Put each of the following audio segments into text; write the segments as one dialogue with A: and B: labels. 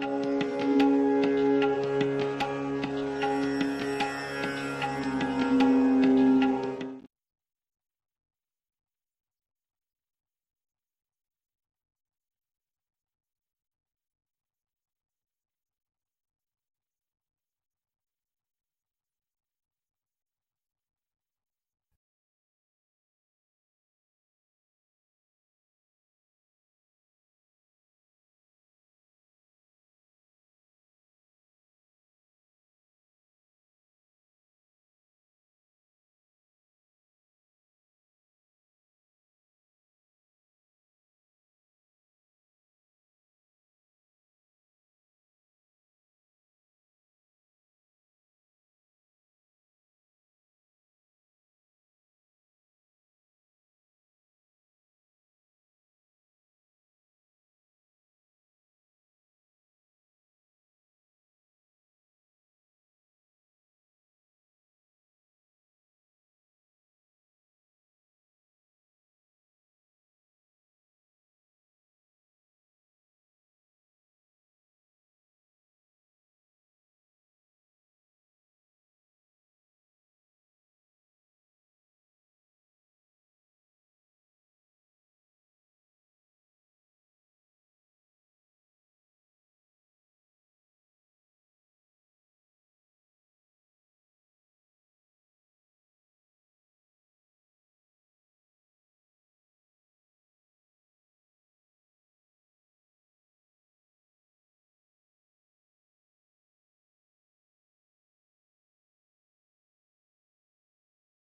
A: you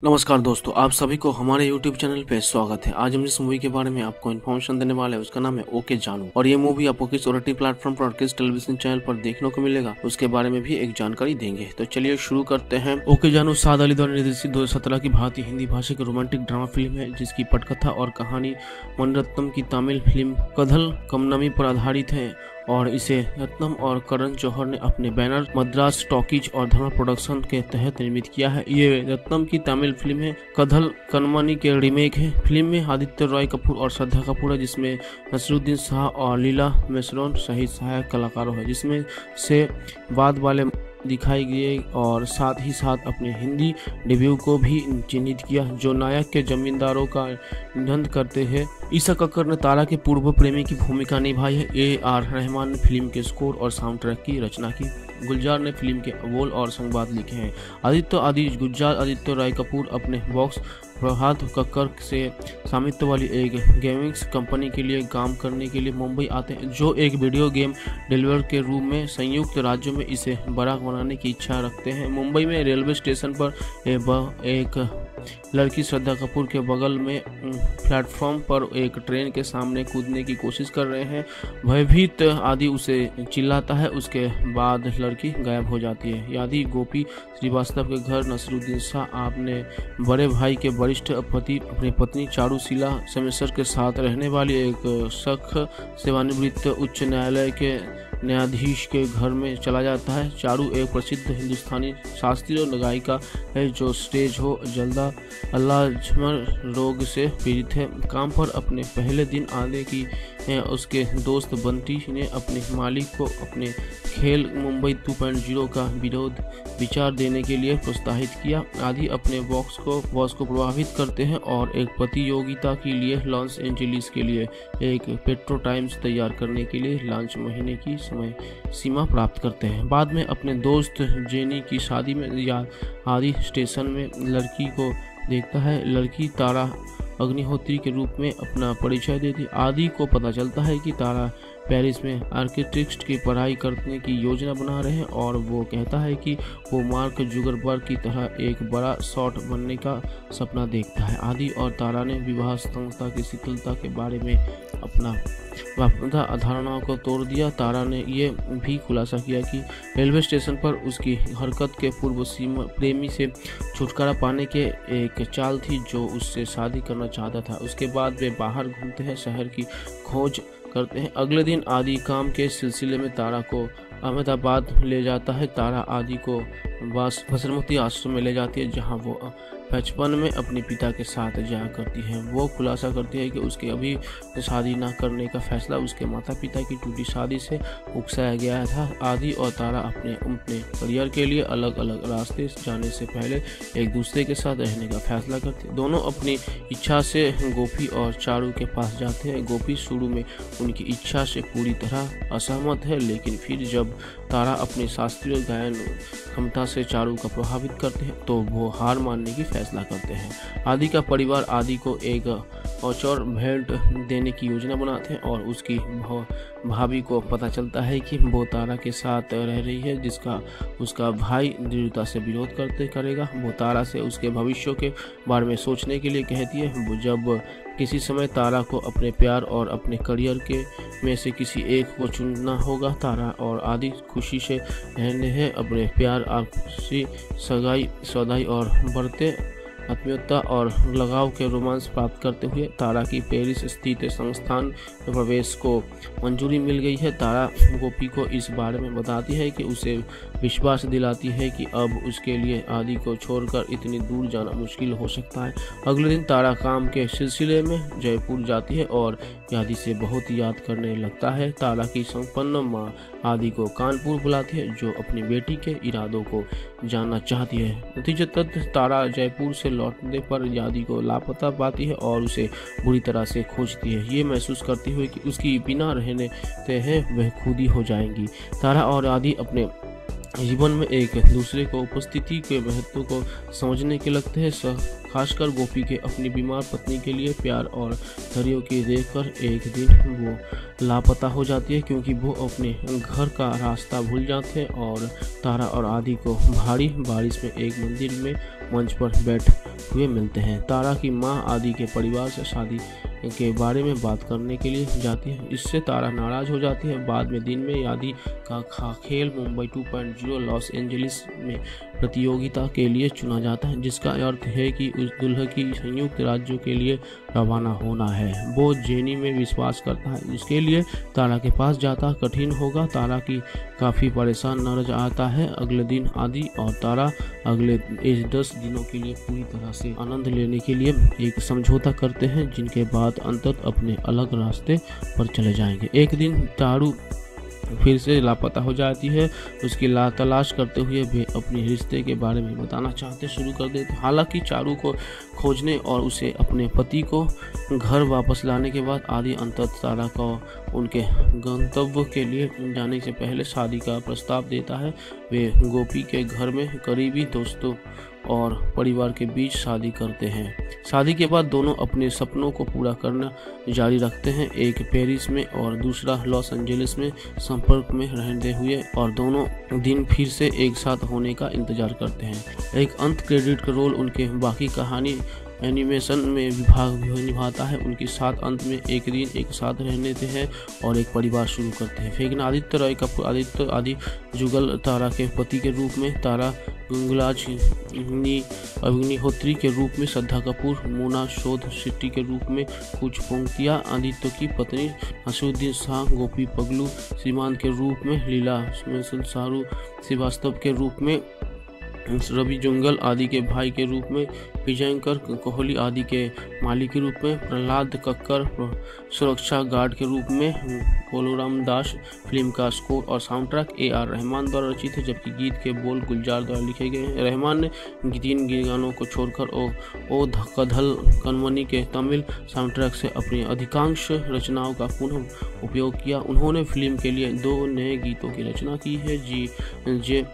A: नमस्कार दोस्तों, आप सभी को हमारे YouTube चैनल पे स्वागत है। आज हम जिस मूवी के बारे में आपको इन्फॉर्मेशन देने वाले हैं, उसका नाम है ओके जानू। और ये मूवी आपको किस ओटी प्लेटफॉर्म पर किस टेलीविज़न चैनल पर देखने को मिलेगा, उसके बारे में भी एक जानकारी देंगे। तो चलिए शुरू करते हैं। ओके जानू, साद अली द्वारा निर्देशित दो हज़ार सत्रह की भारतीय हिंदी भाषा की रोमांटिक ड्रामा फ़िल्म है, जिसकी पटकथा और कहानी मनरत्नम की तमिल फ़िल्म कधल कमनमी पर आधारित है। और इसे रत्नम और करण जौहर ने अपने बैनर, मद्रास टॉकीज और धर्मा प्रोडक्शन के तहत निर्मित किया है। ये रत्नम की तमिल फ़िल्म है। कधल कनमानी के रीमेक है। फ़िल्म में आदित्य रॉय कपूर और श्रद्धा कपूर है, जिसमें नसरुद्दीन शाह और लीला मेसरोन सहित सहायक कलाकारों है, जिसमें से बाद वाले दिखाई गई और साथ ही साथ अपने हिंदी डेब्यू को भी चिन्हित किया, जो नायक के जमींदारों का निधन करते हैं। ईसा कक्कर ने तारा के पूर्व प्रेमी की भूमिका निभाई है। ए आर रहमान ने फ़िल्म के स्कोर और साउंड ट्रैक की रचना की। गुलजार ने फ़िल्म के बोल और संवाद लिखे हैं। आदित्य आदि गुलजार, आदित्य राय कपूर अपने बॉक्स प्रभात कक्कर से स्वामित्व वाली एक गेमिंग्स कंपनी के लिए काम करने के लिए मुंबई आते हैं, जो एक वीडियो गेम डिलीवर के रूप में संयुक्त राज्यों में इसे बड़ा बनाने की इच्छा रखते हैं। मुंबई में रेलवे स्टेशन पर एक लड़की श्रद्धा कपूर के बगल में प्लेटफॉर्म पर एक ट्रेन के सामने कूदने की कोशिश कर रहे हैं। भयभीत आदि उसे चिल्लाता है, उसके बाद लड़की गायब हो जाती है। यादि गोपी श्रीवास्तव के घर, नसरुद्दीन शाह, आपने बड़े भाई के वरिष्ठ पति अपनी पत्नी चारूशिला समेसर के साथ रहने वाली एक सख सेवानिवृत्त उच्च न्यायालय के न्यायाधीश के घर में चला जाता है। चारू एक प्रसिद्ध हिंदुस्तानी शास्त्रीय गायिका है जो स्टेज हो, जल्दा, अल्लाह रोग से पीड़ित है। काम पर अपने पहले दिन आने की उसके दोस्त बंटी ने अपने मालिक को अपने खेल मुंबई 2.0 का विरोध, विचार देने के लिए प्रोत्साहित किया। आदि अपने बॉक्स को, बॉस को प्रभावित करते हैं और एक प्रतियोगिता के लिए लॉस एंजलिस के लिए एक पेट्रो टाइम्स तैयार करने के लिए लॉन्च महीने की समय सीमा प्राप्त करते हैं। बाद में अपने दोस्त जेनी की शादी में या आदि स्टेशन में लड़की को देखता है। लड़की तारा अग्निहोत्री के रूप में अपना परिचय देती आदि को पता चलता है कि तारा पेरिस में आर्किटेक्ट की पढ़ाई करने की योजना बना रहे हैं और वो कहता है कि वो मार्क जुगरबर्ग की तरह एक बड़ा शॉट बनने का सपना देखता है। आदि और तारा ने विवाह संस्था की शीतलता के बारे में अपना धारणाओं को तोड़ दिया। तारा ने यह भी खुलासा किया कि रेलवे स्टेशन पर उसकी हरकत के पूर्व सीमा प्रेमी से छुटकारा पाने के एक चाल थी जो उससे शादी करना चाहता था। उसके बाद वे बाहर घूमते हैं। शहर की खोज करते हैं। अगले दिन आदि काम के सिलसिले में तारा को अहमदाबाद ले जाता है। तारा आदि को बस भसरमती आश्रम में ले जाती है, जहाँ वो बचपन में अपने पिता के साथ जाया करती है। वो खुलासा करती है कि उसके अभी शादी ना करने का फैसला उसके माता पिता की टूटी शादी से उकसाया गया था। आदि और तारा अपने अपने करियर के लिए अलग अलग रास्ते जाने से पहले एक दूसरे के साथ रहने का फैसला करते दोनों अपनी इच्छा से गोपी और चारू के पास जाते हैं। गोपी शुरू में उनकी इच्छा से पूरी तरह असहमत है, लेकिन फिर जब तारा अपने शास्त्रीय गायन क्षमता से चारू का प्रभावित करते हैं तो वो हार मानने की फैसला करते हैं। आदि का परिवार आदि को एक औचौर भेंट देने की योजना बनाते हैं और उसकी भाभी को पता चलता है कि वो तारा के साथ रह रही है, जिसका उसका भाई दृढ़ता से विरोध करते करेगा। वो तारा से उसके भविष्य के बारे में सोचने के लिए कहती है। जब किसी समय तारा को अपने प्यार और अपने करियर के में से किसी एक को चुनना होगा। तारा और आदि खुशी से रहने हैं। अपने प्यार आपसी सगाई, सौदाई और बढ़ते आत्मीयता और लगाव के रोमांस प्राप्त करते हुए तारा की पेरिस स्थित संस्थान में प्रवेश को मंजूरी मिल गई है। तारा गोपी को इस बारे में बताती है कि उसे विश्वास दिलाती है कि अब उसके लिए आदि को छोड़कर इतनी दूर जाना मुश्किल हो सकता है। अगले दिन तारा काम के सिलसिले में जयपुर जाती है और आदि से बहुत याद करने लगता है। तारा की संपन्न माँ आदि को कानपुर बुलाती है, जो अपनी बेटी के इरादों को जानना चाहती है। नतीजतः तारा जयपुर से लौटने पर यादी को लापता पाती है और उसे बुरी तरह से खोजती है। ये महसूस करती हुई कि उसकी बिना रहने हैं, वह खुद ही हो जाएँगी। तारा और आदि अपने जीवन में एक दूसरे को उपस्थिति के महत्व को समझने के लगते हैं खासकर गोपी के अपनी बीमार पत्नी के लिए प्यार और धैर्यों की देखकर एक दिन वो लापता हो जाती है क्योंकि वो अपने घर का रास्ता भूल जाते हैं और तारा और आदि को भारी बारिश में एक मंदिर में मंच पर बैठ हुए मिलते हैं। तारा की माँ आदि के परिवार से शादी के बारे में बात करने के लिए जाती है। इससे तारा नाराज़ हो जाती है। बाद में दिन में यादी का खेल मुंबई 2.0 लॉस एंजलिस में प्रतियोगिता के लिए चुना जाता है, जिसका अर्थ है कि उस दुल्ह की संयुक्त राज्यों के लिए रवाना होना है। वो जेनी में विश्वास करता है इसके लिए तारा के पास जाता कठिन होगा। तारा की काफ़ी परेशान नज़र आता है, अगले दिन आदि, और तारा अगले इस दस दिनों के लिए पूरी तरह से आनंद लेने के लिए एक समझौता करते हैं, जिनके बाद अंतत अपने अलग रास्ते पर चले जाएँगे। एक दिन तारू फिर से लापता हो जाती है। उसकी ला तलाश करते हुए वे अपने रिश्ते के बारे में बताना चाहते शुरू कर देते हालाँकि चारू को खोजने और उसे अपने पति को घर वापस लाने के बाद आदि अंतत तारा को उनके गंतव्य के लिए जाने से पहले शादी का प्रस्ताव देता है। वे गोपी के घर में करीबी दोस्तों और परिवार के बीच शादी करते हैं। शादी के बाद दोनों अपने सपनों को पूरा करना जारी रखते हैं। एक पेरिस में और दूसरा लॉस एंजलिस में संपर्क में रहते हुए और दोनों दिन फिर से एक साथ होने का इंतज़ार करते हैं। एक अंत क्रेडिट का रोल उनके बाकी कहानी एनिमेशन में विभाग निभाता है, उनके साथ अंत में एक दिन एक साथ रहने थे हैं और एक परिवार शुरू करते हैं। फेगन आदित्य रॉय कपूर आदित्य आदि जुगल तारा के पति के रूप में तारा गुंगलाज अग्निहोत्री के रूप में श्रद्धा कपूर, मोना शोध सिट्टी के रूप में कुछ पंक्तियाँ, आदित्य की पत्नी हसुद्दीन शाह, गोपी पगलू श्रीमान के रूप में लीला शाहरू श्रीवास्तव के रूप में रवि जुंगल आदि के भाई के रूप में, विजयकर कोहली आदि के माली के रूप में, प्रहलाद कक्कर सुरक्षा गार्ड के रूप में कोलोराम दास फ़िल्म का स्कोर और sound track A R Rahman द्वारा रचित है, जबकि गीत के बोल गुलजार द्वारा लिखे गए हैं। रहमान ने तीन गानों को छोड़कर ओ ओ कधल कनमनी के तमिल साउंड ट्रैक से अपनी अधिकांश रचनाओं का पुनः उपयोग किया। उन्होंने फ़िल्म के लिए दो नए गीतों की रचना की है, जी, जे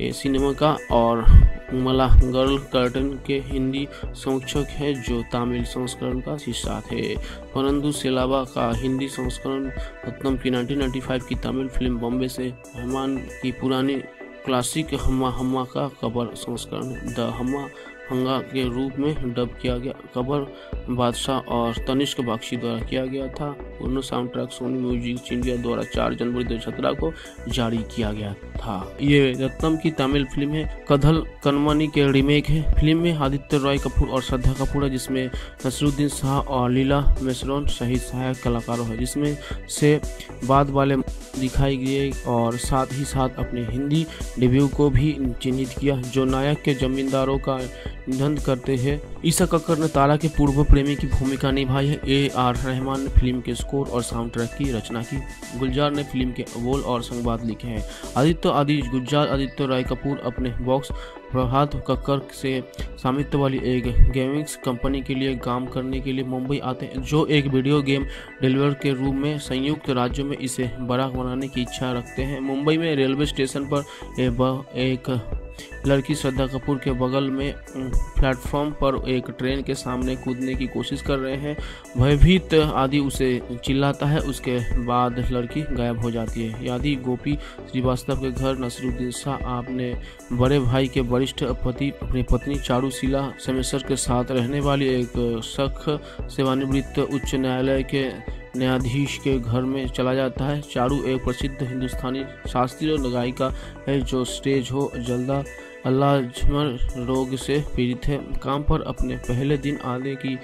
A: सिनेमा का और मला गर्ल कर्टन के हिंदी संरक्षक है जो तमिल संस्करण का हिस्सा थे। परंतु सेलावा का हिंदी संस्करण रत्नम की 1995 की तमिल फ़िल्म बॉम्बे से रहमान की पुरानी क्लासिक हम्मा हम्मा का कबर संस्करण, द हम्मा हंगा के रूप में डब किया गया। कबर बादशाह और तनिष्क बख्शी द्वारा किया गया था। पूर्ण sound track Sony music India द्वारा चार जनवरी दो को जारी किया गया था। ये रत्नम की तमिल फ़िल्म है। कधल कनमनी के रिमेक है। फ़िल्म में आदित्य रॉय कपूर और श्रद्धा कपूर है, जिसमें नसरुद्दीन शाह और लीला मेसरोन सहित सहायक कलाकारों है, जिसमें से बाद वाले दिखाई गए और साथ ही साथ अपने हिंदी डेब्यू को भी चिन्हित किया, जो नायक के जमींदारों का निधन करते हैं। ईसा कक्कर ने तारा के पूर्व प्रेमी की भूमिका निभाई है। ए आर रहमान ने फ़िल्म के स्कोर और साउंड ट्रैक की रचना की। गुलजार ने फ़िल्म के बोल और संवाद लिखे हैं। आदित्य आदि गुलजार आदित्य राय कपूर अपने बॉक्स प्रभात कक्कर से स्वामित्व वाली एक गेमिंग्स कंपनी के लिए काम करने के लिए मुंबई आते हैं। जो एक वीडियो गेम डिलीवर के रूप में संयुक्त राज्यों में इसे बड़ा बनाने की इच्छा रखते हैं। मुंबई में रेलवे स्टेशन पर एक लड़की श्रद्धा कपूर के बगल में प्लेटफॉर्म पर एक ट्रेन के सामने कूदने की कोशिश कर रहे हैं। भयभीत आदि उसे चिल्लाता है। उसके बाद लड़की गायब हो जाती है। यादि, गोपी श्रीवास्तव के घर, नसरुद्दीन शाह, आपने बड़े भाई के वरिष्ठ पति, अपनी पत्नी चारूशीला समेसर के साथ रहने वाली एक सख सेवानिवृत्त उच्च न्यायालय के न्यायाधीश के घर में चला जाता है। चारू एक प्रसिद्ध हिंदुस्तानी शास्त्रीय गायिका है जो स्टेज हो, जल्दा अल्लाजमर रोग से पीड़ित है। काम पर अपने पहले दिन आने की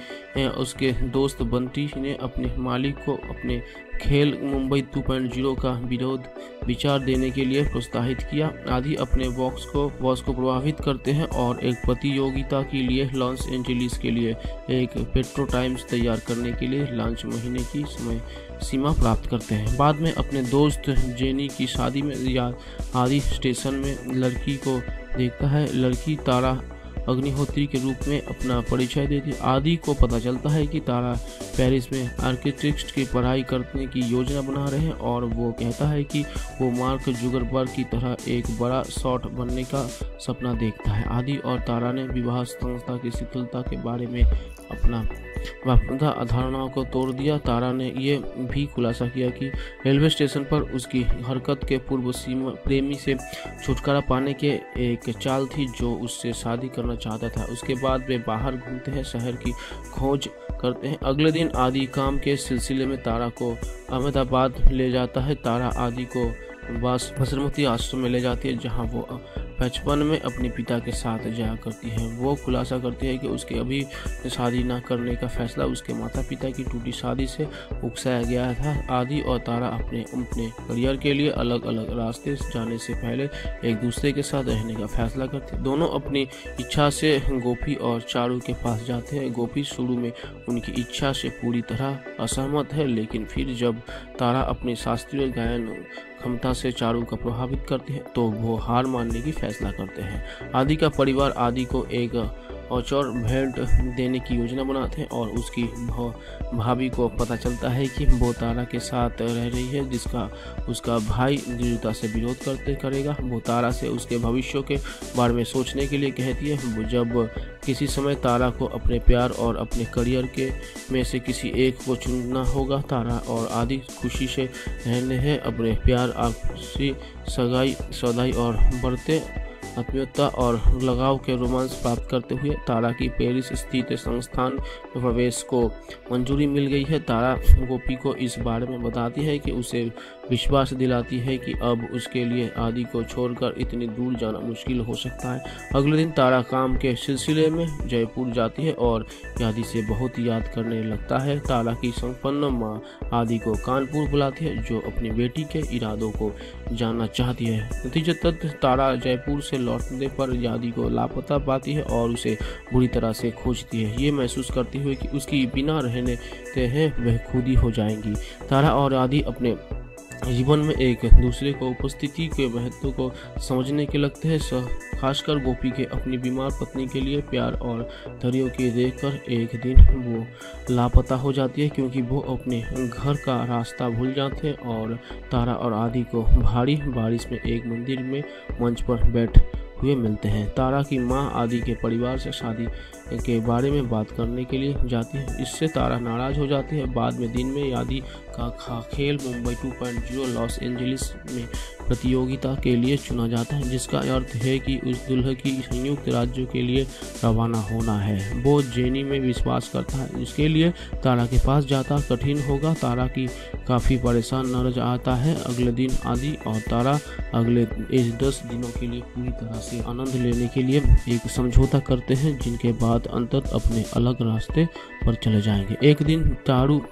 A: उसके दोस्त बंटी ने अपने मालिक को अपने खेल मुंबई 2.0 का विरोध विचार देने के लिए प्रोत्साहित किया। आदि अपने बॉक्स को, बॉस को प्रभावित करते हैं और एक प्रतियोगिता के लिए लॉन्च एंजलिस के लिए एक पेट्रो टाइम्स तैयार करने के लिए लॉन्च महीने की समय सीमा प्राप्त करते हैं। बाद में अपने दोस्त जेनी की शादी में या आदि स्टेशन में लड़की को देखता है। लड़की तारा अग्निहोत्री के रूप में अपना परिचय देती आदि को पता चलता है कि तारा पेरिस में आर्किटेक्ट की पढ़ाई करने की योजना बना रहे हैं और वो कहता है कि वो मार्क जुगरबर्ग की तरह एक बड़ा शॉट बनने का सपना देखता है। आदि और तारा ने विवाह संस्था की शिथिलता के बारे में अपना वापदा अधारणाओं को तोड़ दिया। तारा ने यह भी खुलासा किया कि रेलवे स्टेशन पर उसकी हरकत के पूर्व सीमा प्रेमी से छुटकारा पाने के एक चाल थी जो उससे शादी करना चाहता था। उसके बाद वे बाहर घूमते हैं, शहर की खोज करते हैं। अगले दिन आदि काम के सिलसिले में तारा को अहमदाबाद ले जाता है। तारा आदि को बस बसरमती आश्रम में ले जाती है, जहाँ वो बचपन में अपने पिता के साथ जाया करती है। वो खुलासा करती है कि उसके अभी शादी ना करने का फैसला उसके माता पिता की टूटी शादी से उकसाया गया था। आदि और तारा अपने अपने करियर के लिए अलग अलग रास्ते जाने से पहले एक दूसरे के साथ रहने का फैसला करते दोनों अपनी इच्छा से गोपी और चारू के पास जाते हैं। गोपी शुरू में उनकी इच्छा से पूरी तरह असहमत है, लेकिन फिर जब तारा अपनी शास्त्रीय गायन क्षमता से चारू का प्रभावित करते हैं तो वो हार मानने की फैसला करते हैं। आदि का परिवार आदि को एक औचौर भेंट देने की योजना बनाते हैं और उसकी भाभी को पता चलता है कि वो तारा के साथ रह रही है, जिसका उसका भाई दृढ़ता से विरोध करते करेगा। वो तारा से उसके भविष्य के बारे में सोचने के लिए कहती है, जब किसी समय तारा को अपने प्यार और अपने करियर के में से किसी एक को चुनना होगा, तारा और आदि खुशी से रहने हैं। अपने प्यार आपसी सगाई, सौदाई और बढ़ते आत्मीयता और लगाव के रोमांस प्राप्त करते हुए तारा की पेरिस स्थित संस्थान प्रवेश को मंजूरी मिल गई है। तारा गोपी को इस बारे में बताती है कि उसे विश्वास दिलाती है कि अब उसके लिए आदि को छोड़कर इतनी दूर जाना मुश्किल हो सकता है। अगले दिन तारा काम के सिलसिले में जयपुर जाती है और आदि से बहुत याद करने लगता है। तारा की संपन्न माँ आदि को कानपुर बुलाती है, जो अपनी बेटी के इरादों को जानना चाहती है। नतीजतः तारा जयपुर से लौटने पर यादी को लापता पाती है और उसे बुरी तरह से खोजती है। ये महसूस करती हुई कि उसकी बिना रहने हैं, वह खुद ही हो जाएँगी। तारा और आदि अपने जीवन में एक दूसरे को उपस्थिति के महत्व को समझने के लगते हैं। खासकर गोपी के अपनी बीमार पत्नी के लिए प्यार और धैर्य के देखकर एक दिन वो लापता हो जाती है, क्योंकि वो अपने घर का रास्ता भूल जाते हैं और तारा और आदि को भारी बारिश में एक मंदिर में मंच पर बैठ हुए मिलते हैं। तारा की माँ आदि के परिवार से शादी के बारे में बात करने के लिए जाती है। इससे तारा नाराज़ हो जाती है। बाद में दिन में आदि का खेल मुंबई 2.0 लॉस एंजलिस में प्रतियोगिता के लिए चुना जाता है, जिसका अर्थ है कि उस दुल्हे की संयुक्त राज्यों के लिए रवाना होना है। वो जेनी में विश्वास करता है। इसके लिए तारा के पास जाता कठिन होगा। तारा की काफ़ी परेशान नज़र आता है अगले दिन आदि, और तारा अगले इस दस दिनों के लिए पूरी तरह से आनंद लेने के लिए एक समझौता करते हैं, जिनके बाद अंतत अपने अलग रास्ते पर चले जाएँगे। एक दिन तारू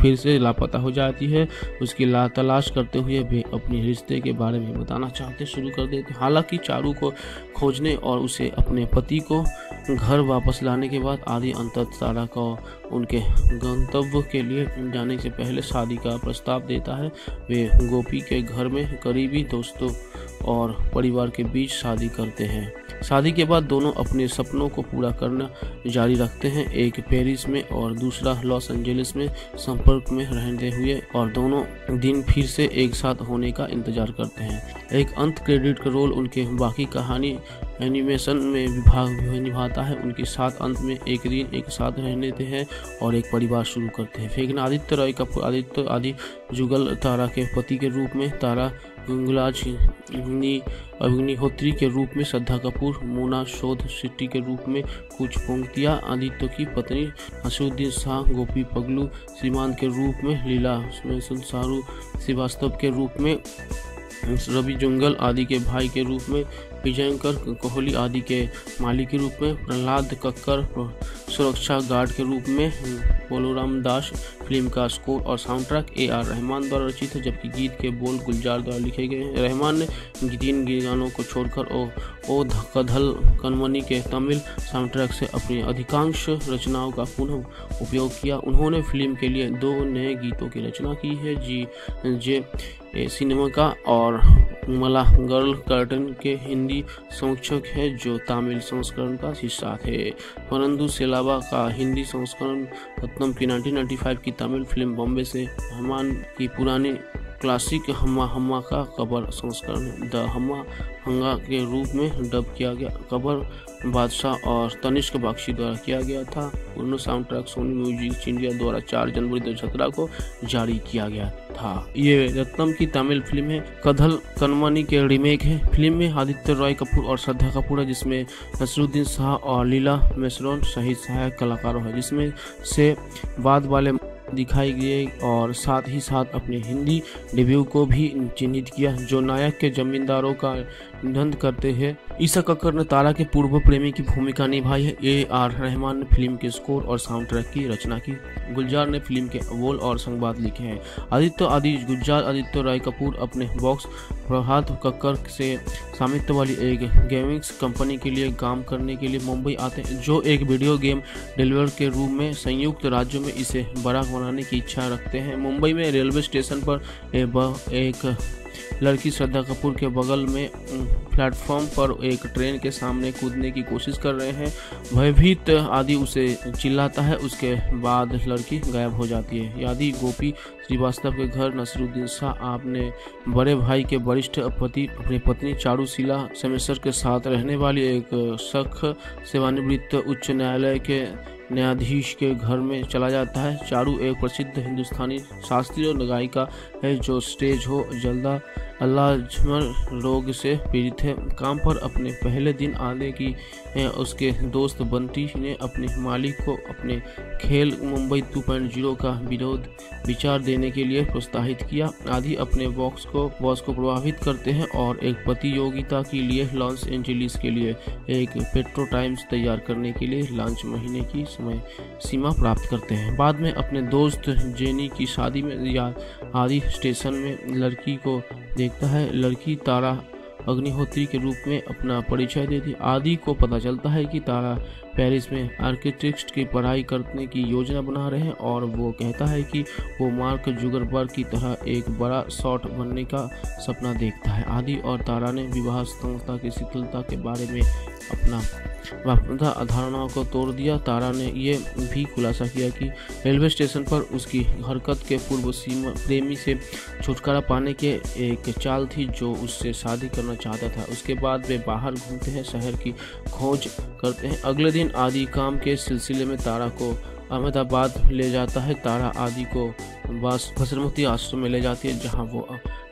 A: फिर से लापता हो जाती है। उसकी ला तलाश करते हुए वे अपने रिश्ते के बारे में बताना चाहते शुरू कर देते हालाँकि चारू को खोजने और उसे अपने पति को घर वापस लाने के बाद आदि अंतत तारा को उनके गंतव्य के लिए जाने से पहले शादी का प्रस्ताव देता है। वे गोपी के घर में करीबी दोस्तों और परिवार के बीच शादी करते हैं। शादी के बाद दोनों अपने सपनों को पूरा करना जारी रखते हैं। एक पेरिस में और दूसरा लॉस एंजलिस में संपर्क में रहते हुए और दोनों दिन फिर से एक साथ होने का इंतज़ार करते हैं। एक अंत क्रेडिट का रोल उनके बाकी कहानी एनिमेशन में विभाग निभाता है। उनके साथ अंत में एक दिन एक साथ रहने देते हैं और एक परिवार शुरू करते हैं। फेगन आदित्य रॉय कपूर आदित्य आदि जुगल तारा के पति के रूप में तारा गंगलाज अग्निहोत्री के रूप में श्रद्धा कपूर, मोना शोध सिटी के रूप में कुछ पंक्तियाँ आदित्य की पत्नी हसुद्दीन शाह, गोपी पगलू, श्रीमान के रूप में लीला संसारू श्रीवास्तव के रूप में रवि जुंगल आदि के भाई के रूप में, विजयंकर कोहली आदि के माली के रूप में, प्रहलाद कक्कर सुरक्षा गार्ड के रूप में, बोलोराम दास फ़िल्म का स्कोर और sound track A R Rahman द्वारा रचित है जबकि गीत के बोल गुलजार द्वारा लिखे गए हैं। रहमान ने तीन गानों को छोड़कर ओ ओ कधल, कनमनी के तमिल साउंड ट्रैक से अपनी अधिकांश रचनाओं का पुनः उपयोग किया। उन्होंने फ़िल्म के लिए दो नए गीतों की रचना की है, जी, जे सिनेमा का और मला गर्ल कर्टन के हिंदी संरक्षक है जो तमिल संस्करण का हिस्सा थे। परंतु सेलावा का हिंदी संस्करण रत्नम की 1995 की तमिल फ़िल्म बॉम्बे से हमान की पुरानी क्लासिक हम्मा हम्मा का कबर संस्करण, द हम्मा हंगा के रूप में डब किया गया। कबर बादशाह और तनिष्क बख्शी द्वारा किया गया था। पूर्ण sound track Sony music India द्वारा 4 जनवरी दो को जारी किया गया था। ये रत्नम की तमिल फ़िल्म है। कधल कनमनी के रीमेक है। फ़िल्म में आदित्य रॉय कपूर और श्रद्धा कपूर है, जिसमें नसरुद्दीन शाह और लीला मेसरोन सहित सहायक कलाकारों है, जिसमें से बाद वाले दिखाई गए और साथ ही साथ अपने हिंदी डेब्यू को भी चिन्हित किया, जो नायक के जमींदारों का निधन करते हैं। ईसा कक्कर ने तारा के पूर्व प्रेमी की भूमिका निभाई है। ए आर रहमान ने फ़िल्म के स्कोर और साउंड ट्रैक की रचना की। गुलजार ने फ़िल्म के बोल और संवाद लिखे हैं। आदित्य आदि, गुलजार, आदित्य राय कपूर अपने बॉक्स प्रभात कक्कर से सामित्य वाली एक गेमिंग्स कंपनी के लिए काम करने के लिए मुंबई आते हैं, जो एक वीडियो गेम डिलीवर के रूप में संयुक्त राज्यों में इसे बड़ा बनाने की इच्छा रखते हैं। मुंबई में रेलवे स्टेशन पर एक लड़की श्रद्धा कपूर के बगल में प्लेटफॉर्म पर एक ट्रेन के सामने कूदने की कोशिश कर रहे हैं। भयभीत आदि उसे चिल्लाता है, उसके बाद लड़की गायब हो जाती है। यादि, गोपी श्रीवास्तव के घर, नसरुद्दीन शाह, आपने बड़े भाई के वरिष्ठ पति, अपनी पत्नी चारूशिला सेमेसर के साथ रहने वाली एक सख सेवानिवृत्त उच्च न्यायालय के न्यायाधीश के घर में चला जाता है। चारू एक प्रसिद्ध हिंदुस्तानी शास्त्रीय गायिका है जो स्टेज हो, जल्दा अल्लाजमर रोग से पीड़ित है। काम पर अपने पहले दिन आने की उसके दोस्त बंटी ने अपने मालिक को अपने खेल मुंबई 2.0 का विरोध, विचार देने के लिए प्रोत्साहित किया। आदि अपने बॉक्स को बॉस को प्रभावित करते हैं और एक प्रतियोगिता के लिए लॉन्च एंजलिस के लिए एक पेट्रो टाइम्स तैयार करने के लिए लॉन्च महीने की समय सीमा प्राप्त करते हैं। बाद में अपने दोस्त जेनी की शादी में या आदि स्टेशन में लड़की को देखता है। लड़की तारा अग्निहोत्री के रूप में अपना परिचय देती आदि को पता चलता है कि तारा पेरिस में आर्किटेक्ट की पढ़ाई करने की योजना बना रहे हैं और वो कहता है कि वो मार्क जुगरबर्ग की तरह एक बड़ा शॉट बनने का सपना देखता है। आदि और तारा ने विवाह संस्था की शीतलता के बारे में अपना धारणाओं को तोड़ दिया। तारा ने यह भी खुलासा किया कि रेलवे स्टेशन पर उसकी हरकत के पूर्व सीमा प्रेमी से छुटकारा पाने के एक चाल थी जो उससे शादी करना चाहता था। उसके बाद वे बाहर घूमते हैं, शहर की खोज करते हैं। अगले दिन आदि काम के सिलसिले में तारा को अहमदाबाद ले जाता है। तारा आदि को बस फसरमती आश्रम में ले जाती है, जहाँ वो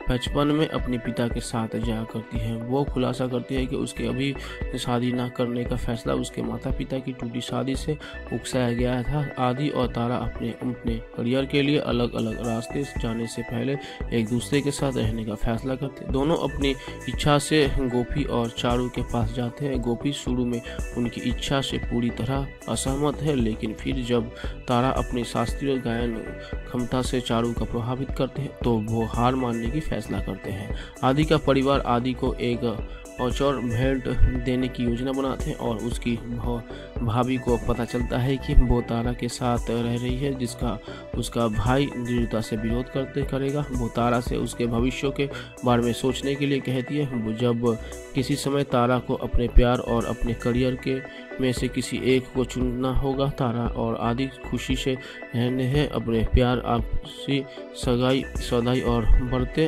A: बचपन में अपने पिता के साथ जाया करती है। वो खुलासा करती है कि उसके अभी शादी न करने का फैसला उसके माता पिता की टूटी शादी से उकसाया गया था। आदि और तारा अपने अपने करियर के लिए अलग अलग रास्ते जाने से पहले एक दूसरे के साथ रहने का फैसला करते। दोनों अपनी इच्छा से गोपी और चारू के पास जाते हैं। गोपी शुरू में उनकी इच्छा से पूरी तरह असहमत है, लेकिन फिर जब तारा अपनी शास्त्रीय गायन क्षमता से चारू का प्रभावित करते हैं तो वो हार मानने की फैसला करते हैं। आदि का परिवार आदि को एक औचौर भेंट देने की योजना बनाते हैं और उसकी भाभी को पता चलता है कि वो तारा के साथ रह रही है, जिसका उसका भाई दृढ़ता से विरोध करते करेगा। वो तारा से उसके भविष्य के बारे में सोचने के लिए कहती है, जब किसी समय तारा को अपने प्यार और अपने करियर के में से किसी एक को चुनना होगा, तारा और आदि खुशी से रहने हैं। अपने प्यार आपसी सगाई, सदाई और बढ़ते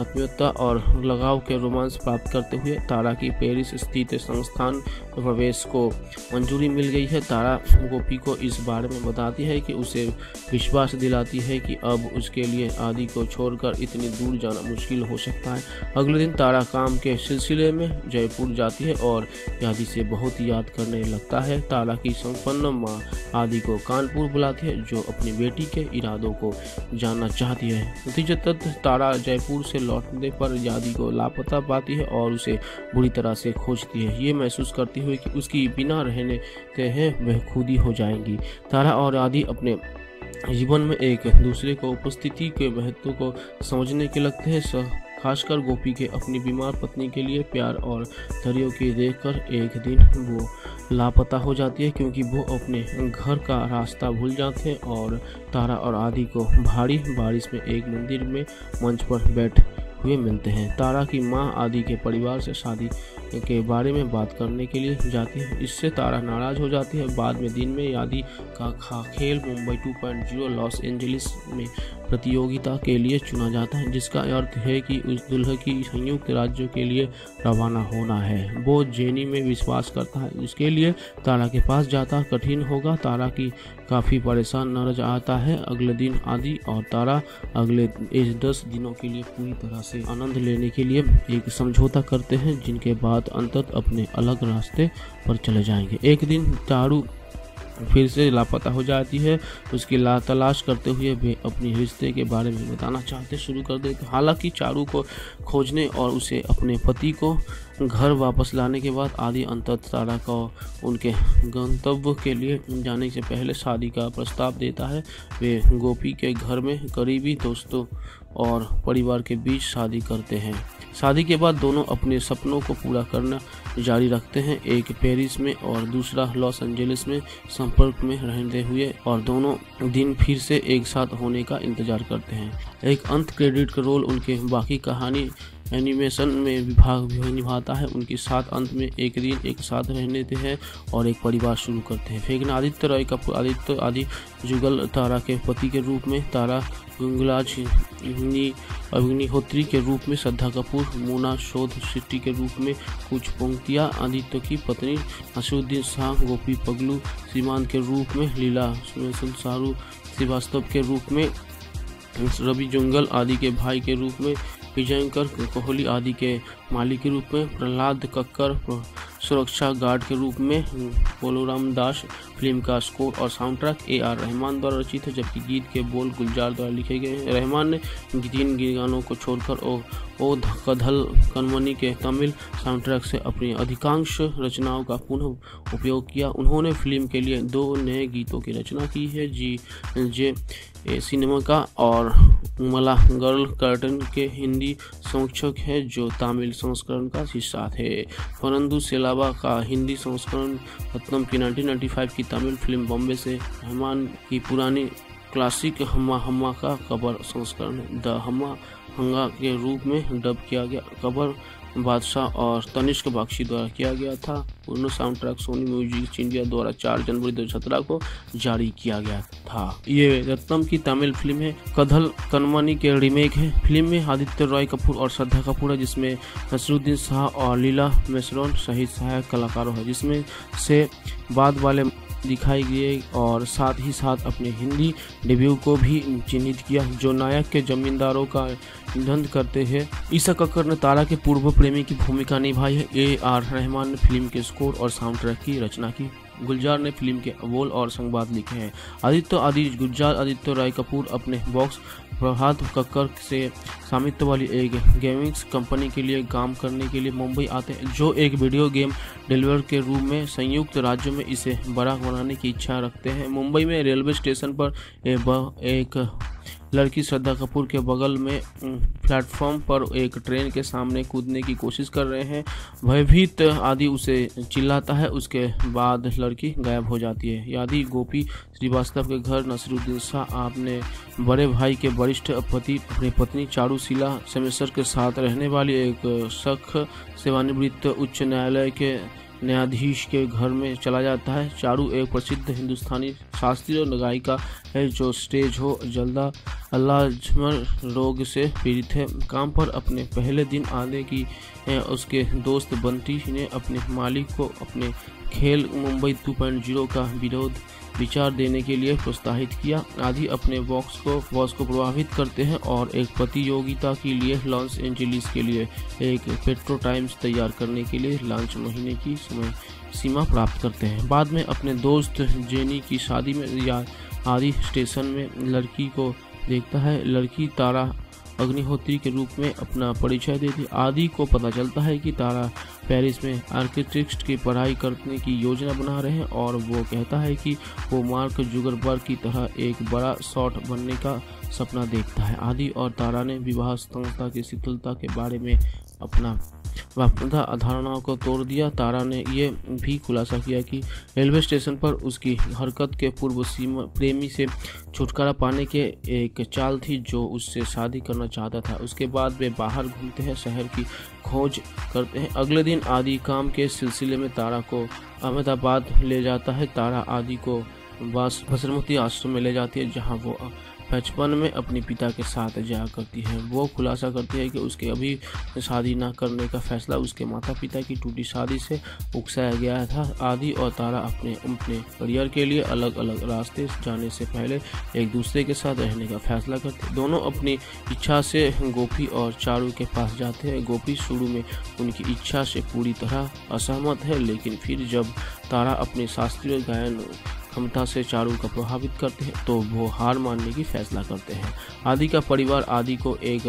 A: आत्मीयता और लगाव के रोमांस प्राप्त करते हुए तारा की पेरिस स्थित संस्थान प्रवेश को मंजूरी मिल गई है। तारा गोपी को इस बारे में बताती है कि उसे विश्वास दिलाती है कि अब उसके लिए आदि को छोड़कर इतनी दूर जाना मुश्किल हो सकता है। अगले दिन तारा काम के सिलसिले में जयपुर जाती है और आदि से बहुत याद करने लगता है। तारा की संपन्न माँ आदि को कानपुर बुलाती है, जो अपनी बेटी के इरादों को जानना चाहती है। नतीजतः तारा जयपुर से लौटने पर यादी को लापता पाती है और उसे बुरी तरह से खोजती है। ये महसूस करती हुई कि उसकी बिना रहने के हैं, वह खुद ही जाएँगी। तारा और आदि अपने जीवन में एक दूसरे को, उपस्थिति के महत्व को समझने के लगते हैं। खासकर गोपी के अपनी बीमार पत्नी के लिए प्यार और दरियो की देखकर एक दिन वो लापता हो जाती है क्योंकि वो अपने घर का रास्ता भूल जाते हैं और तारा और आदि को भारी बारिश में एक मंदिर में मंच पर बैठ हुए मिलते हैं। तारा की माँ आदि के परिवार से शादी के बारे में बात करने के लिए जाती है। इससे तारा नाराज़ हो जाती है। बाद में दिन में आदि का खेल मुंबई 2.0 लॉस एंजलिस में प्रतियोगिता के लिए चुना जाता है, जिसका अर्थ है कि उस दुल्हन की संयुक्त राज्यों के लिए रवाना होना है। वो जेनी में विश्वास करता है। उसके लिए तारा के पास जाता कठिन होगा। तारा की काफ़ी परेशान नज़र आता है। अगले दिन आदि और तारा अगले इस दस दिनों के लिए पूरी तरह से आनंद लेने के लिए एक समझौता करते हैं, जिनके बाद अंतत अपने अलग रास्ते पर चले जाएँगे। एक दिन तारू फिर से लापता हो जाती है उसकी ला तलाश करते हुए वे अपने रिश्ते के बारे में बताना चाहते शुरू कर देते हालाँकि चारू को खोजने और उसे अपने पति को घर वापस लाने के बाद आदि अंतत तारा को उनके गंतव्य के लिए जाने से पहले शादी का प्रस्ताव देता है। वे गोपी के घर में करीबी दोस्तों और परिवार के बीच शादी करते हैं। शादी के बाद दोनों अपने सपनों को पूरा करना जारी रखते हैं। एक पेरिस में और दूसरा लॉस एंजलिस में संपर्क में रहते हुए और दोनों दिन फिर से एक साथ होने का इंतज़ार करते हैं। एक अंत क्रेडिट का रोल उनके बाकी कहानी एनिमेशन में विभाग निभाता है। उनके साथ अंत में एक दिन एक साथ रहने देते हैं और एक परिवार शुरू करते हैं। फेगन आदित्य रॉय कपूर आदित्य आदि जुगल तारा के पति के रूप में तारा गुंगलाज अग्निहोत्री के रूप में श्रद्धा कपूर, मोना शोध सिटी के रूप में कुछ पंक्तियाँ, आदित्य की पत्नी असुद्दीन शाह, गोपी पगलू सीमांत के रूप में लीला संसारू श्रीवास्तव के रूप में रवि जुंगल आदि के भाई के रूप में विजयकर, कोहली आदि के मालिक के रूप में, प्रहलाद कक्कर, सुरक्षा गार्ड के रूप में, बोलोराम दास, फ़िल्म का स्कोर और sound track A R Rahman द्वारा रचित है, जबकि गीत के बोल गुलजार द्वारा लिखे गए हैं। रहमान ने तीन गानों को छोड़कर ओ ओ कधल कनमनी के तमिल साउंड ट्रैक से अपनी अधिकांश रचनाओं का पुनः उपयोग किया। उन्होंने फ़िल्म के लिए दो नए गीतों की रचना की है, जी, जे सिनेमा का और मला गर्ल कर्टन के हिंदी संरक्षक है जो तमिल संस्करण का हिस्सा थे। परंतु सेलावा का हिंदी संस्करण रत्नम की 1995 की तमिल फ़िल्म बॉम्बे से रहमान की पुरानी क्लासिक हम्मा हम्मा का कबर संस्करण, द हम्मा हंगा के रूप में डब किया गया कबर बादशाह और तनिष्क बख्शी द्वारा किया गया था। पूर्ण sound track Sony music India द्वारा 4 जनवरी 2017 को जारी किया गया था। ये रत्नम की तमिल फ़िल्म है। कधल कनमनी के रीमेक है। फ़िल्म में आदित्य रॉय कपूर और श्रद्धा कपूर है, जिसमें नसरुद्दीन शाह और लीला मेसरोन सहित सहायक कलाकारों है, जिसमें से बाद वाले दिखाई गई और साथ ही साथ अपने हिंदी डेब्यू को भी चिन्हित किया, जो नायक के जमींदारों का निधन करते हैं। ईसा कक्कर ने तारा के पूर्व प्रेमी की भूमिका निभाई है। ए आर रहमान ने फ़िल्म के स्कोर और साउंड ट्रैक की रचना की। गुलजार ने फ़िल्म के बोल और संवाद लिखे हैं। आदित्य, आदि गुलजार, आदित्य राय कपूर अपने बॉक्स प्रभात कक्कर से स्वामित्व वाली एक गेमिंग्स कंपनी के लिए काम करने के लिए मुंबई आते हैं, जो एक वीडियो गेम डिलीवर के रूप में संयुक्त राज्य में इसे बड़ा बनाने की इच्छा रखते हैं। मुंबई में रेलवे स्टेशन पर एक लड़की श्रद्धा कपूर के बगल में प्लेटफॉर्म पर एक ट्रेन के सामने कूदने की कोशिश कर रहे हैं। भयभीत आदि उसे चिल्लाता है। उसके बाद लड़की गायब हो जाती है। यादि, गोपी, श्रीवास्तव के घर, नसरुद्दीन शाह, आपने बड़े भाई के वरिष्ठ पति, अपनी पत्नी चारूशिला सेमेसर के साथ रहने वाली एक सख, सेवानिवृत्त उच्च न्यायालय के न्यायाधीश के घर में चला जाता है। चारू एक प्रसिद्ध हिंदुस्तानी शास्त्रीय गायिका है जो स्टेज हो, जल्दा, अल्लाजमर रोग से पीड़ित है। काम पर अपने पहले दिन आने की उसके दोस्त बंटी ने अपने मालिक को अपने खेल मुंबई 2.0 का विरोध विचार देने के लिए प्रोत्साहित किया। आदि अपने बॉक्स को बॉस को प्रभावित करते हैं और एक प्रतियोगिता के लिए लॉन्च एंजलिस के लिए एक पेट्रो टाइम्स तैयार करने के लिए लॉन्च महीने की समय सीमा प्राप्त करते हैं। बाद में अपने दोस्त जेनी की शादी में या आदि स्टेशन में लड़की को देखता है। लड़की तारा अग्निहोत्री के रूप में अपना परिचय देती आदि को पता चलता है कि तारा पेरिस में आर्किटेक्ट की पढ़ाई करने की योजना बना रहे हैं और वो कहता है कि वो मार्क जुगरबर्ग की तरह एक बड़ा शॉट बनने का सपना देखता है। आदि और तारा ने विवाह संस्था की शीतलता के बारे में अपना वापदा अधारणाओं को तोड़ दिया। तारा ने ये भी खुलासा किया कि रेलवे स्टेशन पर उसकी हरकत के पूर्व सीमा प्रेमी से छुटकारा पाने के एक चाल थी जो उससे शादी करना चाहता था। उसके बाद वे बाहर घूमते हैं, शहर की खोज करते हैं। अगले दिन आदि काम के सिलसिले में तारा को अहमदाबाद ले जाता है। तारा आदि को बसरमती आश्रम में ले जाती है, जहाँ वो बचपन में अपने पिता के साथ जाया करती है। वो खुलासा करती है कि उसके अभी शादी ना करने का फैसला उसके माता पिता की टूटी शादी से उकसाया गया था। आदि और तारा अपने अपने करियर के लिए अलग अलग रास्ते जाने से पहले एक दूसरे के साथ रहने का फैसला करते दोनों अपनी इच्छा से गोपी और चारू के पास जाते हैं। गोपी शुरू में उनकी इच्छा से पूरी तरह असहमत है, लेकिन फिर जब तारा अपने शास्त्रीय गायन क्षमता से चारू को प्रभावित करते हैं तो वो हार मानने की फैसला करते हैं। आदि का परिवार आदि को एक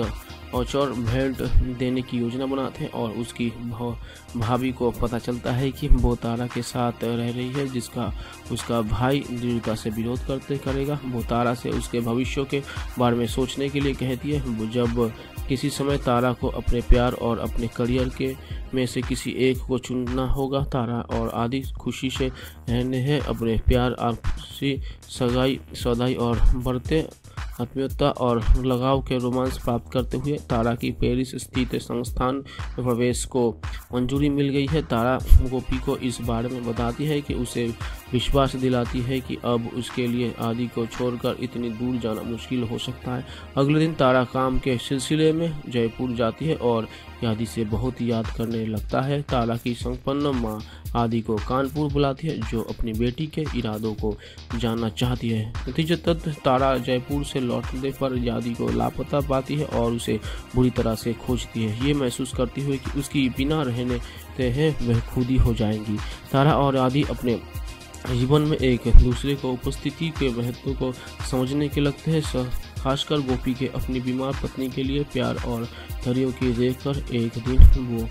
A: औचौर भेंट देने की योजना बनाते हैं और उसकी भाभी को पता चलता है कि वो तारा के साथ रह रही है, जिसका उसका भाई दृढ़ता से विरोध करते करेगा। वो तारा से उसके भविष्य के बारे में सोचने के लिए कहती है, जब किसी समय तारा को अपने प्यार और अपने करियर के में से किसी एक को चुनना होगा, तारा और आदि खुशी से रहने हैं। अपने प्यार आपसी सगाई, सौदाई और बढ़ते आत्मीयता और लगाव के रोमांस प्राप्त करते हुए तारा की पेरिस स्थित संस्थान में प्रवेश को मंजूरी मिल गई है। तारा गोपी को इस बारे में बताती है कि उसे विश्वास दिलाती है कि अब उसके लिए आदि को छोड़कर इतनी दूर जाना मुश्किल हो सकता है। अगले दिन तारा काम के सिलसिले में जयपुर जाती है और आदि से बहुत याद करने लगता है। तारा की संपन्न माँ आदि को कानपुर बुलाती है, जो अपनी बेटी के इरादों को जानना चाहती है। नतीजतः तारा जयपुर से लौटने पर आदि को लापता पाती है और उसे बुरी तरह से खोजती है। ये महसूस करती हुई कि उसकी बिना रहने ते हैं, वह खुद ही हो जाएँगी। तारा और आदि अपने जीवन में एक दूसरे को उपस्थिति के महत्व को समझने के लगते हैं। खासकर गोपी के अपनी बीमार पत्नी के लिए प्यार और धैर्य की देखकर एक दिन वो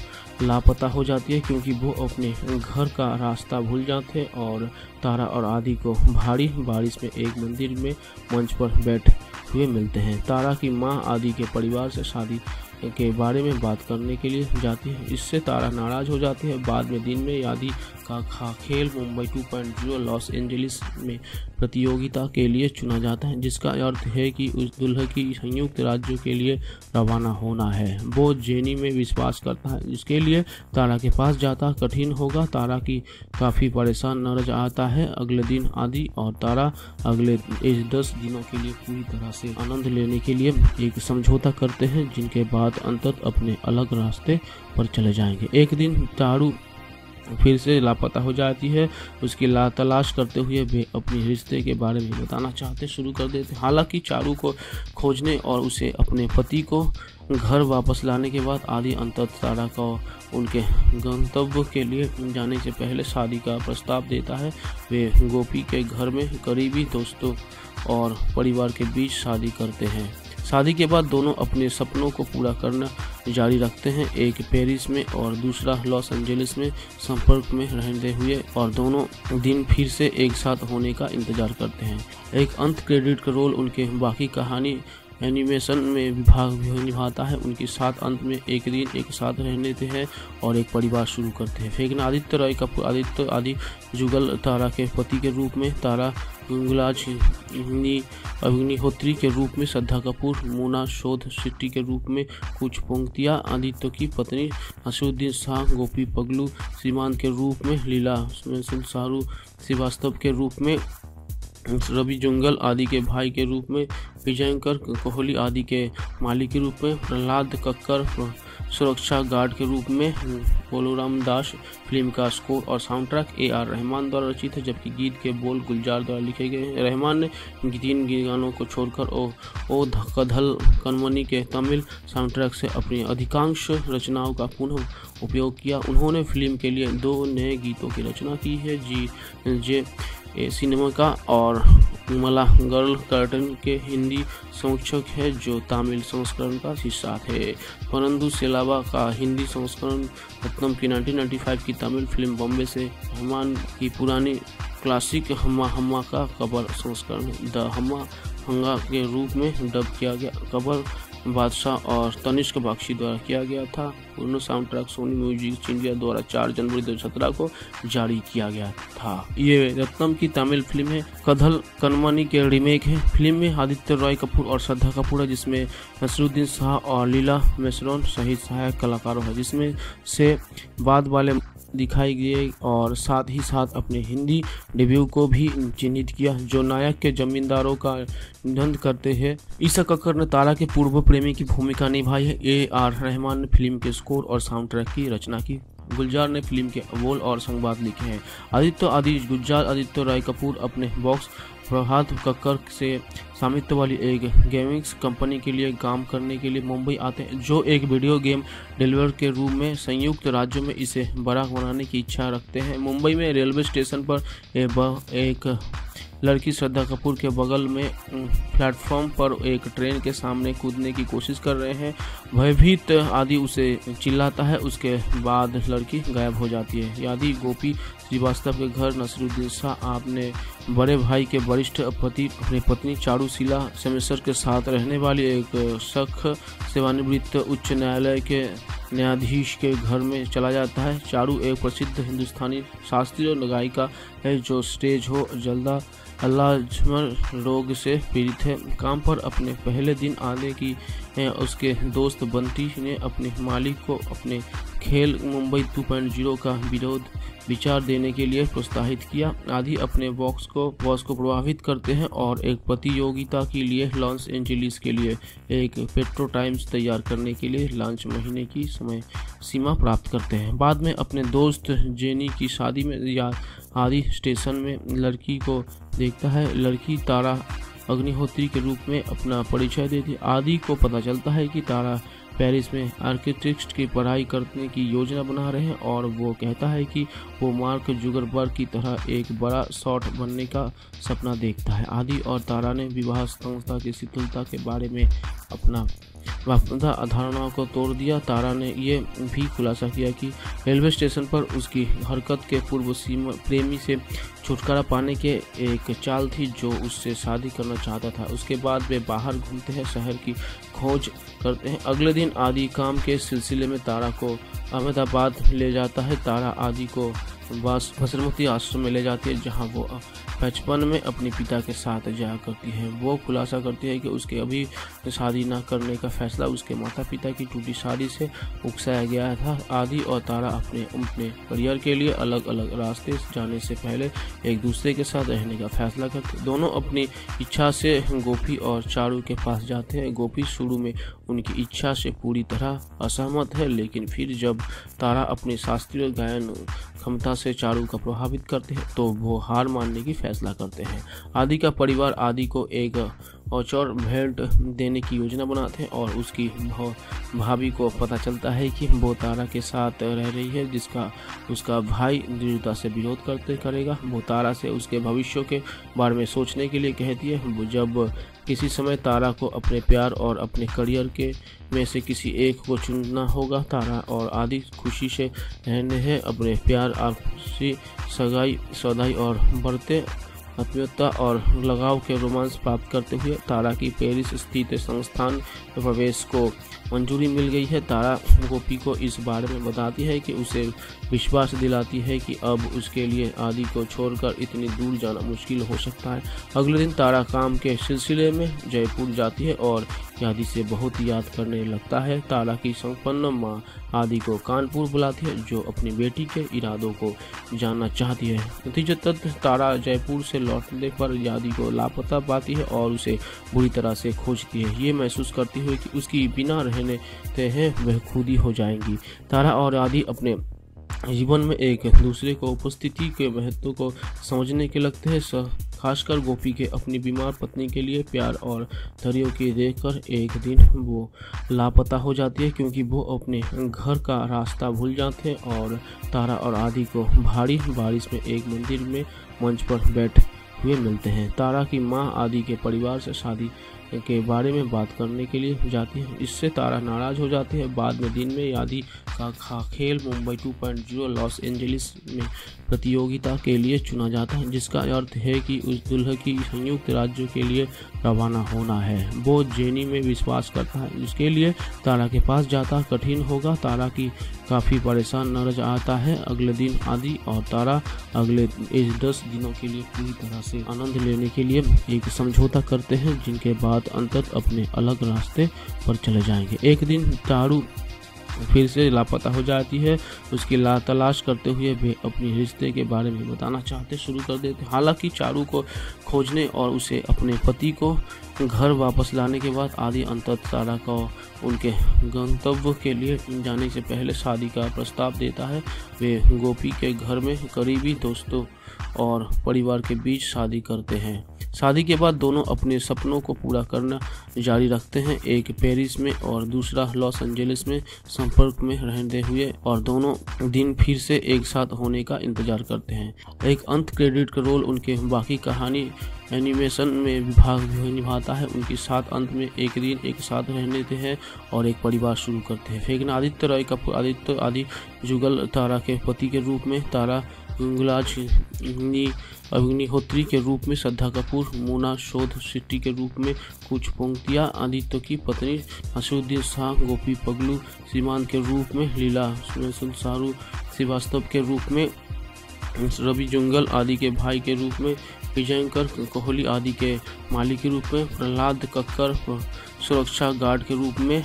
A: लापता हो जाती है क्योंकि वो अपने घर का रास्ता भूल जाते हैं और तारा और आदि को भारी बारिश में एक मंदिर में मंच पर बैठ हुए मिलते हैं। तारा की माँ आदि के परिवार से शादी के बारे में बात करने के लिए जाती है। इससे तारा नाराज़ हो जाती है। बाद में दिन में यादी का खेल मुंबई 2.0 लॉस एंजलिस में प्रतियोगिता के लिए चुना जाता है, जिसका अर्थ है कि उस दुल्हन की संयुक्त राज्यों के लिए रवाना होना है। वो जेनी में विश्वास करता है, जिसके लिए तारा के पास जाता कठिन होगा। तारा की काफ़ी परेशान नज़र आता है अगले दिन आदि, और तारा अगले इस दस दिनों के लिए पूरी तरह से आनंद लेने के लिए एक समझौता करते हैं, जिनके बाद अंतत अपने अलग रास्ते पर चले जाएँगे। एक दिन तारू फिर से लापता हो जाती है। उसकी ला तलाश करते हुए वे अपने रिश्ते के बारे में बताना चाहते शुरू कर देते हालाँकि चारू को खोजने और उसे अपने पति को घर वापस लाने के बाद आदि अंत तारा को उनके गंतव्य के लिए जाने से पहले शादी का प्रस्ताव देता है। वे गोपी के घर में करीबी दोस्तों और परिवार के बीच शादी करते हैं। शादी के बाद दोनों अपने सपनों को पूरा करना जारी रखते हैं। एक पेरिस में और दूसरा लॉस एंजलिस में संपर्क में रहते हुए और दोनों दिन फिर से एक साथ होने का इंतज़ार करते हैं। एक अंत क्रेडिट का रोल उनके बाकी कहानी एनिमेशन में विभाग निभाता है। उनके साथ अंत में एक दिन एक साथ रहने थे हैं और एक परिवार शुरू करते हैं। फेगन आदित्य रॉय कपूर आदित्य, आदि जुगल तारा के पति के रूप में तारा गुंगलाज अग्निहोत्री के रूप में श्रद्धा कपूर, मोना शोध सिटी के रूप में कुछ पंक्तियाँ, आदित्य की पत्नी असुद्दीन शाह, गोपी पगलू सीमांत के रूप में लीला शाहरू श्रीवास्तव के रूप में रवि जुंगल आदि के भाई के रूप में, विजयंकर कोहली आदि के मालिक के रूप में, प्रहलाद कक्कर सुरक्षा गार्ड के रूप में, बोलोराम दास फ़िल्म का स्कोर और sound track A R Rahman द्वारा रचित है, जबकि गीत के बोल गुलजार द्वारा लिखे गए हैं। रहमान ने तीन गानों को छोड़कर ओ ओ कधल, कनमनी के तमिल साउंड ट्रैक से अपनी अधिकांश रचनाओं का पुनः उपयोग किया। उन्होंने फ़िल्म के लिए दो नए गीतों की रचना की है, जी, जे सिनेमा का और मला गर्ल कर्टन के हिंदी संरक्षक है जो तमिल संस्करण का हिस्सा है परंतु सेलावा का हिंदी संस्करण रत्नम की 1995 की तमिल फ़िल्म बॉम्बे से रहमान की पुरानी क्लासिक हम्मा हम्मा का कबर संस्करण, द हम्मा हंगा के रूप में डब किया गया। कबर बादशाह और तनिष्क बख्शी द्वारा किया गया था। दोनों sound track Sony music India द्वारा 4 जनवरी 2017 को जारी किया गया था। ये रत्नम की तमिल फ़िल्म है। कधल कनमनी के रीमेक है। फ़िल्म में आदित्य रॉय कपूर और श्रद्धा कपूर है, जिसमें नसरुद्दीन शाह और लीला मेसरोन सहित सहायक कलाकारों है, जिसमें से बाद वाले दिखाई गई और साथ ही साथ अपने हिंदी डेब्यू को भी चिन्हित किया, जो नायक के जमींदारों का निधन करते हैं। ईसा कक्कर ने तारा के पूर्व प्रेमी की भूमिका निभाई है। ए आर रहमान ने फ़िल्म के स्कोर और साउंड ट्रैक की रचना की। गुलजार ने फ़िल्म के अवोल और संवाद लिखे हैं। आदित्य आदि, गुलजार, आदित्य राय कपूर अपने बॉक्स प्रभात कक्कर से स्वामित्व वाली एक गेमिंग्स कंपनी के लिए काम करने के लिए मुंबई आते हैं, जो एक वीडियो गेम डिलीवर के रूप में संयुक्त राज्यों में इसे बड़ा बनाने की इच्छा रखते हैं। मुंबई में रेलवे स्टेशन पर एक लड़की श्रद्धा कपूर के बगल में प्लेटफॉर्म पर एक ट्रेन के सामने कूदने की कोशिश कर रहे हैं। भयभीत आदि उसे चिल्लाता है, उसके बाद लड़की गायब हो जाती है। यादि, गोपी श्रीवास्तव के घर, नसरुद्दीन शाह, आपने बड़े भाई के वरिष्ठ पति, अपनी पत्नी चारूशिला सेमेसर के साथ रहने वाली एक सख सेवानिवृत्त उच्च न्यायालय के न्यायाधीश के घर में चला जाता है। चारू एक प्रसिद्ध हिंदुस्तानी शास्त्रीय गायिका है, जो स्टेज हो, जल्दा अल्लाजमर रोग से पीड़ित है। काम पर अपने पहले दिन आने की उसके दोस्त बंटी ने अपने मालिक को अपने खेल मुंबई 2.0 का विरोध विचार देने के लिए प्रोत्साहित किया। आदि अपने बॉक्स को, बॉस को प्रभावित करते हैं और एक प्रतियोगिता के लिए लॉन्च एंजलिस के लिए एक पेट्रो टाइम्स तैयार करने के लिए लॉन्च महीने की समय सीमा प्राप्त करते हैं। बाद में अपने दोस्त जेनी की शादी में या आदि स्टेशन में लड़की को देखता है। लड़की तारा अग्निहोत्री के रूप में अपना परिचय देती आदि को पता चलता है कि तारा पेरिस में आर्किटेक्ट की पढ़ाई करने की योजना बना रहे हैं और वो कहता है कि वो मार्क जुगरबर्ग की तरह एक बड़ा शॉट बनने का सपना देखता है। आदि और तारा ने विवाह संस्था की शीतलता के बारे में अपना वास्तवता अधारणाओं को तोड़ दिया। तारा ने ये भी खुलासा किया कि रेलवे स्टेशन पर उसकी हरकत के पूर्व सीमा प्रेमी से छुटकारा पाने के एक चाल थी जो उससे शादी करना चाहता था। उसके बाद वे बाहर घूमते हैं, शहर की खोज करते हैं। अगले दिन आदि काम के सिलसिले में तारा को अहमदाबाद ले जाता है। तारा आदि को बस बसरमती आश्रम में ले जाती है, जहाँ वो बचपन में अपने पिता के साथ जाया करती है। वो खुलासा करती है कि उसके अभी शादी न करने का फैसला उसके माता पिता की टूटी शादी से उकसाया गया था। आदि और तारा अपने अपने करियर के लिए अलग अलग रास्ते जाने से पहले एक दूसरे के साथ रहने का फैसला करते दोनों अपनी इच्छा से गोपी और चारू के पास जाते हैं। गोपी शुरू में उनकी इच्छा से पूरी तरह असहमत है, लेकिन फिर जब तारा अपने शास्त्रीय गायन क्षमता से चारू का प्रभावित करते हैं तो वो हार मानने की फैसला करते हैं। आदि का परिवार आदि को एक औचौर भेंट देने की योजना बनाते हैं और उसकी भाभी को पता चलता है कि वो तारा के साथ रह रही है, जिसका उसका भाई दृढ़ता से विरोध करते करेगा। वो तारा से उसके भविष्य के बारे में सोचने के लिए कहती है। जब किसी समय तारा को अपने प्यार और अपने करियर के में से किसी एक को चुनना होगा। तारा और आदि खुशी से रहने हैं। अपने प्यार आपसी सगाई, सौदाई और बढ़ते आत्मीयता और लगाव के रोमांस प्राप्त करते हुए तारा की पेरिस स्थित संस्थान प्रवेश को मंजूरी मिल गई है। तारा गोपी को इस बारे में बताती है कि उसे विश्वास दिलाती है कि अब उसके लिए आदि को छोड़कर इतनी दूर जाना मुश्किल हो सकता है। अगले दिन तारा काम के सिलसिले में जयपुर जाती है और आदि से बहुत याद करने लगता है। तारा की संपन्न माँ आदि को कानपुर बुलाती है, जो अपनी बेटी के इरादों को जानना चाहती है। नतीजतः तारा जयपुर से लौटने पर आदि को लापता पाती है और उसे बुरी तरह से खोजती है। ये महसूस करती हुई कि उसकी बिना रहने ते हैं, वह खुद ही हो जाएँगी। तारा और आदि अपने जीवन में एक दूसरे को उपस्थिति के महत्व को समझने के लगते हैं। खासकर गोपी के अपनी बीमार पत्नी के लिए प्यार और धैर्य की देखकर एक दिन वो लापता हो जाती है क्योंकि वो अपने घर का रास्ता भूल जाते हैं और तारा और आदि को भारी बारिश में एक मंदिर में मंच पर बैठ हुए मिलते हैं। तारा की माँ आदि के परिवार से शादी के बारे में बात करने के लिए जाती है। इससे तारा नाराज़ हो जाती है। बाद में दिन में यादी का खेल मुंबई 2.0 लॉस एंजलिस में प्रतियोगिता के लिए चुना जाता है, जिसका अर्थ है कि उस दुल्ह की संयुक्त राज्यों के लिए रवाना होना है। वो जेनी में विश्वास करता है। जिसके लिए तारा के पास जाता कठिन होगा। तारा की काफ़ी परेशान नज़र आता है। अगले दिन आदि और तारा अगले दस दिनों के लिए पूरी तरह से आनंद लेने के लिए एक समझौता करते हैं, जिनके बाद अंतर अपने अलग रास्ते पर चले जाएँगे। एक दिन तारू फिर से लापता हो जाती है। उसकी ला तलाश करते हुए वे अपने रिश्ते के बारे में बताना चाहते शुरू कर देते हालाँकि चारू को खोजने और उसे अपने पति को घर वापस लाने के बाद आदि अंत तारा को उनके गंतव्य के लिए जाने से पहले शादी का प्रस्ताव देता है। वे गोपी के घर में करीबी दोस्तों और परिवार के बीच शादी करते हैं। शादी के बाद दोनों अपने सपनों को पूरा करना जारी रखते हैं। एक पेरिस में और दूसरा लॉस एंजलिस में संपर्क में रहते हुए और दोनों दिन फिर से एक साथ होने का इंतज़ार करते हैं। एक अंत क्रेडिट का रोल उनके बाकी कहानी एनिमेशन में विभाग निभाता है। उनके साथ अंत में एक दिन एक साथ रहने हैं और एक परिवार शुरू करते हैं। फेगन, आदित्य रॉय कपूर, आदित्य, आदि जुगल, तारा के पति के रूप में तारा गुलाज अग्निहोत्री के रूप में श्रद्धा कपूर, मोना शोध सिटी के रूप में कुछ पंक्तियाँ, आदित्य की पत्नी हसुद्दीन शाह, गोपी पगलू सीमान के रूप में लीला शाहरू श्रीवास्तव के रूप में रवि जुंगल आदि के भाई के रूप में विजयंकर कोहली आदि के मालिक के रूप में प्रहलाद कक्कर सुरक्षा गार्ड के रूप में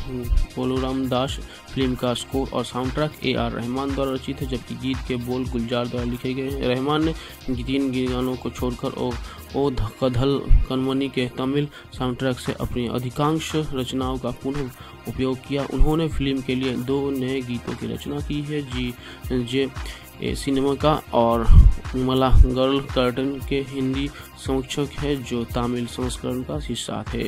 A: बोलोराम दास, फ़िल्म का स्कोर और sound track A R Rahman द्वारा रचित है, जबकि गीत के बोल गुलजार द्वारा लिखे गए हैं। रहमान ने तीन गानों को छोड़कर ओ ओ कधल, कनमनी के तमिल साउंड ट्रैक से अपनी अधिकांश रचनाओं का पुनः उपयोग किया। उन्होंने फ़िल्म के लिए दो नए गीतों की रचना की है, जी, जे सिनेमा का और मला गर्ल कर्टन के हिंदी संरक्षक है जो तमिल संस्करण का हिस्सा थे।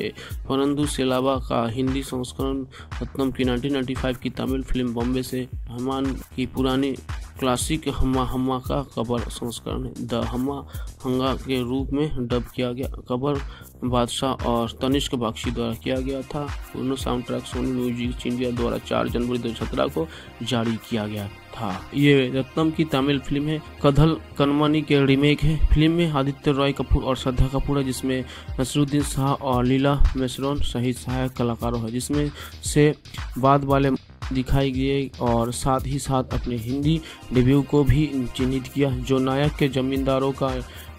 A: परंतु सेलावा का हिंदी संस्करण रत्नम की 1995 की तमिल फ़िल्म बॉम्बे से रहमान की पुरानी क्लासिक हम्मा हम्मा का कबर संस्करण है। द हम्मा हंगा के रूप में डब किया गया। कबर बादशाह और तनिष्क बख्शी द्वारा किया गया था। दोनों sound track Sony music India द्वारा 4 जनवरी दो हज़ार सत्रह को जारी किया गया था। ये रत्नम की तमिल फ़िल्म है। कधल कनमनी के रीमेक है। फ़िल्म में आदित्य रॉय कपूर और श्रद्धा कपूर है, जिसमें नसरुद्दीन शाह और लीला मिश्रोन सहित सहायक कलाकारों है, जिसमें से बाद वाले दिखाई गए और साथ ही साथ अपने हिंदी डेब्यू को भी चिन्हित किया, जो नायक के जमींदारों का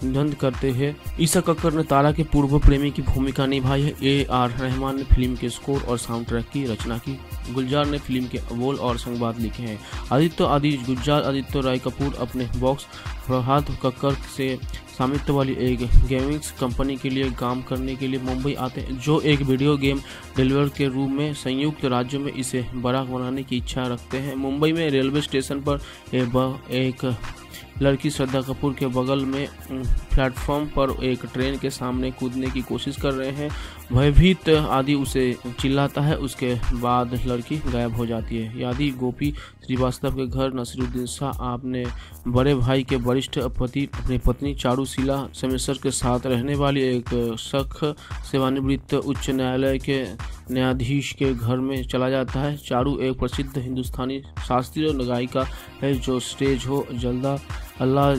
A: निधन करते हैं। ईसा कक्कर ने तारा के पूर्व प्रेमी की भूमिका निभाई है। ए आर रहमान ने फ़िल्म के स्कोर और साउंड ट्रैक की रचना की। गुलजार ने फ़िल्म के बोल और संवाद लिखे हैं। आदित्य आदि गुलजार, आदित्य राय कपूर अपने बॉक्स प्रभात कक्कर से स्वामित्व वाली एक गेमिंग्स कंपनी के लिए काम करने के लिए मुंबई आते हैं। जो एक वीडियो गेम डिलीवर के रूप में संयुक्त राज्यों में इसे बड़ा बनाने की इच्छा रखते हैं। मुंबई में रेलवे स्टेशन पर एक लड़की श्रद्धा कपूर के बगल में प्लेटफॉर्म पर एक ट्रेन के सामने कूदने की कोशिश कर रहे हैं। भयभीत आदि उसे चिल्लाता है, उसके बाद लड़की गायब हो जाती है। यादि, गोपी, श्रीवास्तव के घर, नसरुद्दीन शाह, आपने बड़े भाई के वरिष्ठ पति, अपनी पत्नी चारूशीला समेसर के साथ रहने वाली एक सख सेवानिवृत्त उच्च न्यायालय के न्यायाधीश के घर में चला जाता है। चारू एक प्रसिद्ध हिंदुस्तानी शास्त्रीय गायिका है, जो स्टेज हो, जल्दा अल्लाह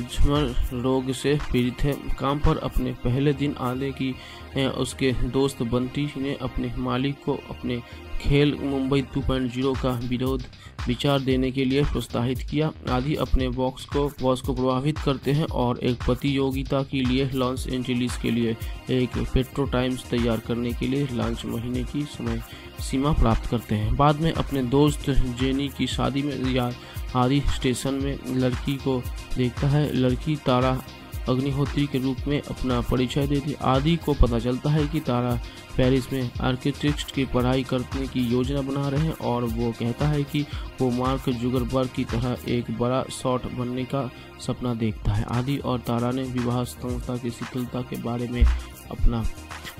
A: रोग से पीड़ित है। काम पर अपने पहले दिन आने की उसके दोस्त बंटी ने अपने मालिक को अपने खेल मुंबई 2.0 का विरोध, विचार देने के लिए प्रोत्साहित किया। आदि अपने बॉक्स को, बॉस को प्रभावित करते हैं और एक प्रतियोगिता के लिए लॉन्च एंजलिस के लिए एक पेट्रो टाइम्स तैयार करने के लिए लॉन्च महीने की समय सीमा प्राप्त करते हैं। बाद में अपने दोस्त जेनी की शादी में या आदि स्टेशन में लड़की को देखता है। लड़की तारा अग्निहोत्री के रूप में अपना परिचय देती आदि को पता चलता है कि तारा पेरिस में आर्किटेक्ट की पढ़ाई करने की योजना बना रहे हैं और वो कहता है कि वो मार्क जुगरबर्ग की तरह एक बड़ा शॉट बनने का सपना देखता है। आदि और तारा ने विवाह संस्था की शिथिलता के बारे में अपना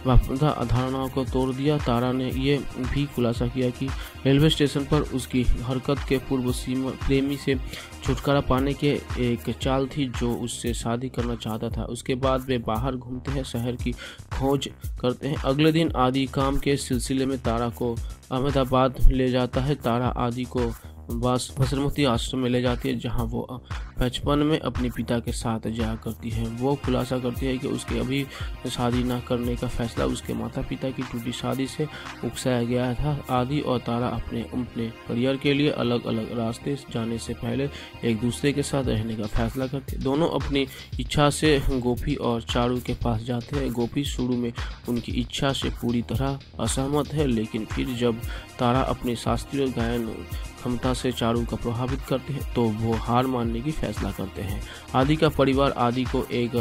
A: वापदा अधारणाओं को तोड़ दिया। तारा ने यह भी खुलासा किया कि रेलवे स्टेशन पर उसकी हरकत के पूर्व सीमा प्रेमी से छुटकारा पाने के एक चाल थी जो उससे शादी करना चाहता था। उसके बाद वे बाहर घूमते हैं, शहर की खोज करते हैं। अगले दिन आदि काम के सिलसिले में तारा को अहमदाबाद ले जाता है। तारा आदि को बसरमती आश्रम में ले जाती है, जहाँ वो बचपन में अपने पिता के साथ जाया करती है। वो खुलासा करती है कि उसके अभी शादी न करने का फैसला उसके माता पिता की टूटी शादी से उकसाया गया था। आदि और तारा अपने अपने करियर के लिए अलग अलग रास्ते जाने से पहले एक दूसरे के साथ रहने का फैसला करते दोनों अपनी इच्छा से गोपी और चारू के पास जाते हैं। गोपी शुरू में उनकी इच्छा से पूरी तरह असहमत है, लेकिन फिर जब तारा अपनी शास्त्रीय गायन क्षमता से चारू का प्रभावित करते हैं तो वो हार मानने की फैसला करते हैं। आदि का परिवार आदि को एक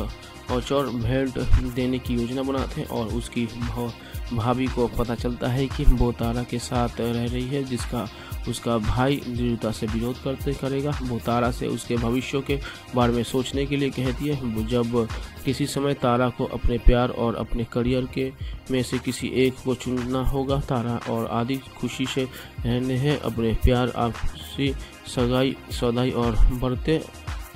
A: औचौर भेंट देने की योजना बनाते हैं और उसकी भाभी को पता चलता है कि वो तारा के साथ रह रही है, जिसका उसका भाई दृढ़ता से विरोध करते करेगा। वो तारा से उसके भविष्य के बारे में सोचने के लिए कहती है, जब किसी समय तारा को अपने प्यार और अपने करियर के में से किसी एक को चुनना होगा, तारा और आदि खुशी से रहने हैं। अपने प्यार आपसी सगाई, सौदाई और बढ़ते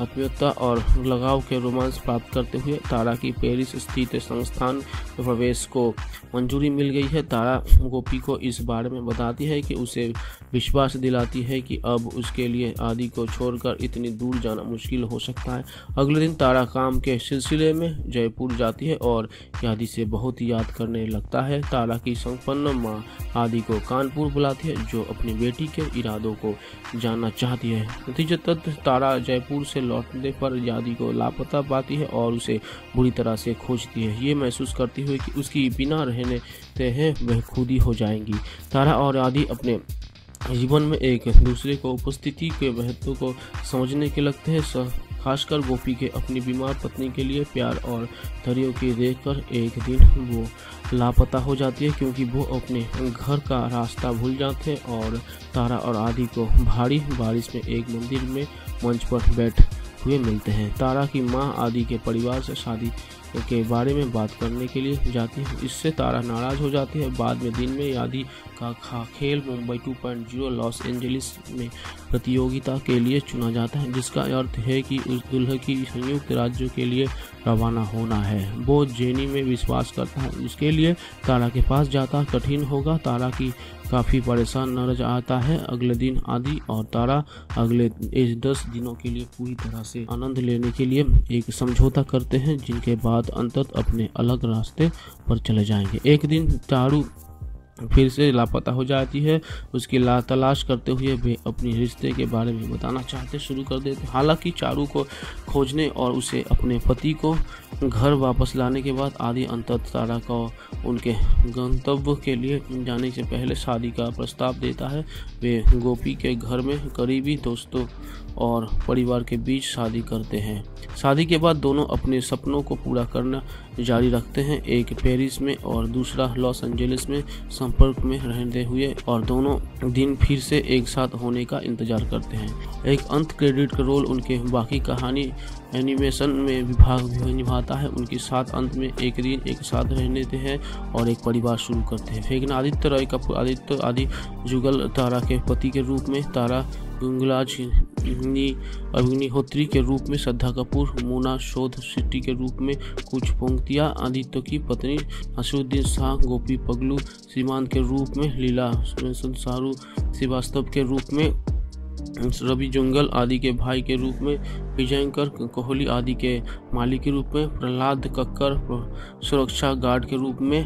A: आत्मीयता और लगाव के रोमांस प्राप्त करते हुए तारा की पेरिस स्थित संस्थान प्रवेश को मंजूरी मिल गई है। तारा गोपी को इस बारे में बताती है कि उसे विश्वास दिलाती है कि अब उसके लिए आदि को छोड़कर इतनी दूर जाना मुश्किल हो सकता है। अगले दिन तारा काम के सिलसिले में जयपुर जाती है और आदि से बहुत याद करने लगता है। तारा की संपन्न माँ आदि को कानपुर बुलाती है, जो अपनी बेटी के इरादों को जानना चाहती है। नतीजे नतीजतः तारा जयपुर से लौटने पर यादी को लापता पाती है और उसे बुरी तरह से खोजती है। ये महसूस करती हुई कि उसकी बिना रहने ते हैं वह खुद ही हो जाएँगी। तारा और आदि अपने जीवन में एक दूसरे को उपस्थिति के महत्व को समझने के लगते हैं। खासकर गोपी के अपनी बीमार पत्नी के लिए प्यार और धैर्य की देखकर एक दिन वो लापता हो जाती है क्योंकि वो अपने घर का रास्ता भूल जाते हैं और तारा और आदि को भारी बारिश में एक मंदिर में मंच पर बैठ हुए मिलते हैं। तारा की माँ आदि के परिवार से शादी के बारे में बात करने के लिए जाती है। इससे तारा नाराज़ हो जाती है। बाद में दिन में आदि का खा खेल मुंबई 2.0 लॉस एंजलिस में प्रतियोगिता के लिए चुना जाता है, जिसका अर्थ है कि उस दुल्ह की संयुक्त राज्यों के लिए रवाना होना है। वो जेनी में विश्वास करता है। उसके लिए तारा के पास जाता कठिन होगा। तारा की काफ़ी परेशान नज़र आता है। अगले दिन आदि और तारा अगले दस दिनों के लिए पूरी तरह से आनंद लेने के लिए एक समझौता करते हैं, जिनके बाद अंतत अपने अलग रास्ते पर चले जाएँगे। एक दिन तारू फिर से लापता हो जाती है। उसकी ला तलाश करते हुए वे अपने रिश्ते के बारे में बताना चाहते शुरू कर देते हालाँकि चारू को खोजने और उसे अपने पति को घर वापस लाने के बाद आदि अंतत तारा को उनके गंतव्य के लिए जाने से पहले शादी का प्रस्ताव देता है। वे गोपी के घर में करीबी दोस्तों और परिवार के बीच शादी करते हैं। शादी के बाद दोनों अपने सपनों को पूरा करना जारी रखते हैं। एक पेरिस में और दूसरा लॉस एंजलिस में संपर्क में रहते हुए और दोनों दिन फिर से एक साथ होने का इंतज़ार करते हैं। एक अंत क्रेडिट का रोल उनके बाकी कहानी एनिमेशन में विभाग निभाता है। उनके साथ अंत में एक दिन एक साथ रहने देते हैं और एक परिवार शुरू करते हैं। लेकिन आदित्य रॉय कपूर आदित्य आदि जुगल तारा के पति के रूप में तारा गुंगलाज अग्निहोत्री के रूप में श्रद्धा कपूर, मोना शोध सिटी के रूप में कुछ पंक्तियाँ, आदित्य की पत्नी नसरुद्दीन शाह, गोपी पगलू सीमांत के रूप में लीला शाहरू श्रीवास्तव के रूप में रवि जुंगल आदि के भाई के रूप में, विजयंकर कोहली आदि के मालिक के रूप में, प्रहलाद कक्कर सुरक्षा गार्ड के रूप में,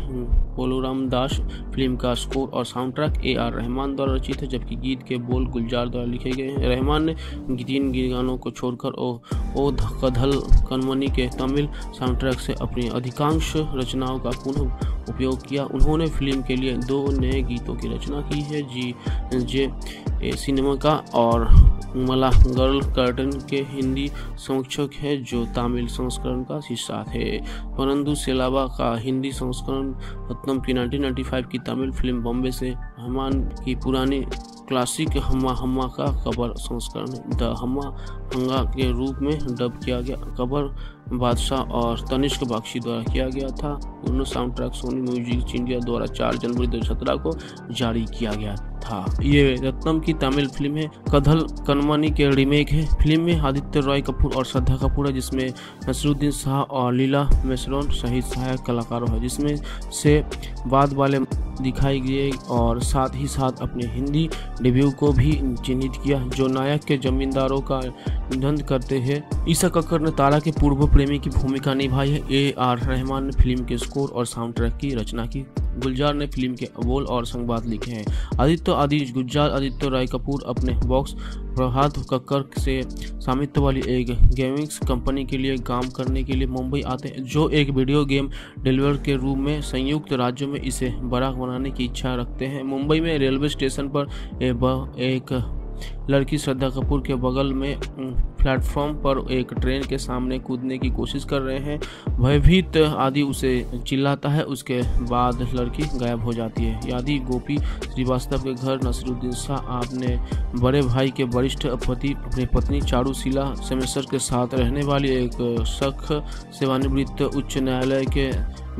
A: पोलोराम दास फ़िल्म का स्कोर और sound track A R Rahman द्वारा रचित है, जबकि गीत के बोल गुलजार द्वारा लिखे गए हैं। रहमान ने तीन गानों को छोड़कर ओ ओ कधल, कनमनी के तमिल साउंड ट्रैक से अपनी अधिकांश रचनाओं का पुनः उपयोग किया। उन्होंने फ़िल्म के लिए दो नए गीतों की रचना की है, जी, जे सिनेमा का और मला गर्ल कर्टन के हिंदी संरक्षक है जो तमिल संस्करण का हिस्सा थे। परंतु सेलावा का हिंदी संस्करण रत्नम की 1995 की तमिल फ़िल्म बॉम्बे से रहमान की पुरानी क्लासिक हम्मा हम्मा का कबर संस्करण, द हम्मा हंगा के रूप में डब किया गया कबर बादशाह और तनिष्क बख्शी द्वारा किया गया था। दोनों sound track Sony music India द्वारा 4 जनवरी 2017 को जारी किया गया था। ये रत्नम की तमिल फ़िल्म है। कधल कनमनी के रीमेक है। फ़िल्म में आदित्य रॉय कपूर और श्रद्धा कपूर है, जिसमें नसरुद्दीन शाह और लीला मेसरोन सहित सहायक कलाकारों है, जिसमें से बाद वाले दिखाई गए और साथ ही साथ अपने हिंदी डेब्यू को भी चिन्हित किया, जो नायक के जमींदारों का निधन करते हैं। ईसा कक्कर ने तारा के पूर्व प्रेमी की भूमिका निभाई है। ए आर रहमान ने फ़िल्म के स्कोर और साउंड ट्रैक की रचना की। गुलजार ने फ़िल्म के अबोल और संवाद लिखे हैं। आदित्य, आदि गुलजार, आदित्य राय कपूर अपने बॉक्स प्रभात कक्कर से स्वामित्व वाली एक गेमिंग्स कंपनी के लिए काम करने के लिए मुंबई आते हैं, जो एक वीडियो गेम डिलीवर के रूप में संयुक्त राज्यों में इसे बड़ा बनाने की इच्छा रखते हैं। मुंबई में रेलवे स्टेशन पर एक लड़की श्रद्धा कपूर के बगल में प्लेटफॉर्म पर एक ट्रेन के सामने कूदने की कोशिश कर रहे हैं। भयभीत आदि उसे चिल्लाता है, उसके बाद लड़की गायब हो जाती है। यादि, गोपी, श्रीवास्तव के घर, नसरुद्दीन शाह, आपने बड़े भाई के वरिष्ठ पति, अपनी पत्नी चारूशिला सेमेसर के साथ रहने वाली एक सख, सेवानिवृत्त उच्च न्यायालय के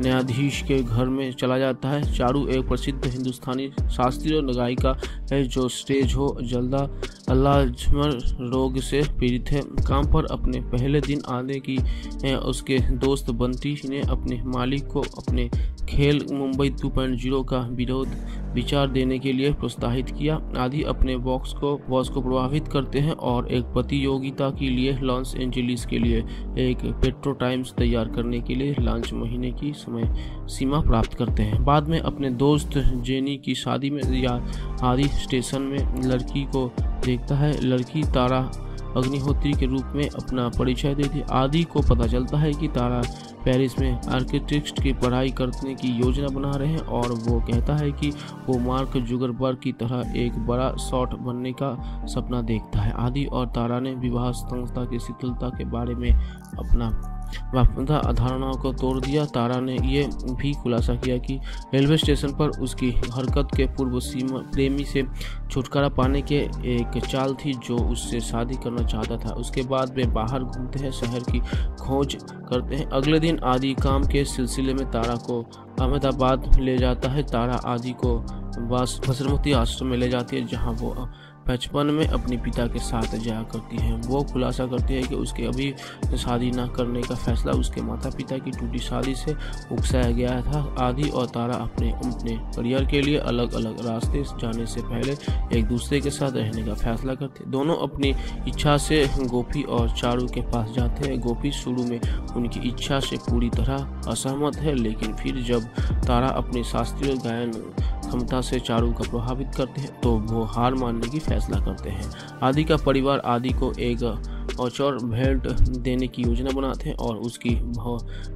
A: न्यायाधीश के घर में चला जाता है। चारू एक प्रसिद्ध हिंदुस्तानी शास्त्रीय गायिका है जो स्टेज हो, जल्दा अल्लाजमर रोग से पीड़ित है। काम पर अपने पहले दिन आने की उसके दोस्त बंटी ने अपने मालिक को अपने खेल मुंबई 2.0 का विरोध विचार देने के लिए प्रोत्साहित किया। आदि अपने बॉक्स को बॉस को प्रभावित करते हैं और एक प्रतियोगिता के लिए लॉन्च एंजलिस के लिए एक पेट्रो टाइम्स तैयार करने के लिए लॉन्च महीने की समय सीमा प्राप्त करते हैं। बाद में अपने दोस्त जेनी की शादी में या आदि स्टेशन में लड़की को देखता है। लड़की तारा अग्निहोत्री के रूप में अपना परिचय देती आदि को पता चलता है कि तारा पेरिस में आर्किटेक्ट की पढ़ाई करने की योजना बना रहे हैं और वो कहता है कि वो मार्क जुगरबर्ग की तरह एक बड़ा शॉट बनने का सपना देखता है। आदि और तारा ने विवाह संस्था की शिथिलता के बारे में अपना वापदा अधारणाओं को तोड़ दिया। तारा ने यह भी खुलासा किया कि रेलवे स्टेशन पर उसकी हरकत के पूर्व सीमा प्रेमी से छुटकारा पाने के एक चाल थी जो उससे शादी करना चाहता था। उसके बाद वे बाहर घूमते हैं, शहर की खोज करते हैं। अगले दिन आदि काम के सिलसिले में तारा को अहमदाबाद ले जाता है। तारा आदि को बस फसरमती आश्रम में ले जाती है, जहाँ वो बचपन में अपने पिता के साथ जाया करती है। वो खुलासा करती है कि उसके अभी शादी ना करने का फैसला उसके माता पिता की टूटी शादी से उकसाया गया था। आदि और तारा अपने अपने करियर के लिए अलग अलग रास्ते जाने से पहले एक दूसरे के साथ रहने का फैसला करते। दोनों अपनी इच्छा से गोपी और चारू के पास जाते हैं। गोपी शुरू में उनकी इच्छा से पूरी तरह असहमत है, लेकिन फिर जब तारा अपने शास्त्रीय गायन क्षमता से चारू का प्रभावित करते हैं तो वो हार मानने की फैसला करते हैं। आदि का परिवार आदि को एक और भेंट देने की योजना बनाते हैं और उसकी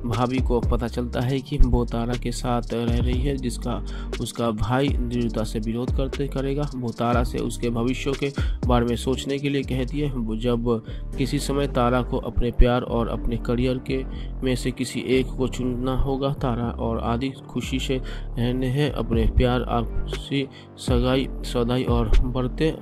A: भाभी को पता चलता है कि वो तारा के साथ रह रही है, जिसका उसका भाई दृढ़ता से विरोध करते, करेगा। वो तारा से उसके भविष्य के बारे में सोचने के लिए कहती है। जब किसी समय तारा को अपने प्यार और अपने करियर के में से किसी एक को चुनना होगा, तारा और आदि खुशी से रहने हैं। अपने प्यार आपसी सगाई, सदाई और बढ़ते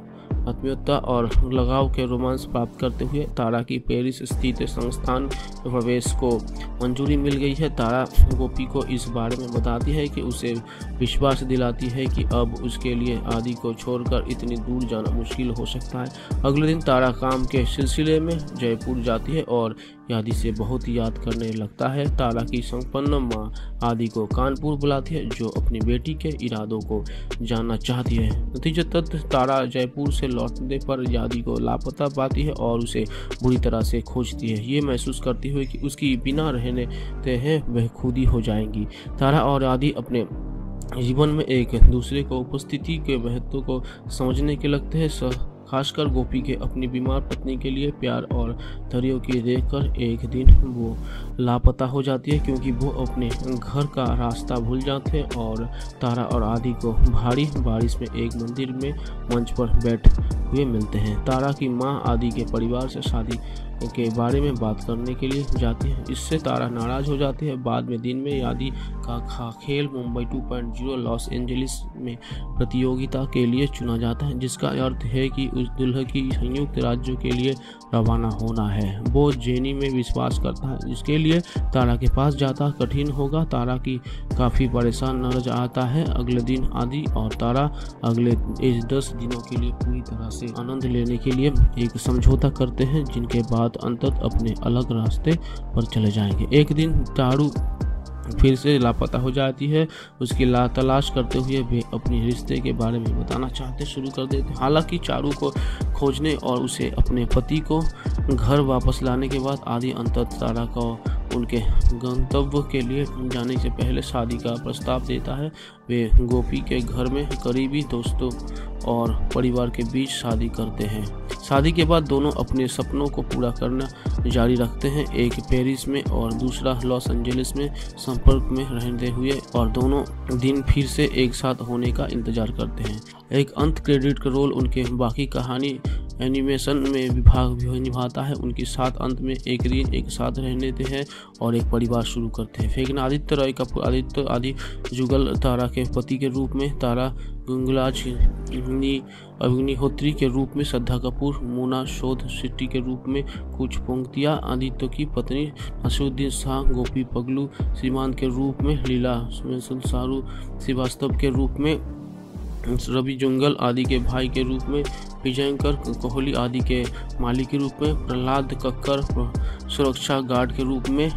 A: आत्मीयता और लगाव के रोमांस प्राप्त करते हुए तारा की पेरिस स्थित संस्थान प्रवेश को मंजूरी मिल गई है। तारा गोपी को इस बारे में बताती है कि उसे विश्वास दिलाती है कि अब उसके लिए आदि को छोड़कर इतनी दूर जाना मुश्किल हो सकता है। अगले दिन तारा काम के सिलसिले में जयपुर जाती है और आदि से बहुत याद करने लगता है। तारा की संपन्न माँ आदि को कानपुर बुलाती है, जो अपनी बेटी के इरादों को जानना चाहती है। नतीजतः तारा जयपुर से लौटने पर यादी को लापता पाती है और उसे बुरी तरह से खोजती है। ये महसूस करती हुई कि उसकी बिना रहने हैं, वह खुद ही हो जाएँगी। तारा और आदि अपने जीवन में एक दूसरे को उपस्थिति के महत्व को समझने के लगते हैं। खासकर गोपी के अपनी बीमार पत्नी के लिए प्यार और धैर्य की देखकर एक दिन वो लापता हो जाती है क्योंकि वो अपने घर का रास्ता भूल जाते हैं और तारा और आदि को भारी बारिश में एक मंदिर में मंच पर बैठ हुए मिलते हैं। तारा की माँ आदि के परिवार से शादी के बारे में बात करने के लिए जाती है। इससे तारा नाराज़ हो जाती है। बाद में दिन में यादी का खा खेल मुंबई 2.0 लॉस एंजलिस में प्रतियोगिता के लिए चुना जाता है, जिसका अर्थ है कि उस दुल्ह की संयुक्त राज्यों के लिए रवाना होना है। वो जेनी में विश्वास करता है इसके लिए तारा के पास जाता कठिन होगा। तारा की काफ़ी परेशान नज़र आता है। अगले दिन आदि और तारा अगले इस दस दिनों के लिए पूरी तरह से आनंद लेने के लिए एक समझौता करते हैं, जिनके बाद अंतत अपने अलग रास्ते पर चले जाएँगे। एक दिन चारू फिर से लापता हो जाती है। उसकी ला तलाश करते हुए वे अपने रिश्ते के बारे में बताना चाहते शुरू कर देते हालाँकि चारू को खोजने और उसे अपने पति को घर वापस लाने के बाद आदि अंत तारा को उनके गंतव्य के लिए जाने से पहले शादी का प्रस्ताव देता है। वे गोपी के घर में करीबी दोस्तों और परिवार के बीच शादी करते हैं। शादी के बाद दोनों अपने सपनों को पूरा करना जारी रखते हैं। एक पेरिस में और दूसरा लॉस एंजलिस में संपर्क में रहते हुए और दोनों दिन फिर से एक साथ होने का इंतज़ार करते हैं। एक अंत क्रेडिट का रोल उनके बाकी कहानी एनिमेशन में विभाग निभाता है। उनके साथ अंत में एक दिन एक साथ रहने देते हैं और एक परिवार शुरू करते हैं। फेगन, आदित्य रॉय कपूर आदित्य, आदि जुगल, तारा के पति के रूप में तारा गुंगलाज अग्निहोत्री के रूप में श्रद्धा कपूर, मोना शोध सिटी के रूप में कुछ पंक्तियाँ, आदित्य की पत्नी नसरुद्दीन शाह, गोपी पगलू, श्रीमान के रूप में लीला सारू, श्रीवास्तव के रूप में रवि जुंगल आदि के भाई के रूप में, विजयंकर कोहली आदि के मालिक के रूप में, प्रहलाद कक्कर सुरक्षा गार्ड के रूप में,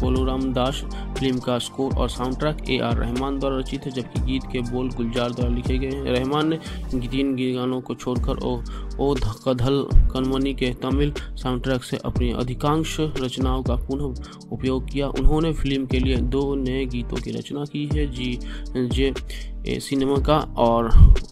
A: बोलोराम दास फ़िल्म का स्कोर और sound track A R Rahman द्वारा रचित है, जबकि गीत के बोल गुलजार द्वारा लिखे गए हैं। रहमान ने तीन गानों को छोड़कर ओ ओ कधल कनमनी के तमिल साउंड ट्रैक से अपनी अधिकांश रचनाओं का पुनः उपयोग किया। उन्होंने फ़िल्म के लिए दो नए गीतों की रचना की है, जी, जे सिनेमा का और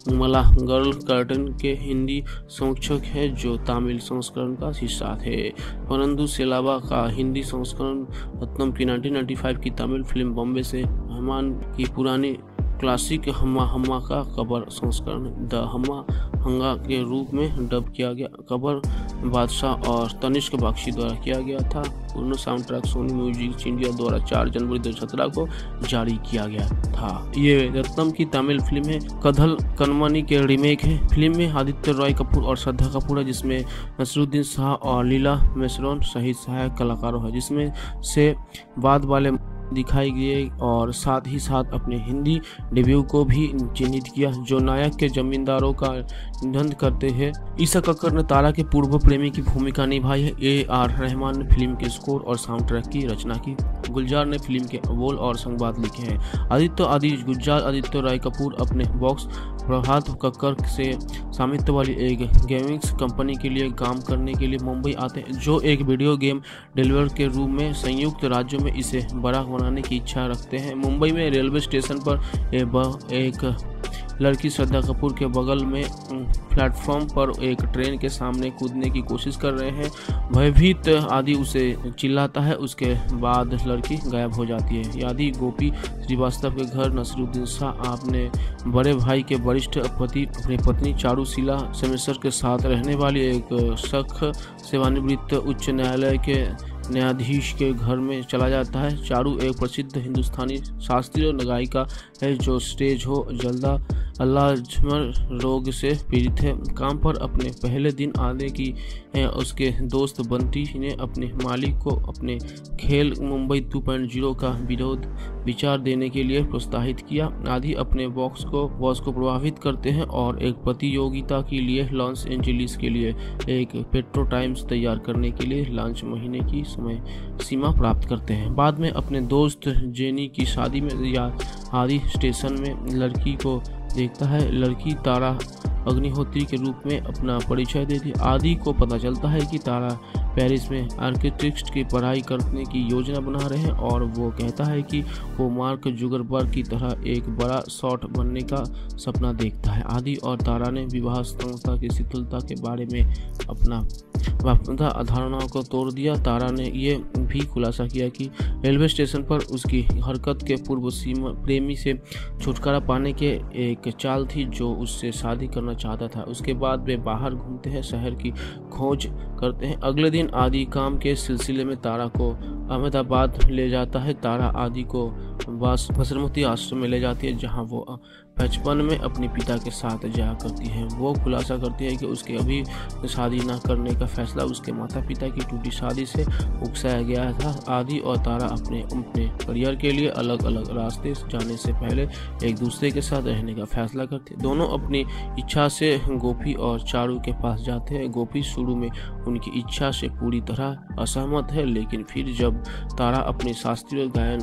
A: उमला गर्ल कर्टन के हिंदी संरक्षक है जो तमिल संस्करण का हिस्सा थे। परंतु सेलावा का हिंदी संस्करण रत्नम की 1995 की तमिल फ़िल्म बॉम्बे से रहमान की पुरानी क्लासिक हम्मा हम्मा का कबर संस्करण द हम्मा हंगा के रूप में डब किया गया। कबर बादशाह और तनिष्क बख्शी द्वारा किया गया था। पूर्ण sound track Sony music India द्वारा 4 जनवरी दो को जारी किया गया था। ये रत्नम की तमिल फ़िल्म है। कधल कनमनी के रीमेक है। फ़िल्म में आदित्य रॉय कपूर और श्रद्धा कपूर है, जिसमें नसरुद्दीन शाह और लीला मिश्रोन सहित सहायक कलाकारों है, जिसमें से बाद वाले दिखाई गई और साथ ही साथ अपने हिंदी डेब्यू को भी चिन्हित किया, जो नायक के जमींदारों का निधन करते हैं। ईसा कक्कर ने तारा के पूर्व प्रेमी की भूमिका निभाई है। ए आर रहमान ने फ़िल्म के स्कोर और साउंड ट्रैक की रचना की। गुलजार ने फ़िल्म के बोल और संवाद लिखे हैं। आदित्य, आदि गुलजार, आदित्य राय कपूर अपने बॉक्स प्रभात कक्कर से स्वामित्व वाली एक गेमिंग्स कंपनी के लिए काम करने के लिए मुंबई आते हैं, जो एक वीडियो गेम डिलीवर के रूप में संयुक्त राज्यों में इसे बड़ा बनाने की इच्छा रखते हैं। मुंबई में रेलवे स्टेशन पर एक लड़की श्रद्धा कपूर के बगल में प्लेटफॉर्म पर एक ट्रेन के सामने कूदने की कोशिश कर रहे हैं। भयभीत आदि उसे चिल्लाता है। उसके बाद लड़की गायब हो जाती है। यादि, गोपी श्रीवास्तव के घर, नसरुद्दीन शाह, आपने बड़े भाई के वरिष्ठ पति, अपनी पत्नी चारूशीला सेमेसर के साथ रहने वाली एक सख, सेवानिवृत्त उच्च न्यायालय के न्यायाधीश के घर में चला जाता है। चारू एक प्रसिद्ध हिंदुस्तानी शास्त्रीय गायिका है जो स्टेज हो, जल्दा अल्लाजमर रोग से पीड़ित है। काम पर अपने पहले दिन आने की, है, उसके दोस्त बंटी ने अपने मालिक को अपने खेल मुंबई 2.0 का विरोध विचार देने के लिए प्रोत्साहित किया। आदि अपने बॉक्स को बॉस को प्रभावित करते हैं और एक प्रतियोगिता के लिए लॉन्स एंजलिस के लिए एक पेट्रो टाइम्स तैयार करने के लिए लॉन्च महीने की समय सीमा प्राप्त करते हैं। बाद में अपने दोस्त जेनी की शादी में या आदि स्टेशन में लड़की को देखता है, लड़की तारा अग्निहोत्री के रूप में अपना परिचय देती आदि को पता चलता है कि तारा पेरिस में आर्किटेक्ट की पढ़ाई करने की योजना बना रहे हैं और वो कहता है कि वो मार्क जुगरबर्ग की तरह एक बड़ा शॉट बनने का सपना देखता है। आदि और तारा ने विवाह संस्था की शीतलता के बारे में अपना वापदा अधारणाओं को तोड़ दिया। तारा ने ये भी खुलासा किया कि रेलवे स्टेशन पर उसकी हरकत के पूर्व सीमा प्रेमी से छुटकारा पाने के एक चाल थी जो उससे शादी करना चाहता था। उसके बाद वे बाहर घूमते हैं, शहर की खोज करते हैं। अगले दिन आदि काम के सिलसिले में तारा को अहमदाबाद ले जाता है। तारा आदि को बस बसरमती आश्रम में ले जाती है, जहाँ वो बचपन में अपने पिता के साथ जाया करती है। वो खुलासा करती है कि उसके अभी शादी न करने का फैसला उसके माता पिता की टूटी शादी से उकसाया गया था। आदि और तारा अपने अपने करियर के लिए अलग अलग रास्ते जाने से पहले एक दूसरे के साथ रहने का फैसला करते। दोनों अपनी इच्छा से गोपी और चारू के पास जाते हैं। गोपी शुरू में उनकी इच्छा से पूरी तरह असहमत है, लेकिन फिर जब तारा अपने शास्त्रीय गायन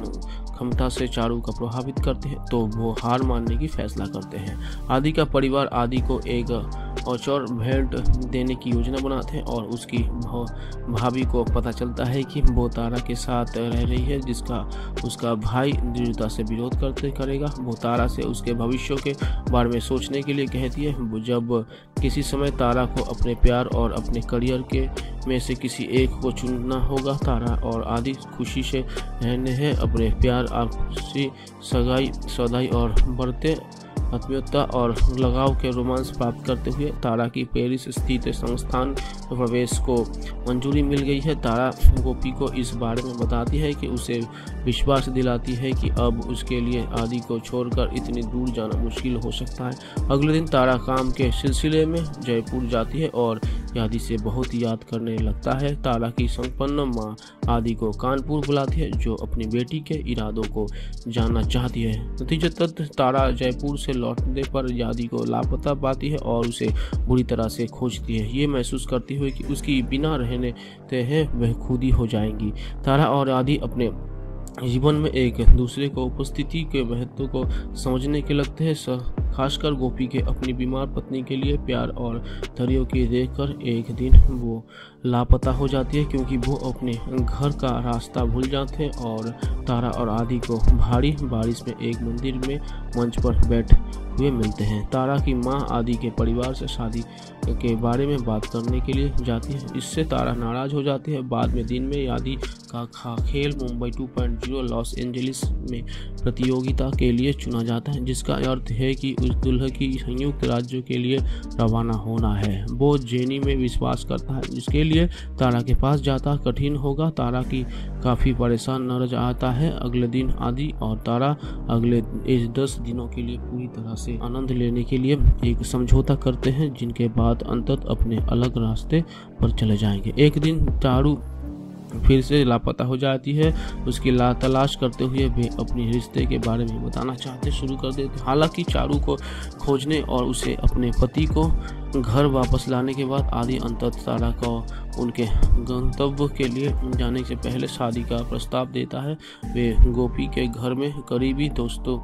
A: क्षमता से चारू का प्रभावित करते हैं तो वो हार मानने की फैसला करते हैं। आदि का परिवार आदि को एक औचौर भेंट देने की योजना बनाते हैं और उसकी भाभी को पता चलता है कि वो तारा के साथ रह रही है, जिसका उसका भाई दृढ़ता से विरोध करते, करेगा। वो तारा से उसके भविष्य के बारे में सोचने के लिए कहती है। जब किसी समय तारा को अपने प्यार और अपने करियर के में से किसी एक को चुनना होगा, तारा और आदि खुशी से रहने हैं, अपने प्यार आपसी सगाई, सौदाई और बढ़ते आत्मीयता और लगाव के रोमांस प्राप्त करते हुए तारा की पेरिस स्थित संस्थान प्रवेश को मंजूरी मिल गई है। तारा गोपी को इस बारे में बताती है कि उसे विश्वास दिलाती है कि अब उसके लिए आदि को छोड़कर इतनी दूर जाना मुश्किल हो सकता है। अगले दिन तारा काम के सिलसिले में जयपुर जाती है और आदि से बहुत याद करने लगता है। तारा की संपन्न माँ आदि को कानपुर बुलाती है, जो अपनी बेटी के इरादों को जानना चाहती है। नतीजतः तारा जयपुर से लौटने पर यादी को लापता पाती है और उसे बुरी तरह से खोजती है। ये महसूस करती हुई कि उसकी बिना रहने हैं, वह खुद ही हो जाएँगी। तारा और आदि अपने जीवन में एक दूसरे को उपस्थिति के महत्व को समझने के लगते हैं। खासकर गोपी के अपनी बीमार पत्नी के लिए प्यार और धैर्य की देखकर एक दिन वो लापता हो जाती है क्योंकि वो अपने घर का रास्ता भूल जाते हैं और तारा और आदि को भारी बारिश में एक मंदिर में मंच पर बैठ हुए मिलते हैं। तारा की माँ आदि के परिवार से शादी के बारे में बात करने के लिए जाती है। इससे तारा नाराज़ हो जाती है। बाद में दिन में आदि का खा खेल मुंबई 2.0 लॉस एंजलिस में प्रतियोगिता के लिए चुना जाता है, जिसका अर्थ है कि उस दुल्ह की संयुक्त राज्यों के लिए रवाना होना है। वो जेनी में विश्वास करता है, जिसके लिए तारा के पास जाता कठिन होगा। तारा की काफ़ी परेशान नरज आता है। अगले दिन आदि और तारा अगले इस दस दिनों के लिए पूरी तरह से आनंद लेने के लिए एक समझौता करते हैं, जिनके बाद अंतत अपने अलग रास्ते पर चले जाएँगे। एक दिन तारू फिर से लापता हो जाती है। उसकी ला तलाश करते हुए वे अपने रिश्ते के बारे में बताना चाहते शुरू कर देते हालाँकि चारू को खोजने और उसे अपने पति को घर वापस लाने के बाद आदि अंतर तारा को उनके गंतव्य के लिए जाने से पहले शादी का प्रस्ताव देता है। वे गोपी के घर में करीबी दोस्तों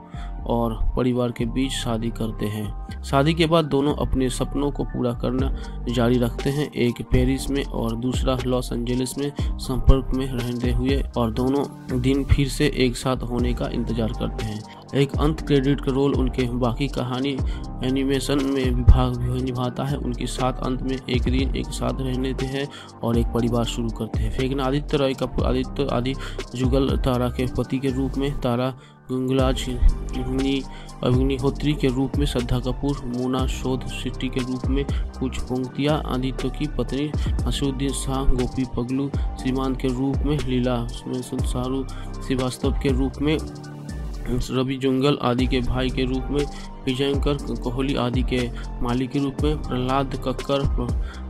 A: और परिवार के बीच शादी करते हैं। शादी के बाद दोनों अपने सपनों को पूरा करना जारी रखते हैं। एक पेरिस में और दूसरा लॉस एंजलिस में संपर्क में रहते हुए और दोनों दिन फिर से एक साथ होने का इंतज़ार करते हैं। एक अंत क्रेडिट का रोल उनके बाकी कहानी एनिमेशन में विभाग निभाता है। उनके साथ अंत में एक दिन एक साथ रहने देते हैं और एक परिवार शुरू करते हैं। फेगन आदित्य रॉय का आदित्य आदि जुगल तारा के पति के रूप में तारा गुंगलाज अग्निहोत्री के रूप में श्रद्धा कपूर, मोना शोध सिटी के रूप में कुछ पंक्तियाँ, आदित्य की पत्नी असुद्दीन शाह, गोपी पगलू सीमांत के रूप में लीला शाहरुख श्रीवास्तव के रूप में रवि जुंगल आदि के भाई के रूप में विजयंकर, कोहली आदि के मालिक के रूप में, प्रहलाद कक्कर,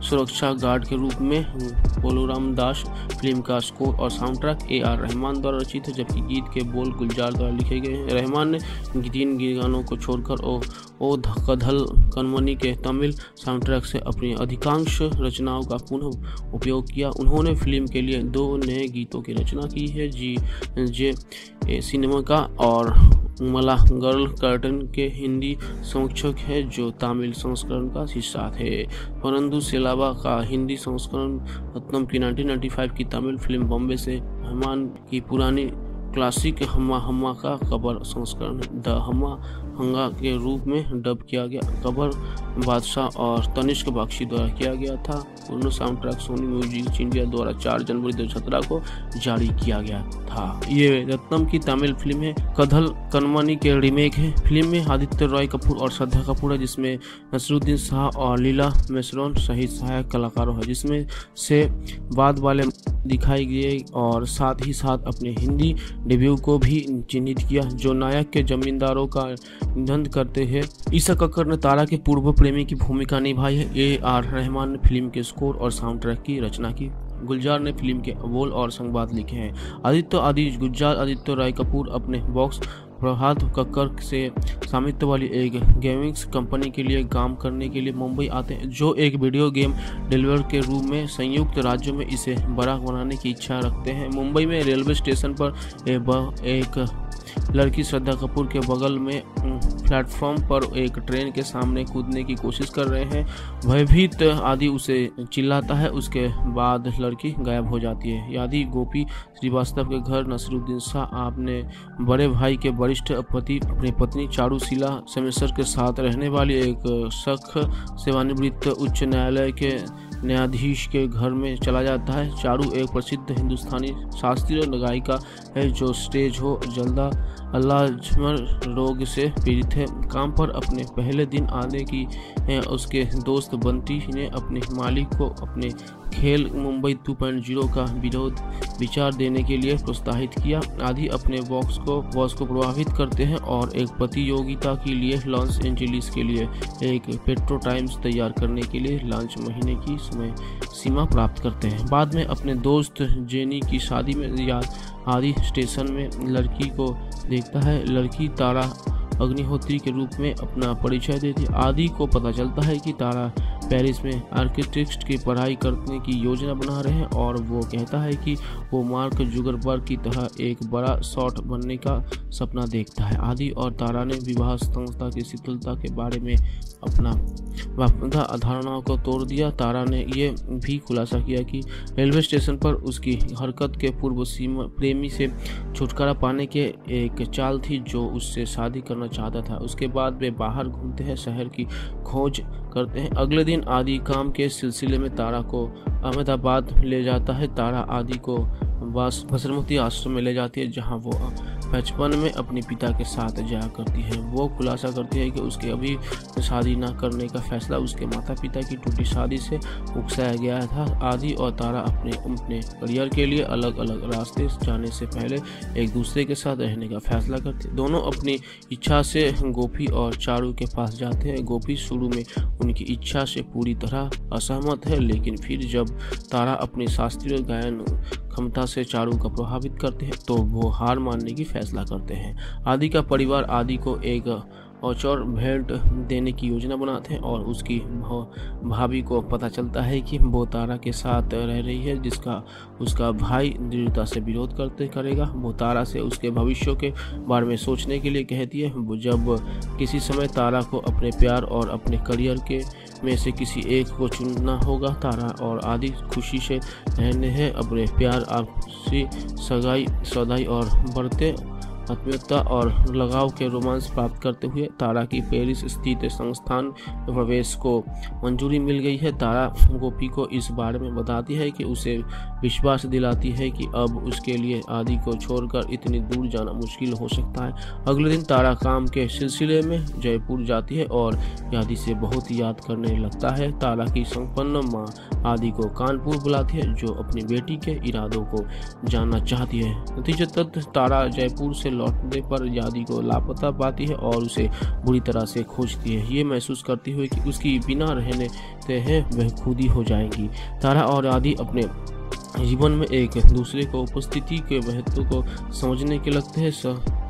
A: सुरक्षा गार्ड के रूप में पोलोराम दास, फ़िल्म का स्कोर और sound track A R Rahman द्वारा रचित है जबकि गीत के बोल गुलजार द्वारा लिखे गए हैं। रहमान ने तीन गानों को छोड़कर ओ ओ कधल कनमनी के तमिल साउंड ट्रैक से अपनी अधिकांश रचनाओं का पुनः उपयोग किया। उन्होंने फ़िल्म के लिए दो नए गीतों की रचना की है, जी, जे सिनेमा का और मला गर्ल कर्टन के हिंदी संरक्षक है जो तमिल संस्करण का हिस्सा थे। परंतु सेलावा का हिंदी संस्करण रत्नम की 1995 की तमिल फ़िल्म बॉम्बे से रहमान की पुरानी क्लासिक हम्मा हम्मा का कबर संस्करण द हम्मा हंगा के रूप में डब किया गया। कबर बादशाह और तनिष्क बख्शी द्वारा किया गया था। पूर्ण sound track Sony music India द्वारा 4 जनवरी दो को जारी किया गया था। ये रत्नम की तमिल फ़िल्म है। कधल कनमनी के रीमेक है। फ़िल्म में आदित्य रॉय कपूर और श्रद्धा कपूर है, जिसमें नसरुद्दीन शाह और लीला मेसरोन सहित सहायक कलाकारों है, जिसमें से बाद वाले दिखाई गए और साथ ही साथ अपने हिंदी डेब्यू को भी चिन्हित किया, जो नायक के जमींदारों का निधन करते हैं। ईसा कक्कर ने तारा के पूर्व प्रेमी की भूमिका निभाई है। ए आर रहमान ने फ़िल्म के स्कोर और साउंड ट्रैक की रचना की। गुलजार ने फ़िल्म के बोल और संवाद लिखे हैं। आदित्य आदि गुलजार, आदित्य राय कपूर अपने बॉक्स प्रभात कक्कर से स्वामित्व वाली एक गेमिंग्स कंपनी के लिए काम करने के लिए मुंबई आते हैं, जो एक वीडियो गेम डिलीवर के रूप में संयुक्त राज्यों में इसे बड़ा बनाने की इच्छा रखते हैं। मुंबई में रेलवे स्टेशन पर एक लड़की श्रद्धा कपूर के बगल में प्लेटफॉर्म पर एक ट्रेन के सामने कूदने की कोशिश कर रहे हैं। भयभीत आदि उसे चिल्लाता है, उसके बाद लड़की गायब हो जाती है। यादि गोपी श्रीवास्तव के घर, नसरुद्दीन शाह, आपने बड़े भाई के वरिष्ठ पति, अपनी पत्नी चारूशिला समेसर के साथ रहने वाली एक सख सेवानिवृत्त उच्च न्यायालय के न्यायाधीश के घर में चला जाता है। चारू एक प्रसिद्ध हिंदुस्तानी शास्त्रीय गायिका है, जो स्टेज हो, जल्दा अल्लाजमर रोग से पीड़ित है। काम पर अपने पहले दिन आने की उसके दोस्त बंटी ने अपने मालिक को अपने खेल मुंबई 2.0 का विरोध, विचार देने के लिए प्रोत्साहित किया। आदि अपने बॉक्स को, बॉस को प्रभावित करते हैं और एक प्रतियोगिता के लिए लॉन्च एंजलिस के लिए एक पेट्रो टाइम्स तैयार करने के लिए लॉन्च महीने की समय सीमा प्राप्त करते हैं। बाद में अपने दोस्त जेनी की शादी में याद आदि स्टेशन में लड़की को देखता है। लड़की तारा अग्निहोत्री के रूप में अपना परिचय देती आदि को पता चलता है कि तारा पेरिस में आर्किटेक्ट की पढ़ाई करने की योजना बना रहे हैं और वो कहता है कि वो मार्क जुगरबर्ग की तरह एक बड़ा शॉट बनने का सपना देखता है। आदि और तारा ने विवाह संस्था की शीतलता के बारे में अपना वापदा धारणाओं को तोड़ दिया। तारा ने यह भी खुलासा किया कि रेलवे स्टेशन पर उसकी हरकत के पूर्व सीमा प्रेमी से छुटकारा पाने के एक चाल थी जो उससे शादी करना चाहता था। उसके बाद वे बाहर घूमते हैं, शहर की खोज करते हैं। अगले दिन आदि काम के सिलसिले में तारा को अहमदाबाद ले जाता है। तारा आदि को बसरमती आश्रम में ले जाती है, जहाँ वो बचपन में अपने पिता के साथ जाया करती है। वो खुलासा करती है कि उसके अभी शादी न करने का फैसला उसके माता पिता की टूटी शादी से उकसाया गया था। आदि और तारा अपने अपने करियर के लिए अलग अलग रास्ते जाने से पहले एक दूसरे के साथ रहने का फैसला करते दोनों अपनी इच्छा से गोपी और चारू के पास जाते हैं। गोपी शुरू में उनकी इच्छा से पूरी तरह असहमत है, लेकिन फिर जब तारा अपनी शास्त्रीय गायन क्षमता से चारू का प्रभावित करते हैं तो वो हार मानने की फैसला करते हैं। आदि का परिवार आदि को एक औचौर भेंट देने की योजना बनाते हैं और उसकी भाभी को पता चलता है कि वो तारा के साथ रह रही है, जिसका, उसका भाई दृढ़ता से विरोध करते, करेगा। वो तारा से उसके भविष्य के बारे में सोचने के लिए कहती है जब किसी समय तारा को अपने प्यार और अपने करियर के में से किसी एक को चुनना होगा, तारा और आदि खुशी से रहने हैं। अपने प्यार आपसी सगाई, सौदाई और बढ़ते आत्मीयता और लगाव के रोमांस प्राप्त करते हुए तारा की पेरिस स्थित संस्थान प्रवेश को मंजूरी मिल गई है। तारा गोपी को इस बारे में बताती है कि उसे विश्वास दिलाती है कि अब उसके लिए आदि को छोड़कर इतनी दूर जाना मुश्किल हो सकता है। अगले दिन तारा काम के सिलसिले में जयपुर जाती है और आदि से बहुत याद करने लगता है। तारा की संपन्न माँ आदि को कानपुर बुलाती है, जो अपनी बेटी के इरादों को जानना चाहती है। नतीजतः तारा जयपुर से लौटने पर यादी को लापता पाती है और उसे बुरी तरह से खोजती है। ये महसूस करती हुई कि उसकी बिना रहने हैं, वह खुद ही हो जाएँगी। तारा और आदि अपने जीवन में एक दूसरे को उपस्थिति के महत्व को समझने के लगते हैं।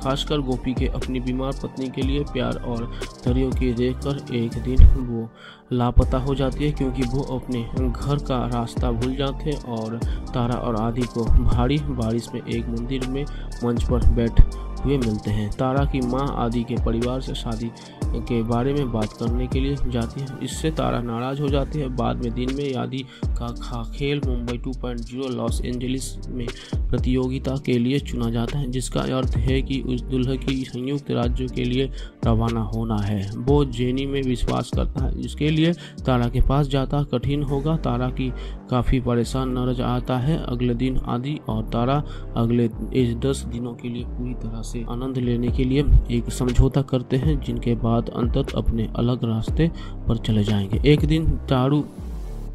A: खासकर गोपी के अपनी बीमार पत्नी के लिए प्यार और दरियों की देखकर एक दिन वो लापता हो जाती है क्योंकि वो अपने घर का रास्ता भूल जाते हैं और तारा और आदि को भारी बारिश में एक मंदिर में मंच पर बैठ हुए मिलते हैं। तारा की माँ आदि के परिवार से शादी के बारे में बात करने के लिए जाती है। इससे तारा नाराज़ हो जाती है। बाद में दिन में आदि का खा खेल मुंबई 2.0 लॉस एंजलिस में प्रतियोगिता के लिए चुना जाता है, जिसका अर्थ है कि उस दुल्ह की संयुक्त राज्यों के लिए रवाना होना है। वो जेनी में विश्वास करता है इसके लिए तारा के पास जाता कठिन होगा। तारा की काफ़ी परेशान नरज आता है। अगले दिन आदि और तारा अगले दस दिनों के लिए पूरी तरह से आनंद लेने के लिए एक समझौता करते हैं, जिनके बाद अंतत अपने अलग रास्ते पर चले जाएँगे। एक दिन तारू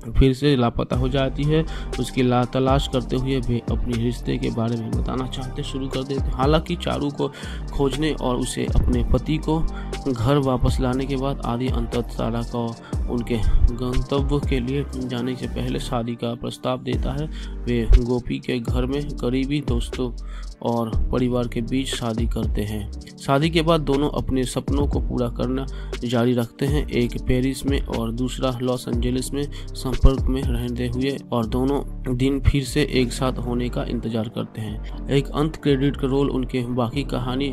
A: फिर से लापता हो जाती है। उसकी ला तलाश करते हुए वे अपने रिश्ते के बारे में बताना चाहते शुरू कर देते हालाँकि चारू को खोजने और उसे अपने पति को घर वापस लाने के बाद आदि अंतत सारा को उनके गंतव्य के लिए जाने से पहले शादी का प्रस्ताव देता है। वे गोपी के घर में करीबी दोस्तों और परिवार के बीच शादी करते हैं। शादी के बाद दोनों अपने सपनों को पूरा करना जारी रखते हैं। एक पेरिस में और दूसरा लॉस एंजलिस में संपर्क में रहते हुए और दोनों दिन फिर से एक साथ होने का इंतज़ार करते हैं। एक अंत क्रेडिट का रोल उनके बाकी कहानी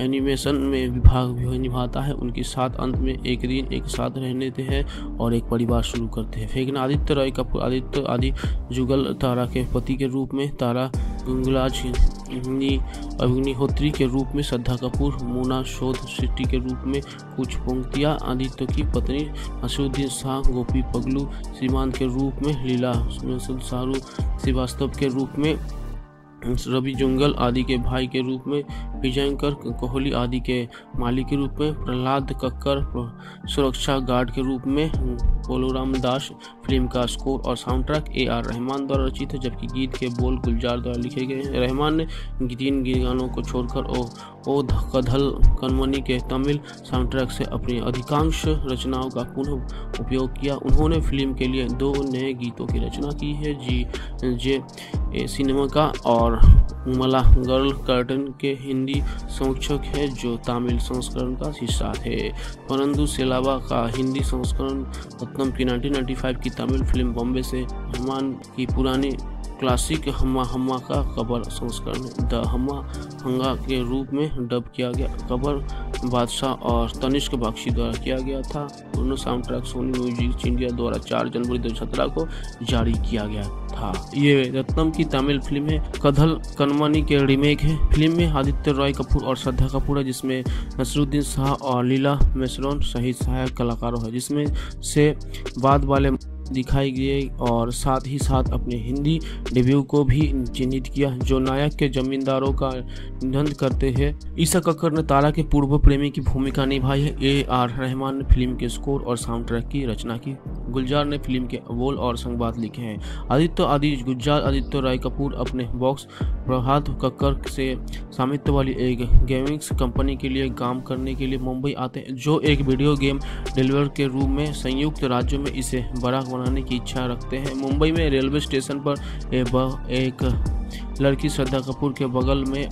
A: एनिमेशन में विभाग निभाता है, उनके साथ अंत में एक दिन एक साथ रहने देते हैं और एक परिवार शुरू करते हैं। फेगन, आदित्य रॉय कपूर आदित्य, आदि जुगल तारा के पति के रूप में तारा गुंगलाज अग्निहोत्री के रूप में श्रद्धा कपूर, मोना शोध सिटी के रूप में कुछ पंक्तियाँ, आदित्य की पत्नी असुद्दीन शाह, गोपी पगलू श्रीमान के रूप में लीला शाहरुख श्रीवास्तव के रूप में रवि जुंगल आदि के भाई के रूप में, विजयंकर कोहली आदि के मालिक के रूप में, प्रहलाद कक्कर सुरक्षा गार्ड के रूप में, पोलोराम दास फ़िल्म का स्कोर और sound track A R Rahman द्वारा रचित है जबकि गीत के बोल गुलजार द्वारा लिखे गए हैं। रहमान ने तीन गानों को छोड़कर ओ ओ कधल, कनमनी के तमिल साउंड ट्रैक से अपनी अधिकांश रचनाओं का पुनः उपयोग किया। उन्होंने फ़िल्म के लिए दो नए गीतों की रचना की है, जी, जे सिनेमा का और मला गर्ल कर्टन के हिंदी संरक्षक है जो तमिल संस्करण का हिस्सा है। परंतु सेलावा का हिंदी संस्करण रत्नम की 1995 की तमिल फ़िल्म बॉम्बे से रहमान की पुरानी क्लासिक हम्मा हम्मा का कबर संस्करण, द हम्मा हंगा के रूप में डब किया गया। कबर बादशाह और तनिष्क बख्शी द्वारा किया गया था। दोनों sound track Sony music India द्वारा 4 जनवरी दो को जारी किया गया था। ये रत्नम की तमिल फ़िल्म है। कधल कनमानी के रीमेक है। फ़िल्म में आदित्य रॉय कपूर और श्रद्धा कपूर है, जिसमें नसरुद्दीन शाह और लीला मेसरोन सहित सहायक कलाकारों है, जिसमें से बाद वाले दिखाई गई और साथ ही साथ अपने हिंदी डेब्यू को भी चिन्हित किया, जो नायक के जमींदारों का निधन करते हैं। ईसा कक्कर ने तारा के पूर्व प्रेमी की भूमिका निभाई है। ए आर रहमान ने फ़िल्म के स्कोर और साउंड ट्रैक की रचना की। गुलजार ने फ़िल्म के बोल और संवाद लिखे हैं। आदित्य आदि गुलजार आदित्य राय कपूर अपने बॉक्स प्रभात कक्कर से स्वामित्व वाली एक गेमिंग्स कंपनी के लिए काम करने के लिए मुंबई आते हैं। जो एक वीडियो गेम डिलीवर के रूप में संयुक्त राज्यों में इसे बड़ा बनाने की इच्छा रखते हैं। मुंबई में रेलवे स्टेशन पर एक लड़की श्रद्धा कपूर के बगल में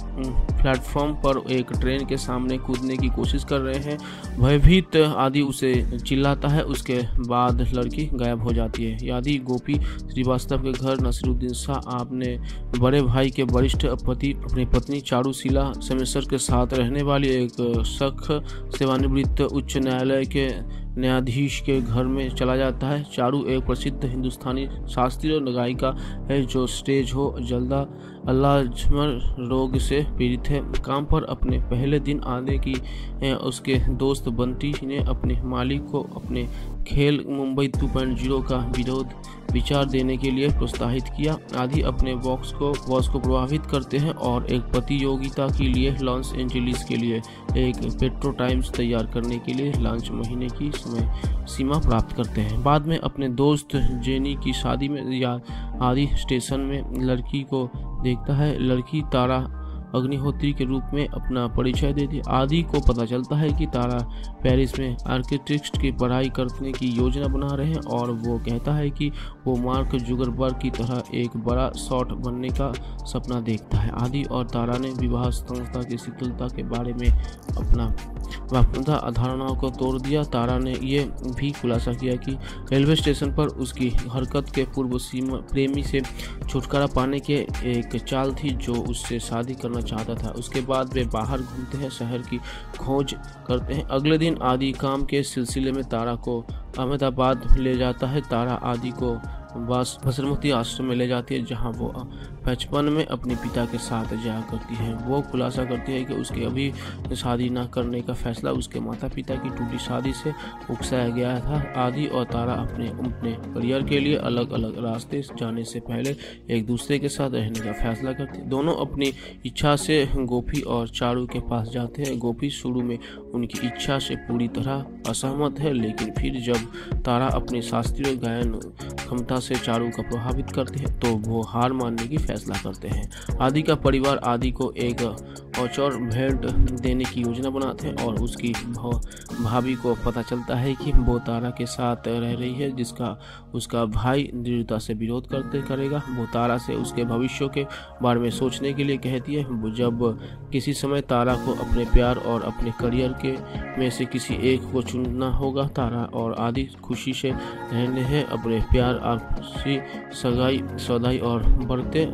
A: प्लेटफॉर्म पर एक ट्रेन के सामने कूदने की कोशिश कर रहे हैं। भयभीत आदि उसे चिल्लाता है, उसके बाद लड़की गायब हो जाती है। यादि, गोपी, श्रीवास्तव के घर, नसीरुद्दीन शाह, आपने बड़े भाई के वरिष्ठ पति, अपनी पत्नी चारूशीला समेसर के साथ रहने वाली एक सख सेवानिवृत्त उच्च न्यायालय के न्यायाधीश के घर में चला जाता है। चारू एक प्रसिद्ध हिंदुस्तानी शास्त्रीय गायिका है, जो स्टेज हो, जल्दा अल्लाजमर रोग से पीड़ित है। काम पर अपने पहले दिन आने की उसके दोस्त बंटी ने अपने मालिक को अपने खेल मुंबई 2.0 का विरोध विचार देने के लिए प्रोत्साहित किया। आदि अपने बॉक्स को बॉस को प्रभावित करते हैं और एक प्रतियोगिता के लिए लॉन्च एंजेलिस के लिए एक पेट्रो टाइम्स तैयार करने के लिए लॉन्च महीने की समय सीमा प्राप्त करते हैं। बाद में अपने दोस्त जेनी की शादी में या आदि स्टेशन में लड़की को देखता है। लड़की तारा अग्निहोत्री के रूप में अपना परिचय देती आदि को पता चलता है कि तारा पेरिस में आर्किटेक्ट की पढ़ाई करने की योजना बना रहे हैं और वो कहता है कि वो मार्क जुगरबर्ग की तरह एक बड़ा शॉट बनने का सपना देखता है। आदि और तारा ने विवाह संस्था की शीतलता के बारे में अपना वापदा अधारणाओं को तोड़ दिया। तारा ने यह भी खुलासा किया कि रेलवे स्टेशन पर उसकी हरकत के पूर्व सीमा प्रेमी से छुटकारा पाने के एक चाल थी जो उससे शादी करना चाहता था। उसके बाद वे बाहर घूमते हैं, शहर की खोज करते हैं। अगले दिन आदि काम के सिलसिले में तारा को अहमदाबाद ले जाता है। तारा आदि को बस बसरमती आश्रम में ले जाती है, जहाँ वो बचपन में अपने पिता के साथ जाया करती है। वो खुलासा करती है कि उसके अभी शादी न करने का फैसला उसके माता पिता की टूटी शादी से उकसाया गया था। आदि और तारा अपने अपने करियर के लिए अलग अलग रास्ते जाने से पहले एक दूसरे के साथ रहने का फैसला करते दोनों अपनी इच्छा से गोपी और चारू के पास जाते हैं। गोपी शुरू में उनकी इच्छा से पूरी तरह असहमत है, लेकिन फिर जब तारा अपनी शास्त्रीय गायन क्षमता से चारू का प्रभावित करते हैं तो वो हार मानने की फैसला करते हैं। आदि का परिवार आदि को एक औचौर भेंट देने की योजना बनाते हैं और उसकी भाभी को पता चलता है कि वो तारा के साथ रह रही है, जिसका, उसका भाई दृढ़ता से विरोध करते करेगा। वो तारा से उसके भविष्य के बारे में सोचने के लिए कहती है, जब किसी समय तारा को अपने प्यार और अपने करियर के में से किसी एक को चुनना होगा, तारा और आदि खुशी से रहने हैं। अपने प्यार आपसी सगाई, सौदाई और बढ़ते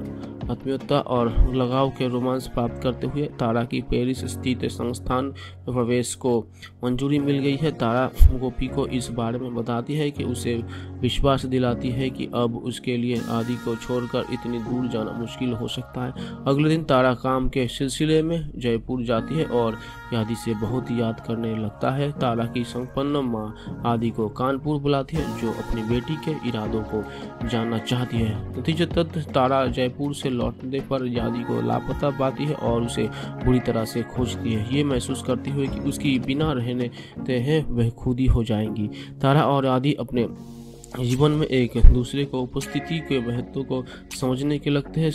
A: आत्मीयता और लगाव के रोमांस प्राप्त करते हुए तारा की पेरिस स्थित संस्थान में प्रवेश को मंजूरी मिल गई है। तारा गोपी को इस बारे में बताती है कि उसे विश्वास दिलाती है कि अब उसके लिए आदि को छोड़कर इतनी दूर जाना मुश्किल हो सकता है। अगले दिन तारा काम के सिलसिले में जयपुर जाती है और आदि से बहुत याद करने लगता है। तारा की संपन्न माँ आदि को कानपुर बुलाती है, जो अपनी बेटी के इरादों को जानना चाहती है। नतीजतः तारा जयपुर से लौटने पर यादी को लापता पाती है और उसे बुरी तरह से खोजती है। ये महसूस करती हुई कि उसकी बिना रहने हैं, वह खुद ही हो जाएँगी। तारा और यादी अपने जीवन में एक दूसरे को उपस्थिति के महत्व को समझने के लगते हैं।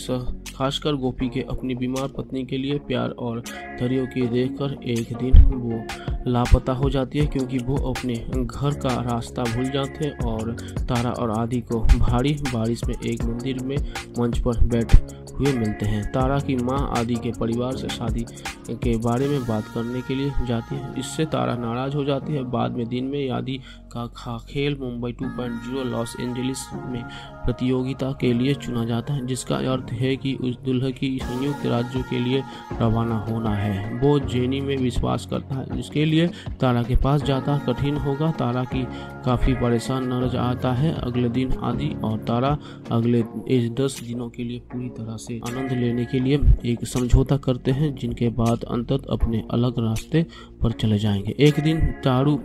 A: खासकर गोपी के अपनी बीमार पत्नी के लिए प्यार और धैर्य की देखकर एक दिन वो लापता हो जाती है क्योंकि वो अपने घर का रास्ता भूल जाते हैं और तारा और आदि को भारी बारिश में एक मंदिर में मंच पर बैठ हुए मिलते हैं। तारा की माँ आदि के परिवार से शादी के बारे में बात करने के लिए जाती है। इससे तारा नाराज़ हो जाती है। बाद में दिन में आदि का खा, खेल मुंबई 2.0 लॉस एंजलिस में प्रतियोगिता के लिए चुना जाता है, जिसका अर्थ है कि उस दुल्ह की संयुक्त राज्यों के लिए रवाना होना है। वो जेनी में विश्वास करता है, जिसके लिए तारा के पास जाता कठिन होगा। तारा की काफ़ी परेशान नज़र आता है अगले दिन आदि, और तारा अगले दस दिनों के लिए पूरी तरह से आनंद लेने के लिए एक समझौता करते हैं, जिनके बाद अंतत अपने अलग रास्ते पर चले जाएँगे। एक दिन चारू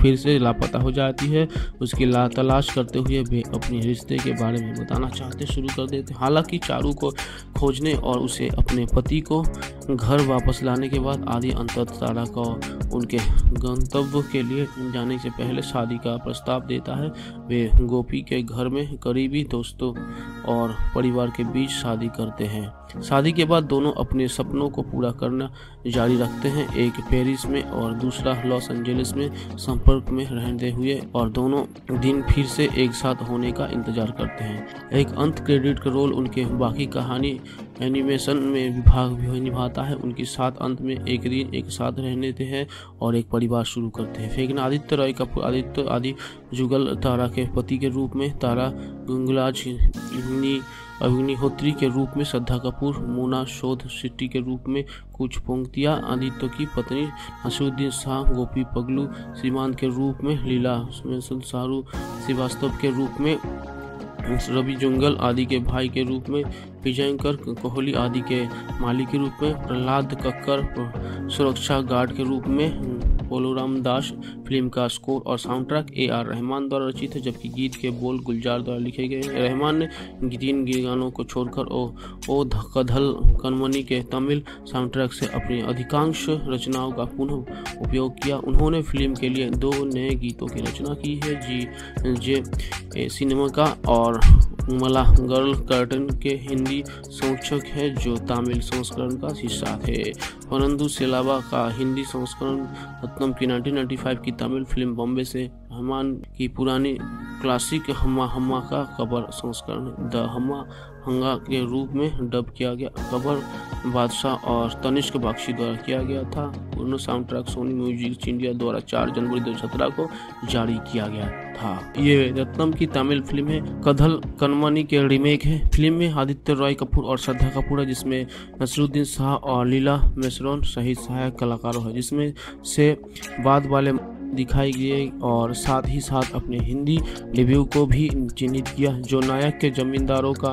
A: फिर से लापता हो जाती है। उसकी ला तलाश करते हुए वे अपने रिश्ते के बारे में बताना चाहते शुरू कर देते हालाँकि चारू को खोजने और उसे अपने पति को घर वापस लाने के बाद आदि अंतर तारा को उनके गंतव्य के लिए जाने से पहले शादी का प्रस्ताव देता है। वे गोपी के घर में करीबी दोस्तों और परिवार के बीच शादी करते हैं। शादी के बाद दोनों अपने सपनों को पूरा करना जारी रखते हैं। एक पेरिस में और दूसरा लॉस एंजलिस में। संपर्क में रहते हुए और दोनों दिन फिर से एक साथ होने का इंतज़ार करते हैं। एक अंत क्रेडिट का रोल उनके बाकी कहानी एनिमेशन में विभाग भी निभाता है। उनके साथ अंत में एक दिन एक साथ रहने देते हैं और एक परिवार शुरू करते हैं। फेगन, आदित्य रॉय कपूर आदित्य, आदि जुगल, तारा के पति के रूप में तारा, गुंगलाज अग्निहोत्री के रूप में श्रद्धा कपूर, मोना शोध सिटी के रूप में कुछ पंक्तियाँ, आदित्य की पत्नी हसुद्दीन शाह, गोपी पगलू श्रीमान के रूप में लीला शाहरुख श्रीवास्तव के रूप में रवि जुंगल आदि के भाई के रूप में विजयकर, कोहली आदि के माली के रूप में, प्रहलाद कक्कर, सुरक्षा गार्ड के रूप में पोलोराम दास फ़िल्म का स्कोर और sound track A R Rahman द्वारा रचित है, जबकि गीत के बोल गुलजार द्वारा लिखे गए रहमान ने तीन गानों को छोड़कर ओ ओ कधल, कनमनी के तमिल साउंड ट्रैक से अपनी अधिकांश रचनाओं का पुनः उपयोग किया। उन्होंने फ़िल्म के लिए दो नए गीतों की रचना की है, जी, जे सिनेमा का और मला गर्ल कर्टन के हिंदी संरक्षक है जो तमिल संस्करण का हिस्सा थे परंतु सेलावा का हिंदी संस्करण रत्नम की 1995 की तमिल फ़िल्म बॉम्बे से रहमान की पुरानी क्लासिक हम्मा हम्मा का कबर संस्करण द हम्मा हंगा के रूप में डब किया गया। कबर बादशाह और तनिष्क बख्शी द्वारा किया गया था। पूर्ण sound track Sony music India द्वारा 4 जनवरी 2017 को जारी किया गया था। ये रत्नम की तमिल फ़िल्म है। कधल कनमनी के रीमेक है। फ़िल्म में आदित्य रॉय कपूर और श्रद्धा कपूर है, जिसमें नसरुद्दीन शाह और लीला मिश्रोन सहित सहायक कलाकारों है, जिसमें से बाद वाले दिखाई गई और साथ ही साथ अपने हिंदी डेब्यू को भी चिन्हित किया, जो नायक के जमींदारों का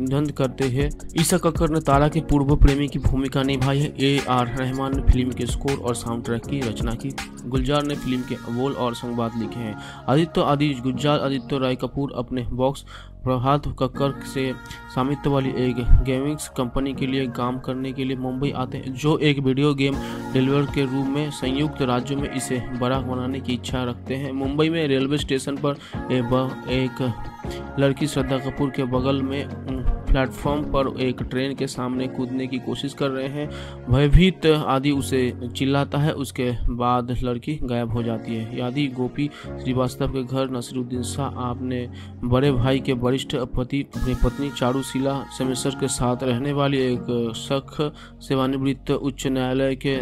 A: निधन करते हैं। ईसा कक्कर ने तारा के पूर्व प्रेमी की भूमिका निभाई है। ए आर रहमान ने फ़िल्म के स्कोर और साउंड ट्रैक की रचना की। गुलजार ने फ़िल्म के बोल और संवाद लिखे हैं। आदित्य आदि, गुलजार, आदित्य राय कपूर अपने बॉक्स प्रभात कक्कर से स्वामित्व वाली एक गेमिंग्स कंपनी के लिए काम करने के लिए मुंबई आते हैं, जो एक वीडियो गेम डिलीवर के रूप में संयुक्त राज्यों में इसे बड़ा बनाने की इच्छा रखते हैं। मुंबई में रेलवे स्टेशन पर एक लड़की श्रद्धा कपूर के बगल में प्लेटफॉर्म पर एक ट्रेन के सामने कूदने की कोशिश कर रहे हैं। भयभीत आदि उसे चिल्लाता है, उसके बाद लड़की गायब हो जाती है। यादि गोपी श्रीवास्तव के घर, नसरुद्दीन शाह, आपने बड़े भाई के वरिष्ठ पति, अपनी पत्नी चारूशिला समेसर के साथ रहने वाली एक सख सेवानिवृत्त उच्च न्यायालय के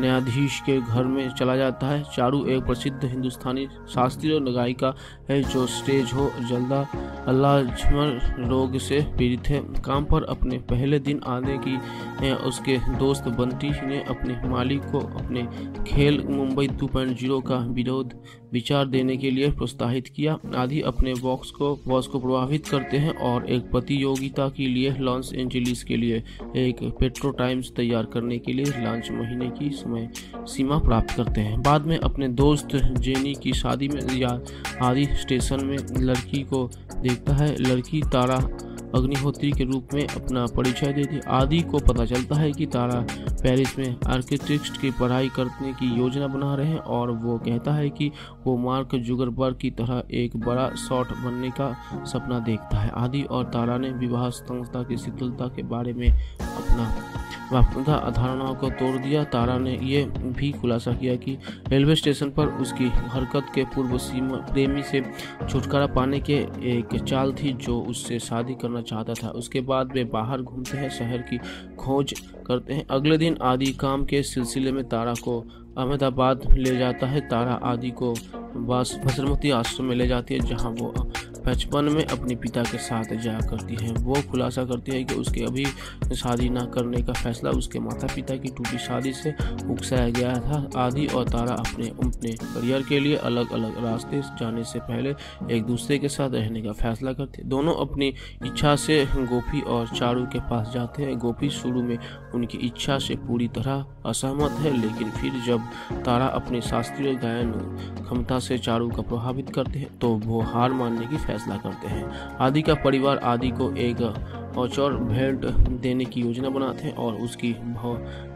A: न्यायाधीश के घर में चला जाता है। चारू एक प्रसिद्ध हिंदुस्तानी शास्त्रीय गायिका है जो स्टेज हो, जल्दा अल्लाह रोग से पीड़ित है। काम पर अपने पहले दिन आने की उसके दोस्त बंटी ने अपने मालिक को अपने खेल मुंबई 2.0 का विरोध विचार देने के लिए प्रोत्साहित किया। आदि अपने बॉक्स को बॉस को प्रभावित करते हैं और एक प्रतियोगिता के लिए लॉन्च एंजलिस के लिए एक पेट्रो टाइम्स तैयार करने के लिए लॉन्च महीने की समय सीमा प्राप्त करते हैं। बाद में अपने दोस्त जेनी की शादी में या आदि स्टेशन में लड़की को देखता है। लड़की तारा अग्निहोत्री के रूप में अपना परिचय देती आदि को पता चलता है कि तारा पेरिस में आर्किटेक्ट की पढ़ाई करने की योजना बना रहे हैं और वो कहता है कि वो मार्क जुगरबर्ग की तरह एक बड़ा शॉट बनने का सपना देखता है। आदि और तारा ने विवाह संस्था की शीतलता के बारे में अपना वास्तवता अधारणाओं को तोड़ दिया। तारा ने यह भी खुलासा किया कि रेलवे स्टेशन पर उसकी हरकत के पूर्व सीमा प्रेमी से छुटकारा पाने के एक चाल थी जो उससे शादी करना चाहता था। उसके बाद वे बाहर घूमते हैं, शहर की खोज करते हैं। अगले दिन आदि काम के सिलसिले में तारा को अहमदाबाद ले जाता है तारा आदि को। बसरमती आश्रम में ले जाती है, जहाँ वो बचपन में अपने पिता के साथ जाया करती है। वो खुलासा करती है कि उसके अभी शादी ना करने का फैसला उसके माता पिता की टूटी शादी से उकसाया गया था। आदि और तारा अपने अपने करियर के लिए अलग अलग रास्ते जाने से पहले एक दूसरे के साथ रहने का फैसला करते दोनों अपनी इच्छा से गोपी और चारू के पास जाते हैं। गोपी शुरू में उनकी इच्छा से पूरी तरह असहमत है, लेकिन फिर जब तारा अपनी शास्त्रीय गायन क्षमता से चारू का प्रभावित करते हैं तो वो हार मानने की फैसला करते हैं। आदि का परिवार आदि को एक औचौर भेंट देने की योजना बनाते हैं और उसकी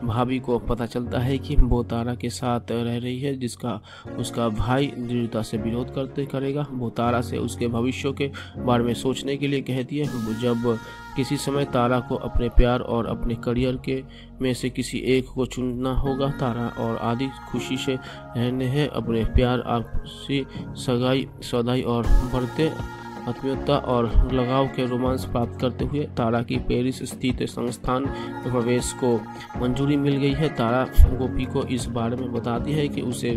A: भाभी को पता चलता है कि वो तारा के साथ रह रही है, जिसका उसका भाई दृढ़ता से विरोध करते करेगा। वो तारा से उसके भविष्य के बारे में सोचने के लिए कहती है। जब किसी समय तारा को अपने प्यार और अपने करियर के में से किसी एक को चुनना होगा। तारा और आदि खुशी से रहने हैं। अपने प्यार आपसी सगाई, सदाई और बढ़ते आत्मीयता और लगाव के रोमांस प्राप्त करते हुए तारा की पेरिस स्थित संस्थान प्रवेश को मंजूरी मिल गई है। तारा गोपी को इस बारे में बताती है कि उसे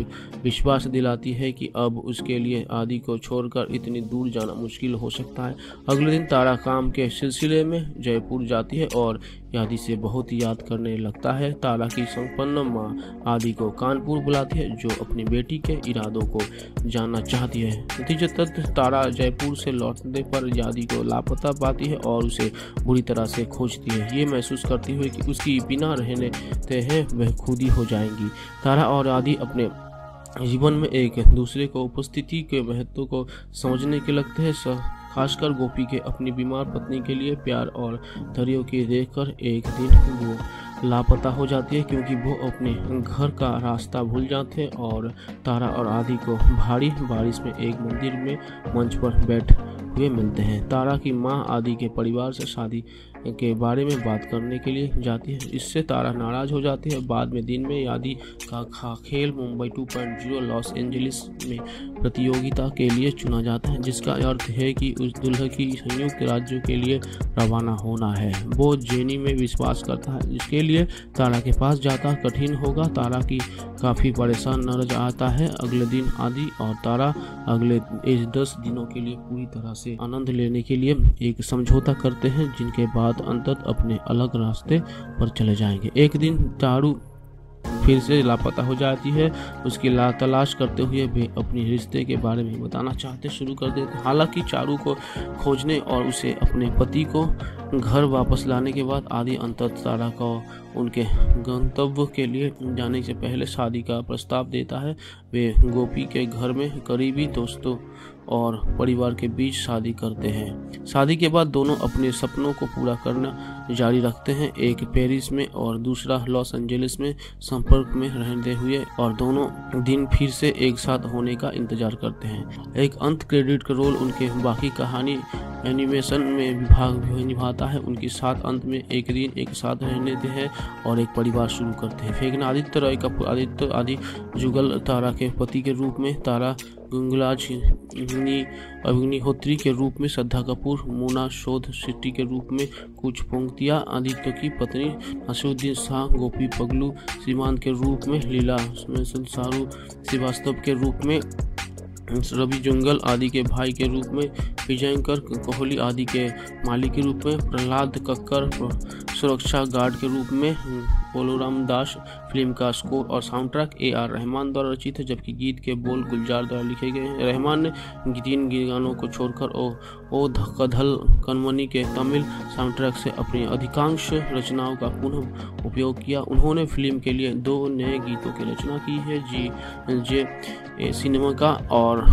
A: विश्वास दिलाती है कि अब उसके लिए आदि को छोड़कर इतनी दूर जाना मुश्किल हो सकता है। अगले दिन तारा काम के सिलसिले में जयपुर जाती है और आदि से बहुत याद करने लगता है। तारा की संपन्न माँ आदि को कानपुर बुलाती है, जो अपनी बेटी के इरादों को जानना चाहती है। नतीजतः तारा जयपुर से लौटने पर यादी को लापता पाती है और उसे बुरी तरह से खोजती है। ये महसूस करती हुई कि उसकी बिना रहने ते हैं, वह खुद ही हो जाएँगी। तारा और आदि अपने जीवन में एक दूसरे को उपस्थिति के महत्व को समझने के लगते हैं। खासकर गोपी के अपनी बीमार पत्नी के लिए प्यार और धैर्य की देख कर एक दिन वो लापता हो जाती है क्योंकि वो अपने घर का रास्ता भूल जाते हैं और तारा और आदि को भारी बारिश में एक मंदिर में मंच पर बैठ हुए मिलते हैं। तारा की माँ आदि के परिवार से शादी के बारे में बात करने के लिए जाती है। इससे तारा नाराज़ हो जाती है। बाद में दिन में आदि का खा खेल मुंबई 2.0 लॉस एंजलिस में प्रतियोगिता के लिए चुना जाता है, जिसका अर्थ है कि उस दुल्हन की संयुक्त राज्यों के लिए रवाना होना है। वो जेनी में विश्वास करता है इसके लिए तारा के पास जाता कठिन होगा। तारा की काफ़ी परेशान नज़र आता है। अगले दिन आदि और तारा अगले दस दिनों के लिए पूरी तरह से आनंद लेने के लिए एक समझौता करते हैं, जिनके बाद अंतत अपने अलग रास्ते पर चले जाएँगे। एक दिन तारू फिर से लापता हो जाती है। उसकी ला तलाश करते हुए वे अपने रिश्ते के बारे में बताना चाहते शुरू कर देते हालाँकि चारू को खोजने और उसे अपने पति को घर वापस लाने के बाद आदि अंत तारा को उनके गंतव्य के लिए जाने से पहले शादी का प्रस्ताव देता है। वे गोपी के घर में करीबी दोस्तों और परिवार के बीच शादी करते हैं। शादी के बाद दोनों अपने सपनों को पूरा करना जारी रखते हैं। एक पेरिस में और दूसरा लॉस एंजलिस में संपर्क में रहते हुए और दोनों दिन फिर से एक साथ होने का इंतज़ार करते हैं। एक अंत क्रेडिट का रोल उनके बाकी कहानी एनिमेशन में विभाग निभाता है। उनके साथ अंत में एक दिन एक साथ रहने देते हैं और एक परिवार शुरू करते हैं। फेगन, आदित्य रॉय, कपूर, आदित्य आदि, जुगल, तारा के पति के रूप में तारा गुंगलाज अग्निहोत्री के रूप में श्रद्धा कपूर, मोना शोध सिटी के रूप में कुछ पंक्तियाँ आदित्य की पत्नी नसरुद्दीन शाह, गोपी पगलू सीमांत के रूप में लीला सारू, श्रीवास्तव के रूप में रवि जुंगल आदि के भाई के रूप में विजयकर कोहली आदि के मालिक के रूप में प्रहलाद कक्कर, सुरक्षा गार्ड के रूप में बोलोराम दास फ़िल्म का स्कोर और sound track A R Rahman द्वारा रचित है जबकि गीत के बोल गुलजार द्वारा लिखे गए हैं। रहमान ने तीन गानों को छोड़कर ओ ओ कधल कनमनी के तमिल साउंड ट्रैक से अपनी अधिकांश रचनाओं का पुनः उपयोग किया। उन्होंने फ़िल्म के लिए दो नए गीतों की रचना की है जी जे ए, सिनेमा का और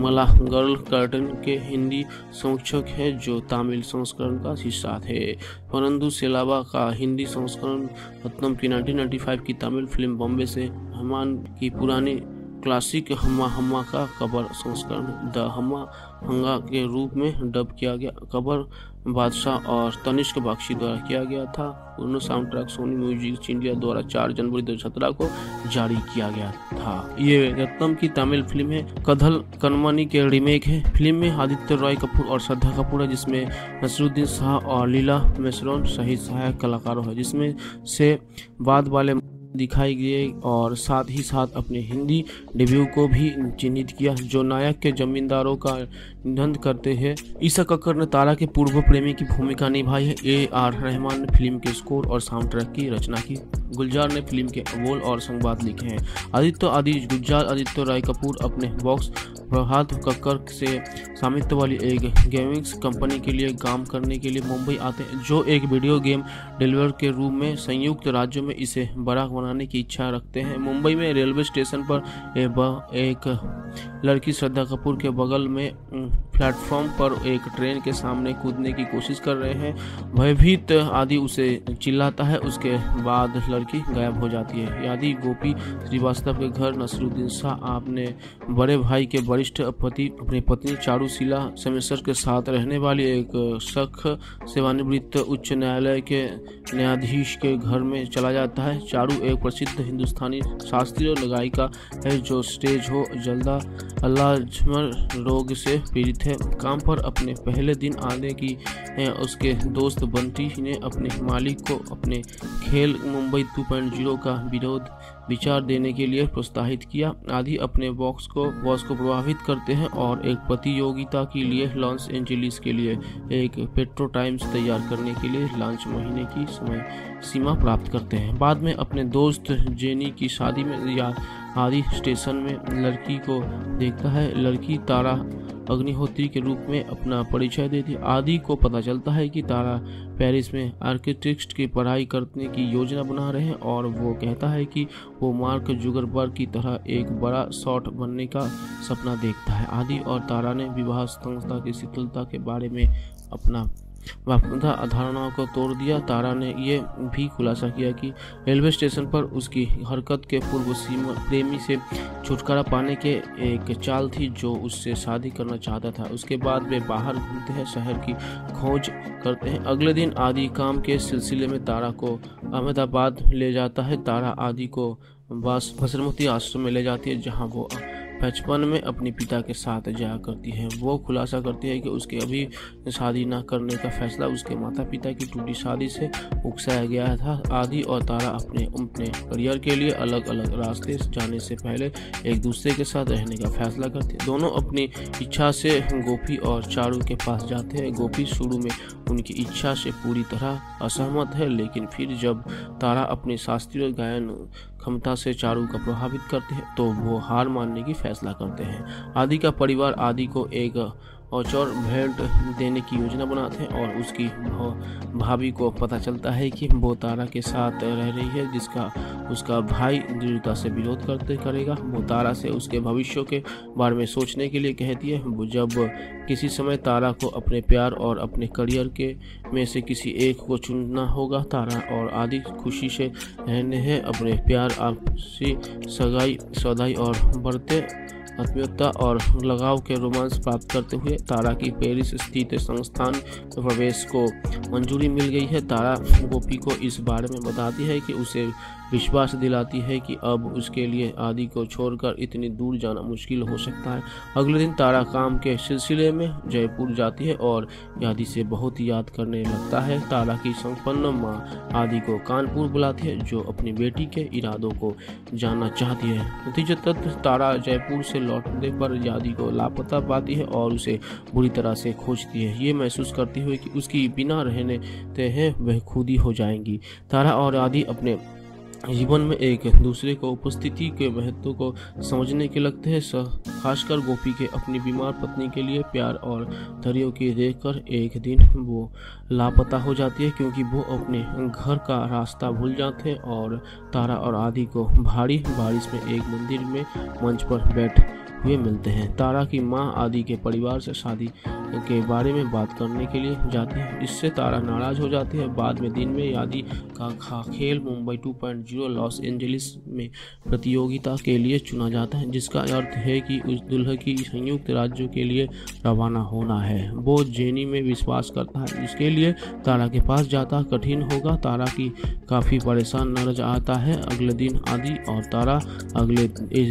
A: मला गर्ल कर्टन के हिंदी संरक्षक है जो तमिल संस्करण का हिस्सा थे। परंतु सेलावा का हिंदी संस्करण रत्नम की 1995 की तमिल फ़िल्म बॉम्बे से हमान की पुरानी क्लासिक हम्मा हम्मा का कबर संस्करण द हम्मा हंगा के रूप में डब किया गया। कबर बादशाह और तनिष्क बख्शी द्वारा किया गया था। दोनों sound track Sony music India द्वारा 4 जनवरी दो को जारी किया गया था। ये रत्नम की तमिल फ़िल्म है। कधल कनमनी के रीमेक है। फ़िल्म में आदित्य रॉय कपूर और श्रद्धा कपूर है, जिसमें नसरुद्दीन शाह और लीला मेसरोन सहित सहायक कलाकारों है, जिसमें से बाद वाले दिखाई गई और साथ ही साथ अपने हिंदी डेब्यू को भी चिन्हित किया, जो नायक के जमींदारों का निधन करते हैं। ईसा कक्कर ने तारा के पूर्व प्रेमी की भूमिका निभाई है। ए आर रहमान ने फ़िल्म के स्कोर और साउंड ट्रैक की रचना की। गुलजार ने फ़िल्म के बोल और संवाद लिखे हैं। आदित्य आदि गुलजार, आदित्य राय कपूर अपने बॉक्स प्रभात कक्कर से स्वामित्व वाली एक गेमिंग्स कंपनी के लिए काम करने के लिए मुंबई आते हैं, जो एक वीडियो गेम डिलीवर के रूप में संयुक्त राज्यों में इसे बड़ा बनाने की इच्छा रखते हैं। मुंबई में रेलवे स्टेशन पर एक लड़की श्रद्धा कपूर के बगल में प्लेटफॉर्म पर एक ट्रेन के सामने कूदने की कोशिश कर रहे हैं। भयभीत आदि उसे चिल्लाता है। उसके बाद लड़की गायब हो जाती है। यादि, गोपी श्रीवास्तव के घर, नसरुद्दीन शाह, आपने बड़े भाई के वरिष्ठ पति, अपनी पत्नी चारूशीला समेसर के साथ रहने वाली एक सख सेवानिवृत्त उच्च न्यायालय के न्यायाधीश के घर में चला जाता है। चारू एक प्रसिद्ध हिंदुस्तानी शास्त्रीय गायिका है जो स्टेज हो, जल्दा अल्लाजमर रोग से पीड़ित है। काम पर अपने पहले दिन आने की उसके दोस्त बंटी ने अपने मालिक को अपने खेल मुंबई 2.0 का विरोध विचार देने के लिए प्रोत्साहित किया। आदि अपने बॉक्स को बॉस को प्रभावित करते हैं और एक प्रतियोगिता के लिए लॉन्स एंजलिस के लिए एक पेट्रो टाइम्स तैयार करने के लिए लॉन्च महीने की समय सीमा प्राप्त करते हैं। बाद में अपने दोस्त जेनी की शादी में या आदि स्टेशन में लड़की को देखता है। लड़की तारा अग्निहोत्री के रूप में अपना परिचय देती आदि को पता चलता है कि तारा पेरिस में आर्किटेक्ट की पढ़ाई करने की योजना बना रहे हैं और वो कहता है कि वो मार्क जुगरबर्ग की तरह एक बड़ा शॉट बनने का सपना देखता है। आदि और तारा ने विवाह संस्था की शीतलता के बारे में अपना वापदा अधारणाओं को तोड़ दिया। तारा ने यह भी खुलासा किया कि रेलवे स्टेशन पर उसकी हरकत के पूर्व सीमा प्रेमी से छुटकारा पाने के एक चाल थी जो उससे शादी करना चाहता था। उसके बाद वे बाहर घूमते हैं, शहर की खोज करते हैं। अगले दिन आदि काम के सिलसिले में तारा को अहमदाबाद ले जाता है। तारा आदि को बस फसरमती आश्रम में ले जाती है, जहाँ वो बचपन में अपने पिता के साथ जाया करती है। वो खुलासा करती है कि उसके अभी शादी न करने का फैसला उसके माता पिता की टूटी शादी से उकसाया गया था। आदि और तारा अपने अपने करियर के लिए अलग अलग रास्ते जाने से पहले एक दूसरे के साथ रहने का फैसला करते दोनों अपनी इच्छा से गोपी और चारू के पास जाते हैं। गोपी शुरू में उनकी इच्छा से पूरी तरह असहमत है, लेकिन फिर जब तारा अपने शास्त्रीय गायन क्षमता से चारू का प्रभावित करते हैं तो वो हार मानने की फैसला करते हैं। आदि का परिवार आदि को एक औचौर भेंट देने की योजना बनाते हैं और उसकी भाभी को पता चलता है कि वो तारा के साथ रह रही है, जिसका उसका भाई दृढ़ता से विरोध करते करेगा। वो तारा से उसके भविष्य के बारे में सोचने के लिए कहती है, जब किसी समय तारा को अपने प्यार और अपने करियर के में से किसी एक को चुनना होगा, तारा और आदि खुशी से रहने हैं। अपने प्यार आपसी सगाई सौदाई और बढ़ते आत्मीयता और लगाव के रोमांस प्राप्त करते हुए तारा की पेरिस स्थित संस्थान प्रवेश को मंजूरी मिल गई है। तारा गोपी को इस बारे में बताती है कि उसे विश्वास दिलाती है कि अब उसके लिए आदि को छोड़कर इतनी दूर जाना मुश्किल हो सकता है। अगले दिन तारा काम के सिलसिले में जयपुर जाती है और आदि से बहुत याद करने लगता है। तारा की संपन्न माँ आदि को कानपुर बुलाती है, जो अपनी बेटी के इरादों को जानना चाहती है। नतीजतः तारा जयपुर से लौटने पर आदि को लापता पाती है और उसे बुरी तरह से खोजती है। ये महसूस करती हुई कि उसकी बिना रहने हैं, वह खुद ही हो जाएँगी। तारा और आदि अपने जीवन में एक दूसरे को, उपस्थिति के महत्व को समझने के लगते हैं खासकर गोपी के अपनी बीमार पत्नी के लिए प्यार और धैर्य की देख कर एक दिन वो लापता हो जाती है क्योंकि वो अपने घर का रास्ता भूल जाते हैं और तारा और आदि को भारी बारिश में एक मंदिर में मंच पर बैठ हुए मिलते हैं। तारा की माँ आदि के परिवार से शादी के बारे में बात करने के लिए जाती है। इससे तारा नाराज़ हो जाती है। बाद में दिन में आदि का खेल मुंबई 2.0 लॉस एंजलिस में प्रतियोगिता के लिए चुना जाता है, जिसका अर्थ है कि उस दुल्हन की संयुक्त राज्यों के लिए रवाना होना है। वो जेनी में विश्वास करता है। इसके लिए तारा के पास जाता कठिन होगा। तारा की काफ़ी परेशान नज़र आता है। अगले दिन आदि और तारा अगले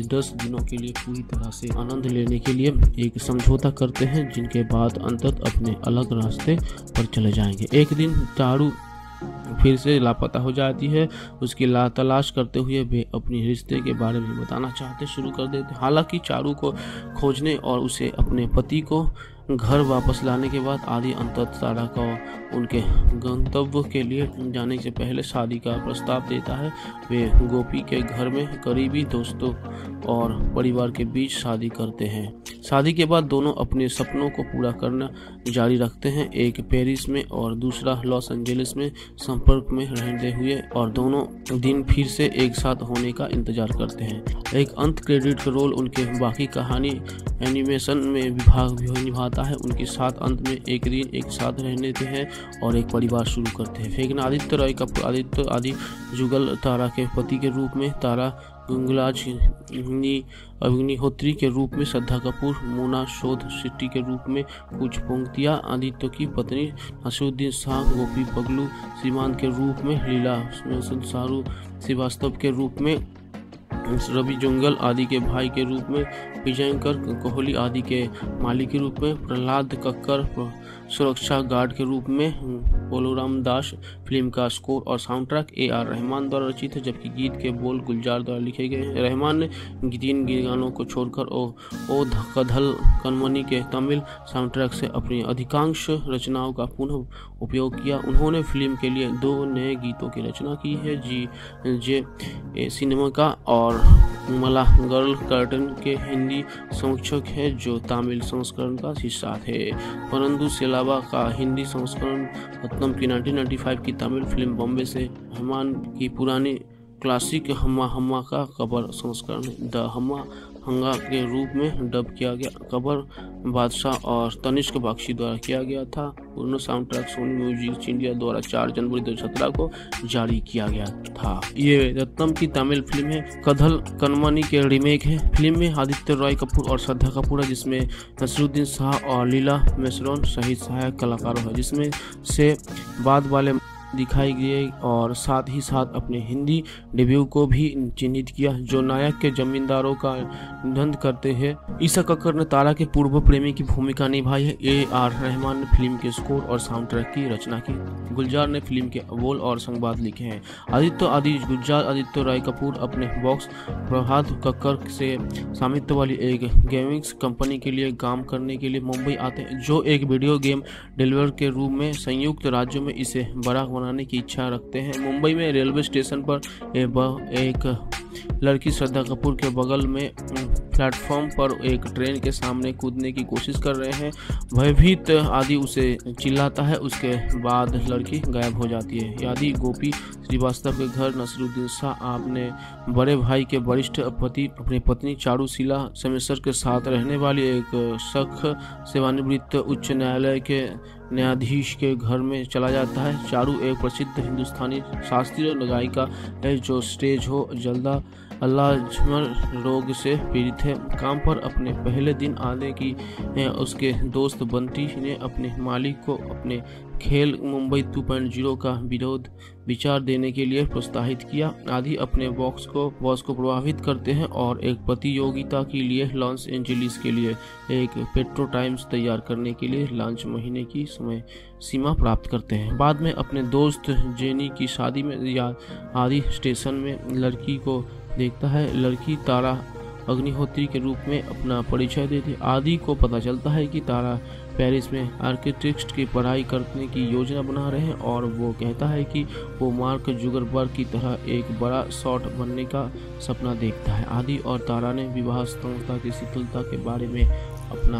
A: दस दिनों के लिए पूरी तरह से आनंद लेने के लिए एक समझौता करते हैं, जिनके बाद अंतत अपने अलग रास्ते पर चले जाएँगे। एक दिन चारू फिर से लापता हो जाती है। उसकी ला तलाश करते हुए वे अपने रिश्ते के बारे में बताना चाहते शुरू कर देते हालाँकि चारू को खोजने और उसे अपने पति को घर वापस लाने के बाद आदि अंत तारा का उनके गंतव्य के लिए जाने से पहले शादी का प्रस्ताव देता है। वे गोपी के घर में करीबी दोस्तों और परिवार के बीच शादी करते हैं। शादी के बाद दोनों अपने सपनों को पूरा करना जारी रखते हैं। एक पेरिस में और दूसरा लॉस एंजलिस में संपर्क में रहते हुए और दोनों दिन फिर से एक साथ होने का इंतज़ार करते हैं। एक अंत क्रेडिट रोल उनके बाकी कहानी एनिमेशन में विभाग निभाता है, उनके साथ अंत में एक दिन एक साथ रहने हैं और एक परिवार शुरू करते हैं। फेगना आदित्य रॉय का आदित्य, आदि जुगल तारा के पति के रूप में, तारा गुंगलाज अग्निहोत्री के रूप में, श्रद्धा कपूर, मोना शोध सिटी के रूप में कुछ पंक्तियाँ, आदित्य की पत्नी हसुद्दीन शाह, गोपी पगलू सीमांत के रूप में, लीला शाहरू श्रीवास्तव के रूप में रवि जुंगल आदि के भाई के रूप में, विजयंकर कोहली आदि के मालिक के रूप में, प्रहलाद कक्कर सुरक्षा गार्ड के रूप में पोलोराम दास, फ़िल्म का स्कोर और sound track A R Rahman द्वारा रचित है, जबकि गीत के बोल गुलजार द्वारा लिखे गए हैं। रहमान ने तीन गानों को छोड़कर ओ ओ कधल, कनमनी के तमिल साउंड ट्रैक से अपनी अधिकांश रचनाओं का पुनः उपयोग किया। उन्होंने फ़िल्म के लिए दो नए गीतों की रचना की है, जी, जे, ए सिनेमा का और मला गर्ल कर्टन के हिंदी संरक्षक है, जो तमिल संस्करण का हिस्सा थे। परंतु अलावा का हिंदी संस्करण रत्नम की 1995 की तमिल फ़िल्म बॉम्बे से हमान की पुरानी क्लासिक हम्मा हम्मा का कबर संस्करण द हम्मा हंगा के रूप में डब किया गया। कबर बादशाह और तनिष्क बख्शी द्वारा किया गया था। पूर्ण sound track Sony music India द्वारा 4 जनवरी दो को जारी किया गया था। ये रत्नम की तमिल फ़िल्म है। कधल कनमनी के रीमेक है। फ़िल्म में आदित्य रॉय कपूर और श्रद्धा कपूर है, जिसमें नसरुद्दीन शाह और लीला मेसरोन सहित सहायक कलाकारों है, जिसमें से बाद वाले दिखाई गई और साथ ही साथ अपने हिंदी डेब्यू को भी चिन्हित किया, जो नायक के जमींदारों का निधन करते हैं। ईसा कक्कर ने तारा के पूर्व प्रेमी की भूमिका निभाई है। ए आर रहमान ने फ़िल्म के स्कोर और साउंड ट्रैक की रचना की। गुलजार ने फ़िल्म के अवोल और संवाद लिखे हैं। आदित्य आदि, गुलजार, आदित्य राय कपूर अपने बॉक्स प्रभात कक्कर से स्वामित्व वाली एक गेमिंग्स कंपनी के लिए काम करने के लिए मुंबई आते हैं, जो एक वीडियो गेम डिलीवर के रूप में संयुक्त राज्यों में इसे बड़ा बनाने की इच्छा रखते हैं। मुंबई में रेलवे स्टेशन पर एक लड़की श्रद्धा कपूर के बगल में प्लेटफॉर्म पर एक ट्रेन के सामने कूदने की कोशिश कर रहे हैं। भयभीत आदि उसे चिल्लाता है। उसके बाद लड़की गायब हो जाती है। यादि, गोपी, श्रीवास्तव के घर, नसरुद्दीन शाह, आपने बड़े भाई के वरिष्ठ पति, अपनी पत्नी चारूशिला समेसर के साथ रहने वाली एक सख, सेवानिवृत्त उच्च न्यायालय के न्यायाधीश के घर में चला जाता है। चारू एक प्रसिद्ध हिंदुस्तानी शास्त्रीय गायिका है, जो स्टेज हो, जल्दा अल्लाह रोग से पीड़ित है। काम पर अपने पहले दिन आने की, उसके दोस्त बंटी ने अपने मालिक को अपने खेल मुंबई 2.0 का विरोध विचार देने के लिए प्रोत्साहित किया। आदि अपने बॉक्स को, बॉस को प्रभावित करते हैं और एक प्रतियोगिता के लिए लॉन्च एंजलिस के लिए एक पेट्रो टाइम्स तैयार करने के लिए लॉन्च महीने की समय सीमा प्राप्त करते हैं। बाद में अपने दोस्त जेनी की शादी में या आदि स्टेशन में लड़की को देखता है। लड़की तारा अग्निहोत्री के रूप में अपना परिचय देती आदि को पता चलता है कि तारा पेरिस में आर्किटेक्ट की पढ़ाई करने की योजना बना रहे हैं और वो कहता है कि वो मार्क जुगरबर्ग की तरह एक बड़ा शॉट बनने का सपना देखता है। आदि और तारा ने विवाह संस्था की शीतलता के बारे में अपना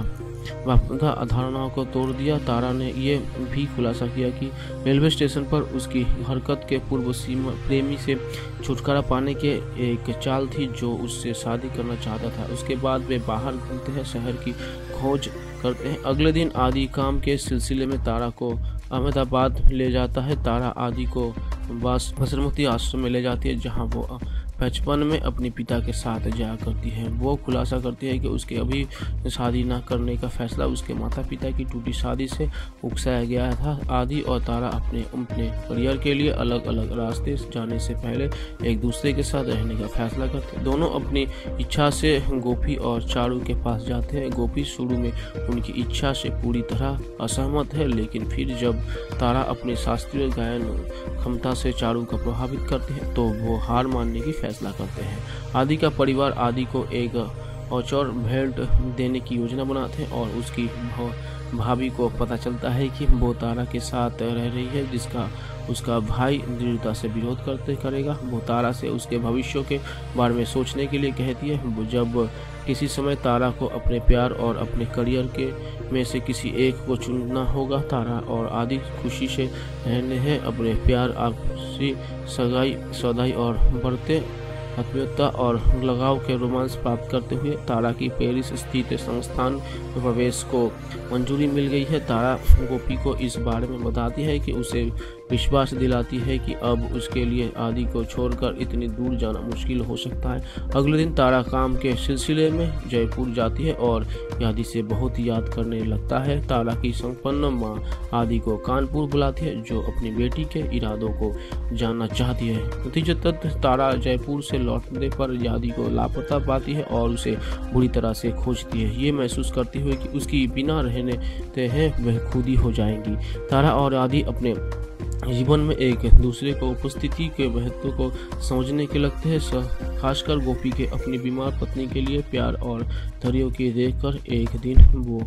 A: वापदा अधारणाओं को तोड़ दिया। तारा ने यह भी खुलासा किया कि रेलवे स्टेशन पर उसकी हरकत के पूर्व सीमा प्रेमी से छुटकारा पाने के एक चाल थी जो उससे शादी करना चाहता था। उसके बाद वे बाहर घूमते हैं, शहर की खोज करते हैं। अगले दिन आदि काम के सिलसिले में तारा को अहमदाबाद ले जाता है। तारा आदि को बस बसरमती आश्रम में ले जाती है, जहाँ वो बचपन में अपने पिता के साथ जाया करती है। वो खुलासा करती है कि उसके अभी शादी ना करने का फैसला उसके माता पिता की टूटी शादी से उकसाया गया था। आदि और तारा अपने अपने करियर के लिए अलग अलग रास्ते जाने से पहले एक दूसरे के साथ रहने का फैसला करते हैं। दोनों अपनी इच्छा से गोपी और चारू के पास जाते हैं। गोपी शुरू में उनकी इच्छा से पूरी तरह असहमत है, लेकिन फिर जब तारा अपनी शास्त्रीय गायन क्षमता से चारू का प्रभावित करते हैं तो वो हार मानने की फैसला करते हैं। आदि का परिवार आदि को एक औचौर भेंट देने की योजना बनाते हैं और उसकी भाभी को पता चलता है कि वो तारा के साथ रह रही है, जिसका, उसका भाई दृढ़ता से विरोध करते करेगा। वो तारा से उसके भविष्य के बारे में सोचने के लिए कहती है। जब किसी समय तारा को अपने प्यार और अपने करियर के में से किसी एक को चुनना होगा। तारा और आदि खुशी से रहने हैं। अपने प्यार आपसी सगाई, सौदाई और बढ़ते आत्मीयता और लगाव के रोमांस प्राप्त करते हुए तारा की पेरिस स्थित संस्थान में प्रवेश को मंजूरी मिल गई है। तारा गोपी को इस बारे में बताती है कि उसे विश्वास दिलाती है कि अब उसके लिए आदि को छोड़कर इतनी दूर जाना मुश्किल हो सकता है। अगले दिन तारा काम के सिलसिले में जयपुर जाती है और आदि से बहुत याद करने लगता है। तारा की संपन्न माँ आदि को कानपुर बुलाती है, जो अपनी बेटी के इरादों को जानना चाहती है। नतीजतः तारा जयपुर से लौटने पर आदि को लापता पाती है और उसे बुरी तरह से खोजती है। ये महसूस करती हुई कि उसकी बिना रहने हैं, वह खुद ही हो जाएँगी। तारा और आदि अपने जीवन में एक दूसरे को उपस्थिति के महत्व को समझने के लगते हैं। खासकर गोपी के अपनी बीमार पत्नी के लिए प्यार और धैर्य की देखकर एक दिन वो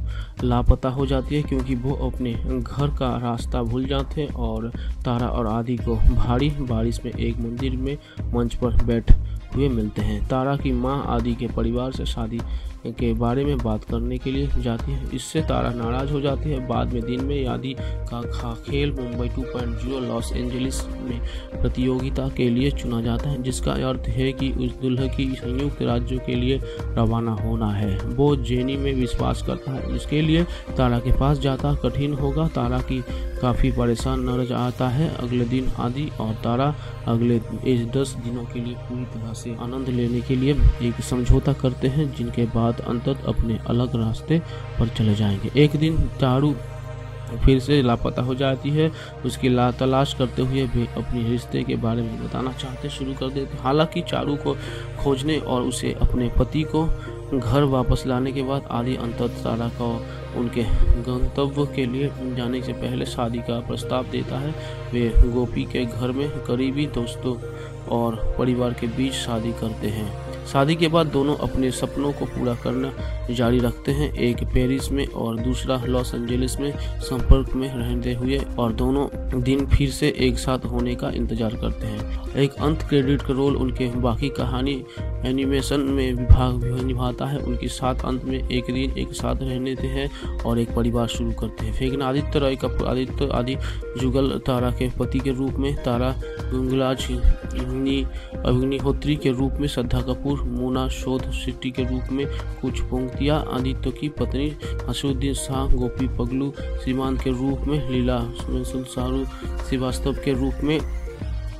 A: लापता हो जाती है क्योंकि वो अपने घर का रास्ता भूल जाते हैं और तारा और आदि को भारी बारिश में एक मंदिर में मंच पर बैठ हुए मिलते हैं। तारा की माँ आदि के परिवार से शादी के बारे में बात करने के लिए जाती है। इससे तारा नाराज़ हो जाती है। बाद में दिन में यादी का खेल मुंबई 2.0 लॉस एंजलिस में प्रतियोगिता के लिए चुना जाता है, जिसका अर्थ है कि उस दुल्ह की संयुक्त राज्यों के लिए रवाना होना है। वो जेनी में विश्वास करता है। जिसके लिए तारा के पास जाता कठिन होगा। तारा की काफ़ी परेशान नज़र आता है। अगले दिन आदि और तारा अगले इस दस दिनों के लिए पूरी तरह से आनंद लेने के लिए एक समझौता करते हैं, जिनके बाद अंतत अपने अलग रास्ते पर चले जाएँगे। एक दिन चारू फिर से लापता हो जाती है। उसकी ला तलाश करते हुए भी अपने रिश्ते के बारे में बताना चाहते शुरू कर देते हालाँकि चारू को खोजने और उसे अपने पति को घर वापस लाने के बाद आदि अंत तारा को उनके गंतव्य के लिए जाने से पहले शादी का प्रस्ताव देता है। वे गोपी के घर में करीबी दोस्तों और परिवार के बीच शादी करते हैं। शादी के बाद दोनों अपने सपनों को पूरा करना जारी रखते हैं। एक पेरिस में और दूसरा लॉस एंजलिस में संपर्क में रहते हुए और दोनों दिन फिर से एक साथ होने का इंतज़ार करते हैं। एक अंत क्रेडिट का रोल उनके बाकी कहानी एनिमेशन में विभाग निभाता है। उनके साथ अंत में एक दिन एक साथ रहने देते हैं और एक परिवार शुरू करते हैं। लेकिन आदित्य रॉय का आदित्य, आदि जुगल, तारा के पति के रूप में तारा गुंगलाज अग्निहोत्री के रूप में श्रद्धा कपूर मोना शोध सिटी के रूप में कुछ पंक्तियाँ आदित्य की पत्नी हसुद्दीन शाह, गोपी पगलू, श्रीमान के रूप में लीला शाहरुख श्रीवास्तव के रूप में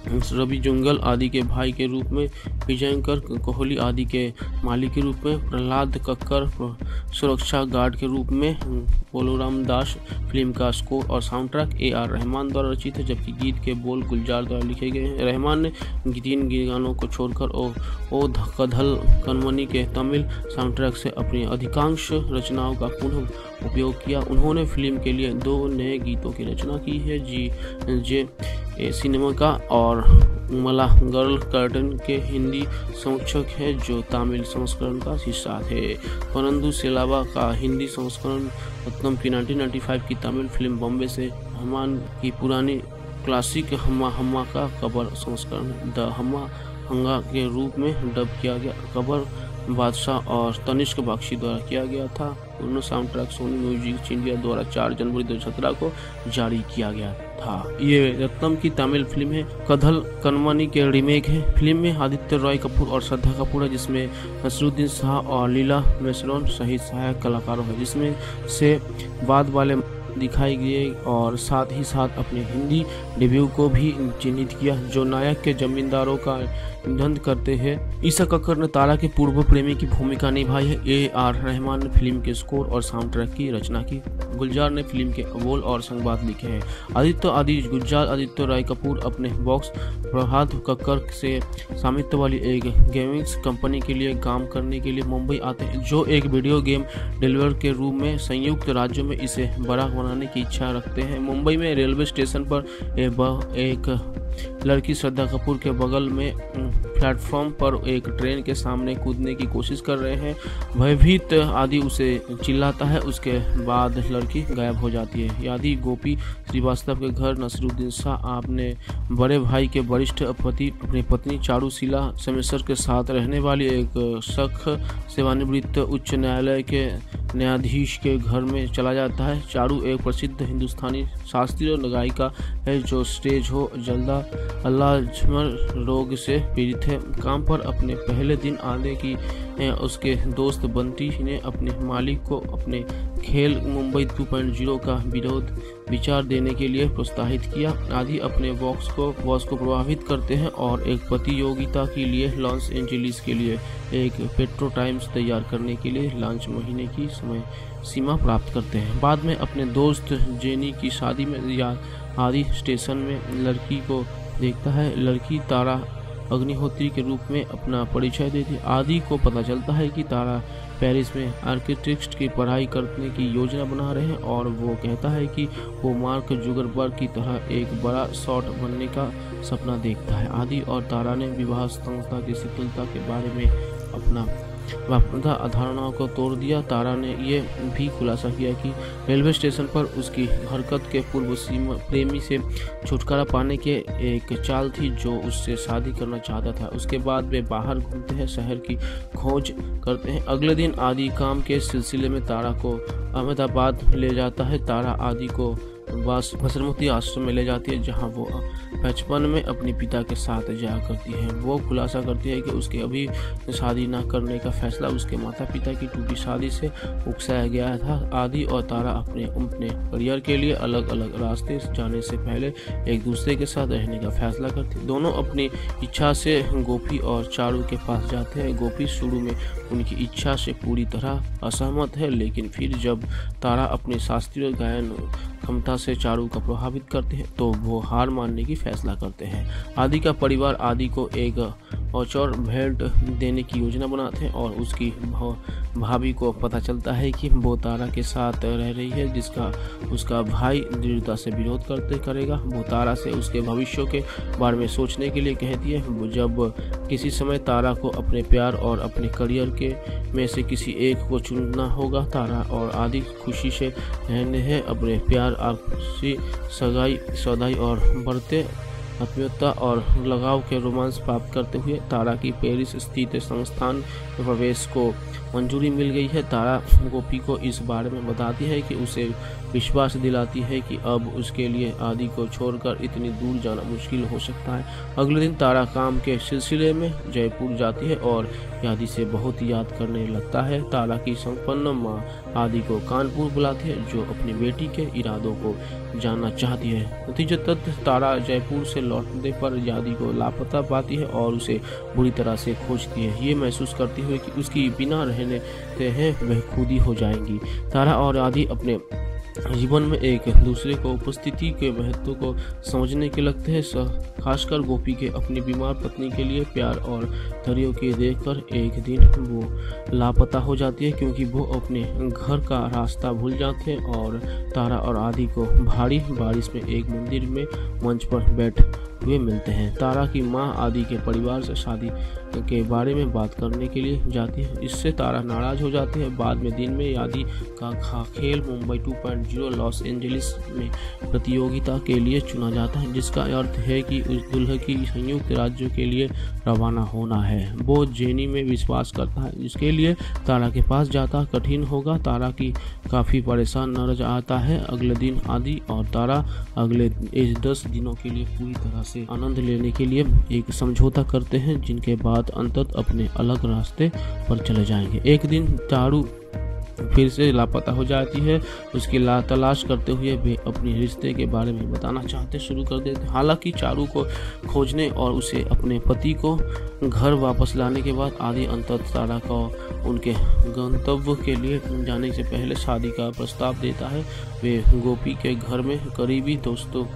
A: रवि जुंगल आदि के भाई के रूप में, विजयंकर, कोहली आदि के मालिक के रूप में, प्रहलाद कक्कर, सुरक्षा गार्ड के रूप में, बोलोराम दास, फ़िल्म का स्कोर और sound track A R Rahman द्वारा रचित है जबकि गीत के बोल गुलजार द्वारा लिखे गए हैं। रहमान ने तीन गानों को छोड़कर ओ ओ कधल, कनमनी के तमिल साउंड ट्रैक से अपनी अधिकांश रचनाओं का पुनः उपयोग किया। उन्होंने फ़िल्म के लिए दो नए गीतों की रचना की है, जी, जे सिनेमा का और मला गर्ल कर्टन के हिंदी संरक्षक है जो तमिल संस्करण का हिस्सा है। परंतु सिलावा का हिंदी संस्करण रत्नम की 1995 की तमिल फ़िल्म बॉम्बे से हमान की पुरानी क्लासिक हम्मा हम्मा का कबर संस्करण, द हम्मा हंगा के रूप में डब किया गया कबर बादशाह और तनिष्क बख्शी द्वारा किया गया था। दोनों sound track Sony music India द्वारा 4 जनवरी दो को जारी किया गया था। ये रत्नम की तमिल फ़िल्म है। कधल कनवानी के रीमेक है। फ़िल्म में आदित्य रॉय कपूर और श्रद्धा कपूर है, जिसमें नसरुद्दीन शाह और लीला मेसरोन सहित सहायक कलाकारों है, जिसमें से बाद वाले दिखाई गए और साथ ही साथ अपने हिंदी डेब्यू को भी चिन्हित किया, जो नायक के जमींदारों का निधन करते हैं। ईसा कक्कर ने तारा के पूर्व प्रेमी की भूमिका निभाई है। ए आर रहमान ने फ़िल्म के स्कोर और साउंड ट्रैक की रचना की। गुलजार ने फ़िल्म के अवोल और संवाद लिखे हैं। आदित्य आदि गुलजार, आदित्य राय कपूर अपने बॉक्स प्रभात कक्कर से स्वामित्व वाली एक गेमिंग्स कंपनी के लिए काम करने के लिए मुंबई आते हैं। जो एक वीडियो गेम डिलीवर के रूप में संयुक्त राज्यों में इसे बड़ा बनाने की इच्छा रखते हैं। मुंबई में रेलवे स्टेशन पर एक लड़की श्रद्धा कपूर के बगल में प्लेटफॉर्म पर एक ट्रेन के सामने कूदने की कोशिश कर रहे हैं। भयभीत आदि उसे चिल्लाता है, उसके बाद लड़की गायब हो जाती है। यादि, गोपी, श्रीवास्तव के घर, नसरुद्दीन शाह, आपने बड़े भाई के वरिष्ठ पति, अपनी पत्नी चारूशीला समेसर के साथ रहने वाली एक सख सेवानिवृत्त उच्च न्यायालय के न्यायाधीश के घर में चला जाता है। चारू एक प्रसिद्ध हिंदुस्तानी शास्त्रीय गायिका है, जो स्टेज हो, जल्दा अल्लाजमर रोग से पीड़ित है। काम पर अपने पहले दिन आने की उसके दोस्त बंटी ने अपने मालिक को अपने खेल मुंबई 2.0 का विरोध, विचार देने के लिए प्रोत्साहित किया। आदि अपने बॉक्स को, बॉस को प्रभावित करते हैं और एक प्रतियोगिता के लिए लॉस एंजलिस के लिए एक पेट्रो टाइम्स तैयार करने के लिए लॉन्च महीने की समय सीमा प्राप्त करते हैं। बाद में अपने दोस्त जेनी की शादी में या आदि स्टेशन में लड़की को देखता है। लड़की तारा अग्निहोत्री के रूप में अपना परिचय देती आदि को पता चलता है कि तारा पेरिस में आर्किटेक्ट की पढ़ाई करने की योजना बना रहे हैं और वो कहता है कि वो मार्क जुगरबर्ग की तरह एक बड़ा शॉट बनने का सपना देखता है। आदि और तारा ने विवाह संस्था की शीतलता के बारे में अपना वापदा अधारणाओं को तोड़ दिया। तारा ने यह भी खुलासा किया कि रेलवे स्टेशन पर उसकी हरकत के पूर्व सीमा प्रेमी से छुटकारा पाने के एक चाल थी जो उससे शादी करना चाहता था। उसके बाद वे बाहर घूमते हैं, शहर की खोज करते हैं। अगले दिन आदि काम के सिलसिले में तारा को अहमदाबाद ले जाता है। तारा आदि को बस बसरमती आश्रम में ले जाती है, जहाँ वो बचपन में अपने पिता के साथ जाया करती है। वो खुलासा करती है कि उसके अभी शादी न करने का फैसला उसके माता पिता की टूटी शादी से उकसाया गया था। आदि और तारा अपने अपने करियर के लिए अलग अलग रास्ते जाने से पहले एक दूसरे के साथ रहने का फैसला करते दोनों अपनी इच्छा से गोपी और चारू के पास जाते हैं। गोपी शुरू में उनकी इच्छा से पूरी तरह असहमत है, लेकिन फिर जब तारा अपने शास्त्रीय गायन क्षमता से चारू का प्रभावित करते हैं तो वो हार मानने की फैसला करते हैं। आदि का परिवार आदि को एक औचौर भेंट देने की योजना बनाते हैं और उसकी भाभी को पता चलता है कि वो तारा के साथ रह रही है, जिसका उसका भाई दृढ़ता से विरोध करते करेगा। वो तारा से उसके भविष्य के बारे में सोचने के लिए कहती है, जब किसी समय तारा को अपने प्यार और अपने करियर के में से किसी एक को चुनना होगा, तारा और आदि खुशी से रहने हैं। अपने प्यार, आपसी सगाई, सौदाई और बढ़ते आत्मीयता और लगाव के रोमांस प्राप्त करते हुए तारा की पेरिस स्थित संस्थान प्रवेश को मंजूरी मिल गई है। तारा गोपी को इस बारे में बताती है कि उसे विश्वास दिलाती है कि अब उसके लिए आदि को छोड़कर इतनी दूर जाना मुश्किल हो सकता है। अगले दिन तारा काम के सिलसिले में जयपुर जाती है और आदि से बहुत याद करने लगता है। तारा की संपन्न माँ आदि को कानपुर बुलाती है, जो अपनी बेटी के इरादों को जानना चाहती है। नतीजतः तारा जयपुर से लौटने पर यादी को लापता पाती है और उसे बुरी तरह से खोजती है। ये महसूस करती हुई कि उसकी बिना रहने हैं, वह खुद ही हो जाएँगी। तारा और आदि अपने जीवन में एक दूसरे को उपस्थिति के महत्व को समझने के लगते हैं। खासकर गोपी के अपनी बीमार पत्नी के लिए प्यार और धैर्य के देखकर एक दिन वो लापता हो जाती है क्योंकि वो अपने घर का रास्ता भूल जाते हैं और तारा और आदि को भारी बारिश में एक मंदिर में मंच पर बैठ हुए मिलते हैं। तारा की माँ आदि के परिवार से शादी के बारे में बात करने के लिए जाती है। इससे तारा नाराज़ हो जाती है। बाद में दिन में आदि का खेल मुंबई 2.0 लॉस एंजलिस में प्रतियोगिता के लिए चुना जाता है, जिसका अर्थ है कि उस दुल्हे की संयुक्त राज्यों के लिए रवाना होना है। वो जेनी में विश्वास करता है, जिसके लिए तारा के पास जाता कठिन होगा। तारा की काफ़ी परेशान नज़र आता है। अगले दिन आदि और तारा अगले दस दिनों के लिए पूरी तरह से आनंद लेने के लिए एक समझौता करते हैं, जिनके बाद अंतत अपने अलग रास्ते पर चले जाएँगे। एक दिन चारू फिर से लापता हो जाती है। उसकी ला तलाश करते हुए वे अपने रिश्ते के बारे में बताना चाहते शुरू कर देते हालाँकि चारू को खोजने और उसे अपने पति को घर वापस लाने के बाद आदि अंत तारा को उनके गंतव्य के लिए जाने से पहले शादी का प्रस्ताव देता है। वे गोपी के घर में करीबी दोस्तों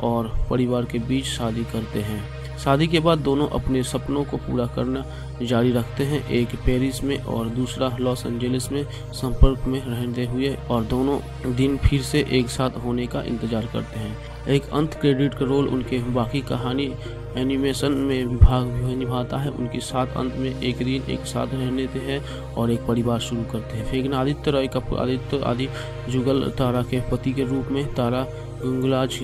A: और परिवार के बीच शादी करते हैं। शादी के बाद दोनों अपने सपनों को पूरा करना जारी रखते हैं। एक पेरिस में और दूसरा लॉस एंजलिस में संपर्क में रहते हुए और दोनों दिन फिर से एक साथ होने का इंतज़ार करते हैं। एक अंत क्रेडिट का रोल उनके बाकी कहानी एनिमेशन में विभाग निभाता है। उनके साथ अंत में एक दिन एक साथ रहने हैं और एक परिवार शुरू करते हैं। फिर आदित्य रॉय कपूर आदित्य, आदि जुगल तारा के पति के रूप में तारा गुंगलाज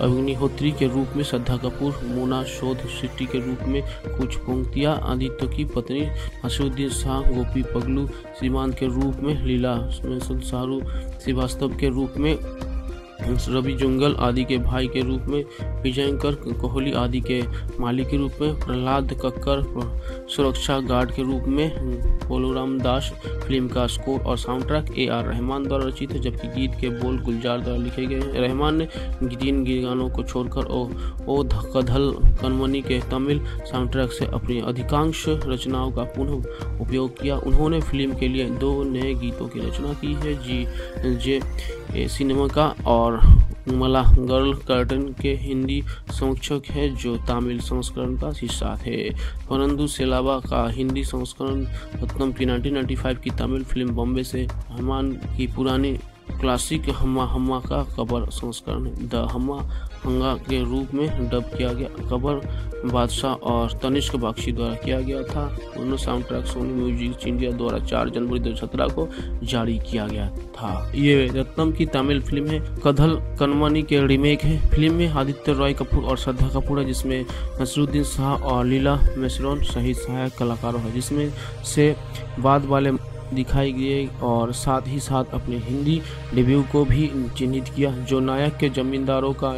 A: अग्निहोत्री के रूप में श्रद्धा कपूर, मोना शोध सिटी के रूप में कुछ पंक्तियाँ आदित्य की पत्नी हसुद्दीन शाह, गोपी पगलू सीमांत के रूप में लीला शाहरू श्रीवास्तव के रूप में रवि जुंगल आदि के भाई के रूप में विजयकर कोहली आदि के मालिक के रूप में, प्रहलाद कक्कर, सुरक्षा गार्ड के रूप में पोलोराम दास, फ़िल्म का स्कोर और sound track A R Rahman द्वारा रचित है जबकि गीत के बोल गुलजार द्वारा लिखे गए हैं। रहमान ने तीन गानों को छोड़कर ओ ओ कधल, कनमनी के तमिल साउंड ट्रैक से अपनी अधिकांश रचनाओं का पुनः उपयोग किया। उन्होंने फ़िल्म के लिए दो नए गीतों की रचना की है, जी, जे सिनेमा का और मला गर्ल कर्टन के हिंदी संरक्षक है जो तमिल संस्करण का हिस्सा थे। परंतु सेलावा का हिंदी संस्करण रत्नम की 1995 की तमिल फ़िल्म बॉम्बे से हमान की पुरानी क्लासिक हम्मा हम्मा का कबर संस्करण द हम्मा हंगा के रूप में डब किया गया। कबर बादशाह और तनिष्क बख्शी द्वारा किया गया था। दोनों sound track Sony music India द्वारा 4 जनवरी दो को जारी किया गया था। ये रत्नम की तमिल फ़िल्म है। कधल कनमनी के रीमेक है। फ़िल्म में आदित्य रॉय कपूर और श्रद्धा कपूर है, जिसमें नसरुद्दीन शाह और लीला मिश्रोन सहित सहायक कलाकारों है, जिसमें से बाद वाले दिखाई गई और साथ ही साथ अपने हिंदी डेब्यू को भी चिन्हित किया, जो नायक के जमींदारों का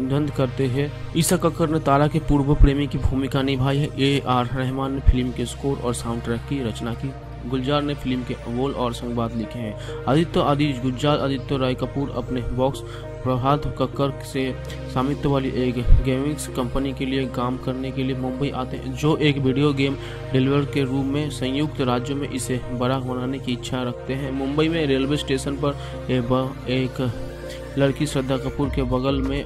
A: निधन करते हैं। ईसा कक्कर ने तारा के पूर्व प्रेमी की भूमिका निभाई है। ए आर रहमान ने फ़िल्म के स्कोर और साउंड ट्रैक की रचना की। गुलजार ने फ़िल्म के अवोल और संवाद लिखे हैं। आदित्य आदि गुलजार आदित्य राय कपूर अपने बॉक्स प्रभात कक्कर से स्वामित्व वाली एक गेमिंग्स कंपनी के लिए काम करने के लिए मुंबई आते हैं। जो एक वीडियो गेम डिलीवर के रूप में संयुक्त राज्यों में इसे बड़ा बनाने की इच्छा रखते हैं। मुंबई में रेलवे स्टेशन पर एक लड़की श्रद्धा कपूर के बगल में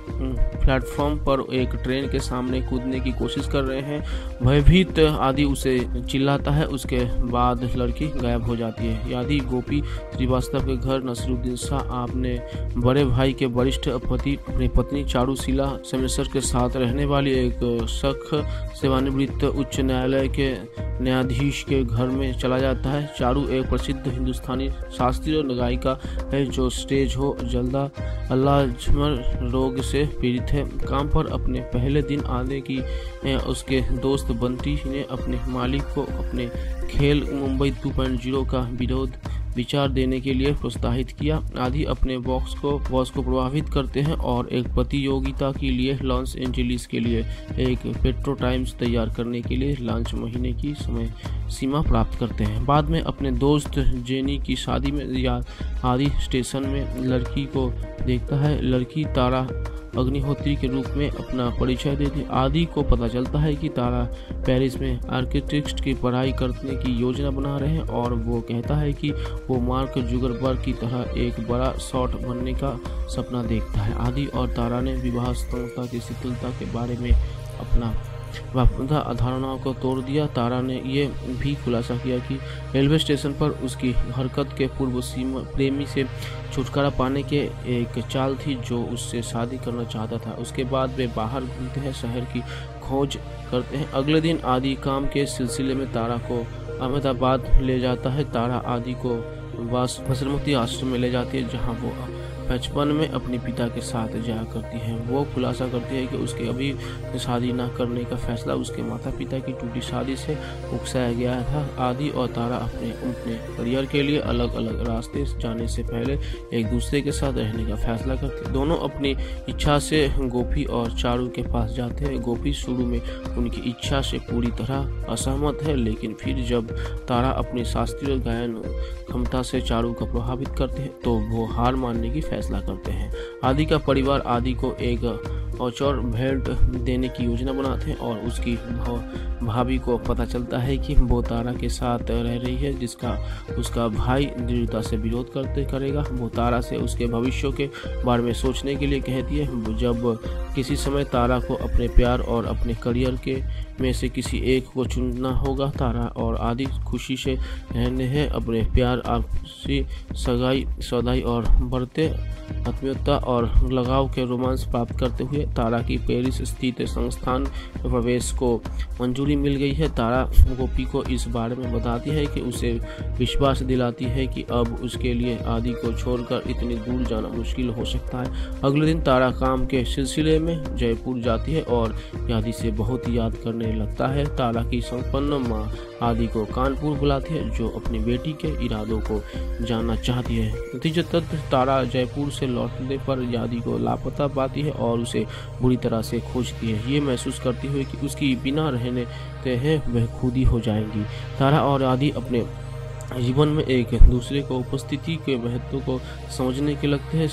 A: प्लेटफॉर्म पर एक ट्रेन के सामने कूदने की कोशिश कर रहे हैं। भयभीत आदि उसे चिल्लाता है, उसके बाद लड़की गायब हो जाती है। यादि, गोपी, श्रीवास्तव के घर, नसरुद्दीन शाह, आपने बड़े भाई के वरिष्ठ पति, अपनी पत्नी चारूशिला समेसर के साथ रहने वाली एक सख, सेवानिवृत्त उच्च न्यायालय के न्यायाधीश के घर में चला जाता है। चारू एक प्रसिद्ध हिंदुस्तानी शास्त्रीय गायिका है जो स्टेज हो, जल्दा, अल्लाजमर रोग से पीड़ित है। काम पर अपने पहले दिन आने की उसके दोस्त बंटी ने अपने मालिक को अपने खेल मुंबई 2.0 का विरोध विचार देने के लिए प्रोत्साहित किया। आदि अपने बॉक्स को बॉस को प्रभावित करते हैं और एक प्रतियोगिता के लिए लॉन्च एंजलिस के लिए एक पेट्रो टाइम्स तैयार करने के लिए लॉन्च महीने की समय सीमा प्राप्त करते हैं। बाद में अपने दोस्त जेनी की शादी में या आदि स्टेशन में लड़की को देखता है। लड़की तारा अग्निहोत्री के रूप में अपना परिचय देते आदि को पता चलता है कि तारा पेरिस में आर्किटेक्ट की पढ़ाई करने की योजना बना रहे हैं और वो कहता है कि वो मार्क जुगरबर्ग की तरह एक बड़ा शॉट बनने का सपना देखता है। आदि और तारा ने विवाह संस्था की शिथिलता के बारे में अपना वापदा अधारणाओं को तोड़ दिया। तारा ने यह भी खुलासा किया कि रेलवे स्टेशन पर उसकी हरकत के पूर्व सीमा प्रेमी से छुटकारा पाने के एक चाल थी जो उससे शादी करना चाहता था। उसके बाद वे बाहर घूमते हैं, शहर की खोज करते हैं। अगले दिन आदि काम के सिलसिले में तारा को अहमदाबाद ले जाता है। तारा आदि को वास फसलमती आश्रम में ले जाती है, जहाँ वो बचपन में अपने पिता के साथ जाया करती है। वो खुलासा करती है कि उसके अभी शादी न करने का फैसला उसके माता पिता की टूटी शादी से उकसाया गया था। आदि और तारा अपने अपने करियर के लिए अलग अलग रास्ते जाने से पहले एक दूसरे के साथ रहने का फैसला करते दोनों अपनी इच्छा से गोपी और चारू के पास जाते हैं। गोपी शुरू में उनकी इच्छा से पूरी तरह असहमत है, लेकिन फिर जब तारा अपनी शास्त्रीय गायन क्षमता से चारू को प्रभावित करते हैं तो वो हार मानने की फैसला करते हैं। आदि का परिवार आदि को एक औचौर भेंट देने की योजना बनाते हैं और उसकी भाभी को पता चलता है कि वो तारा के साथ रह रही है, जिसका उसका भाई दृढ़ता से विरोध करते करेगा। वो तारा से उसके भविष्य के बारे में सोचने के लिए कहती है। जब किसी समय तारा को अपने प्यार और अपने करियर के में से किसी एक को चुनना होगा। तारा और आदि खुशी से रहने हैं। अपने प्यार आपसी सगाई, सौदाई और बढ़ते आत्मीयता और लगाव के रोमांस प्राप्त करते हुए तारा की पेरिस स्थित संस्थान प्रवेश को मंजूरी मिल गई है। तारा गोपी को इस बारे में बताती है कि उसे विश्वास दिलाती है कि अब उसके लिए आदि को छोड़कर इतनी दूर जाना मुश्किल हो सकता है। अगले दिन तारा काम के सिलसिले में जयपुर जाती है और आदि से बहुत याद करने लगता है। तारा की संपन्न माँ आदि को कानपुर बुलाती है, जो अपनी बेटी के इरादों को जानना चाहती है। नतीजतः तारा जयपुर से लौटने पर यादी को लापता पाती है और उसे बुरी तरह से खोजती है। ये महसूस करती हुई कि उसकी बिना रहने हैं, वह खुद ही हो जाएँगी। तारा और आदि अपने जीवन में एक दूसरे को उपस्थिति के महत्व को समझने के लगते हैं।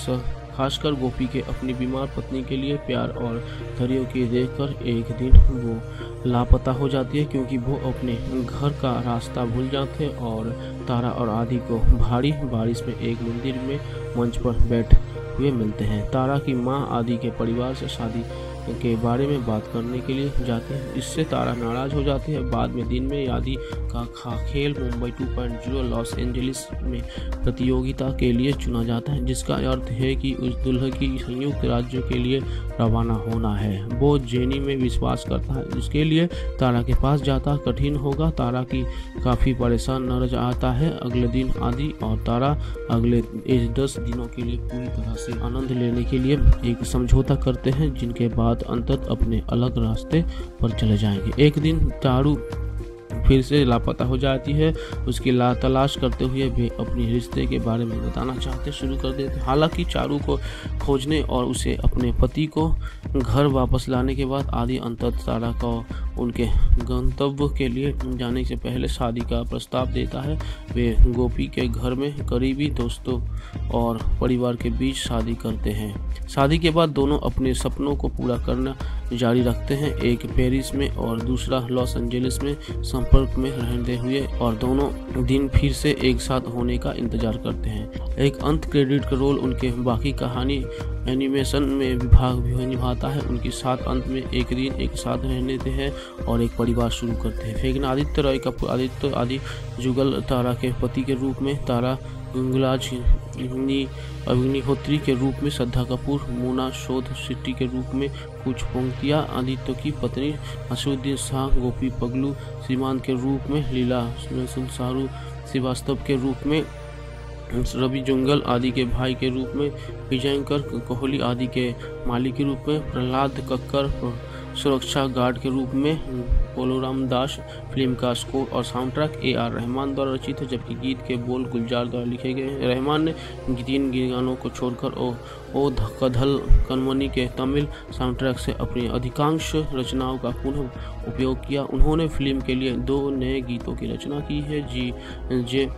A: खासकर गोपी के अपनी बीमार पत्नी के लिए प्यार और धैर्य की देखकर एक दिन वो लापता हो जाती है क्योंकि वो अपने घर का रास्ता भूल जाते हैं और तारा और आदि को भारी बारिश में एक मंदिर में मंच पर बैठ हुए मिलते हैं। तारा की माँ आदि के परिवार से शादी के बारे में बात करने के लिए जाते हैं। इससे तारा नाराज़ हो जाती है। बाद में दिन में यादी का खा खेल मुंबई 2.0 लॉस एंजलिस में प्रतियोगिता के लिए चुना जाता है, जिसका अर्थ है कि उस दुल्हन की संयुक्त राज्यों के लिए रवाना होना है। वो जेनी में विश्वास करता है। उसके लिए तारा के पास जाता कठिन होगा। तारा की काफ़ी परेशान नज़र आता है। अगले दिन आदि और तारा अगले दस दिनों के लिए पूरी तरह से आनंद लेने के लिए एक समझौता करते हैं, जिनके बाद अंतत अपने अलग रास्ते पर चले जाएँगे। एक दिन चारू फिर से लापता हो जाती है। उसकी ला तलाश करते हुए वे अपने रिश्ते के बारे में बताना चाहते शुरू कर देते हालाँकि चारू को खोजने और उसे अपने पति को घर वापस लाने के बाद आदि अंतत तारा को उनके गंतव्य के लिए जाने से पहले शादी का प्रस्ताव देता है। वे गोपी के घर में करीबी दोस्तों और परिवार के बीच शादी करते हैं। शादी के बाद दोनों अपने सपनों को पूरा करना जारी रखते हैं। एक पेरिस में और दूसरा लॉस एंजलिस में। संपर्क में रहते हुए और दोनों दिन फिर से एक साथ होने का इंतज़ार करते हैं। एक अंत क्रेडिट का रोल उनके बाकी कहानी एनिमेशन में विभाग भी निभाता है। उनके साथ अंत में एक दिन एक साथ रहने हैं और एक परिवार शुरू करते हैं। लेकिन आदित्य रॉय का आदित्य आदि जुगल तारा के पति के रूप में तारा गुंगलाज अग्निहोत्री के रूप में श्रद्धा कपूर, मोना शोध सिटी के रूप में कुछ पंक्तियाँ, आदित्य की पत्नी असुद्दीन शाह, गोपी पगलू सीमांत के रूप में लीला शाहरू श्रीवास्तव के रूप में रवि जुंगल आदि के भाई के रूप में विजयकर कोहली आदि के मालिक के रूप में प्रहलाद कक्कर, सुरक्षा गार्ड के रूप में पोलोराम दास फ़िल्म का स्कोर और sound track A R Rahman द्वारा रचित है, जबकि गीत के बोल गुलजार द्वारा लिखे गए हैं। रहमान ने तीन गानों को छोड़कर ओ ओ कधल कनमनी के तमिल साउंड ट्रैक से अपनी अधिकांश रचनाओं का पुनः उपयोग किया। उन्होंने फ़िल्म के लिए दो नए गीतों की रचना की है, जी, जे,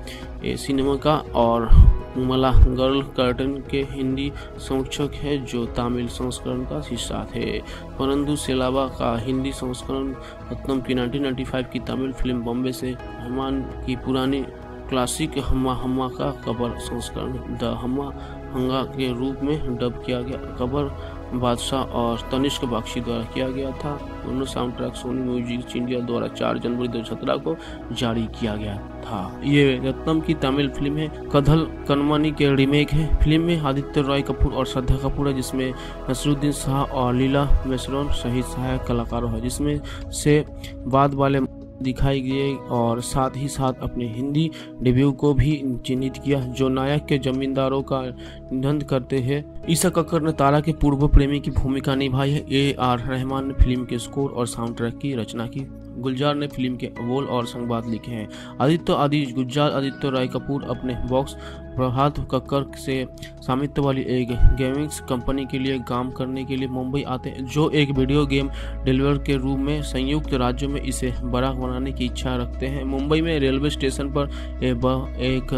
A: ए, सिनेमा का और मला गर्ल कर्टन के हिंदी संरक्षक है, जो तमिल संस्करण का हिस्सा थे। परंतु सेलावा का हिंदी संस्करण रत्नम की 1995 की तमिल फ़िल्म बॉम्बे से रहमान की पुरानी क्लासिक हम्मा हम्मा का कबर संस्करण, द हम्मा हंगा के रूप में डब किया गया। कबर बादशाह और तनिष्क बख्शी द्वारा किया गया था। दोनों sound track Sony music India द्वारा 4 जनवरी दो को जारी किया गया था। ये रत्नम की तमिल फ़िल्म है। कधल कनमनी के रीमेक है। फ़िल्म में आदित्य रॉय कपूर और श्रद्धा कपूर है, जिसमें नसरुद्दीन शाह और लीला मेसरोन सहित सहायक कलाकारों है, जिसमें से बाद वाले दिखाई गई और साथ ही साथ अपने हिंदी डेब्यू को भी चिन्हित किया, जो नायक के जमींदारों का निधन करते हैं। ईसा कक्कर ने तारा के पूर्व प्रेमी की भूमिका निभाई है। ए आर रहमान ने फ़िल्म के स्कोर और साउंड ट्रैक की रचना की। गुलजार ने फ़िल्म के अवोल और संवाद लिखे हैं। आदित्य आदि गुलजार, आदित्य राय कपूर अपने बॉक्स प्रभात कक्कर से स्वामित्व वाली एक गेमिंग्स कंपनी के लिए काम करने के लिए मुंबई आते हैं, जो एक वीडियो गेम डिलीवर के रूप में संयुक्त राज्यों में इसे बड़ा बनाने की इच्छा रखते हैं। मुंबई में रेलवे स्टेशन पर एक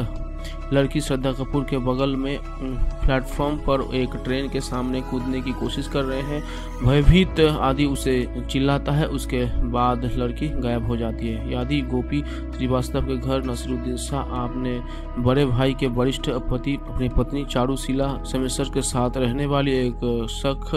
A: लड़की श्रद्धा कपूर के बगल में प्लेटफॉर्म पर एक ट्रेन के सामने कूदने की कोशिश कर रहे हैं। भयभीत आदि उसे चिल्लाता है, उसके बाद लड़की गायब हो जाती है। यादि, गोपी श्रीवास्तव के घर, नसरुद्दीन शाह, आपने बड़े भाई के वरिष्ठ पति, अपनी पत्नी चारूशीला समेसर के साथ रहने वाली एक सख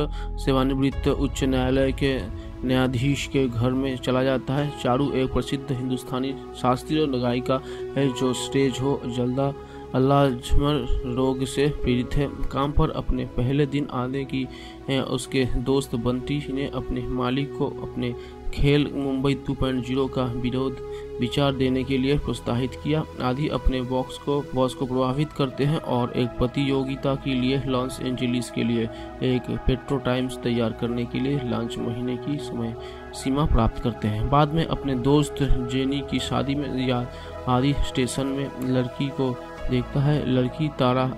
A: सेवानिवृत्त उच्च न्यायालय के न्यायाधीश के घर में चला जाता है। चारू एक प्रसिद्ध हिंदुस्तानी शास्त्रीय गायिका है, जो स्टेज हो, जल्दा अल्लाजमर रोग से पीड़ित है। काम पर अपने पहले दिन आने की उसके दोस्त बंटी ने अपने मालिक को अपने खेल मुंबई 2.0 का विरोध, विचार देने के लिए प्रोत्साहित किया। आदि अपने बॉक्स को, बॉस को प्रभावित करते हैं और एक प्रतियोगिता के लिए लॉन्च एंजलिस के लिए एक पेट्रो टाइम्स तैयार करने के लिए लॉन्च महीने की समय सीमा प्राप्त करते हैं। बाद में अपने दोस्त जेनी की शादी में या आदि स्टेशन में लड़की को देखता है, लड़की तारा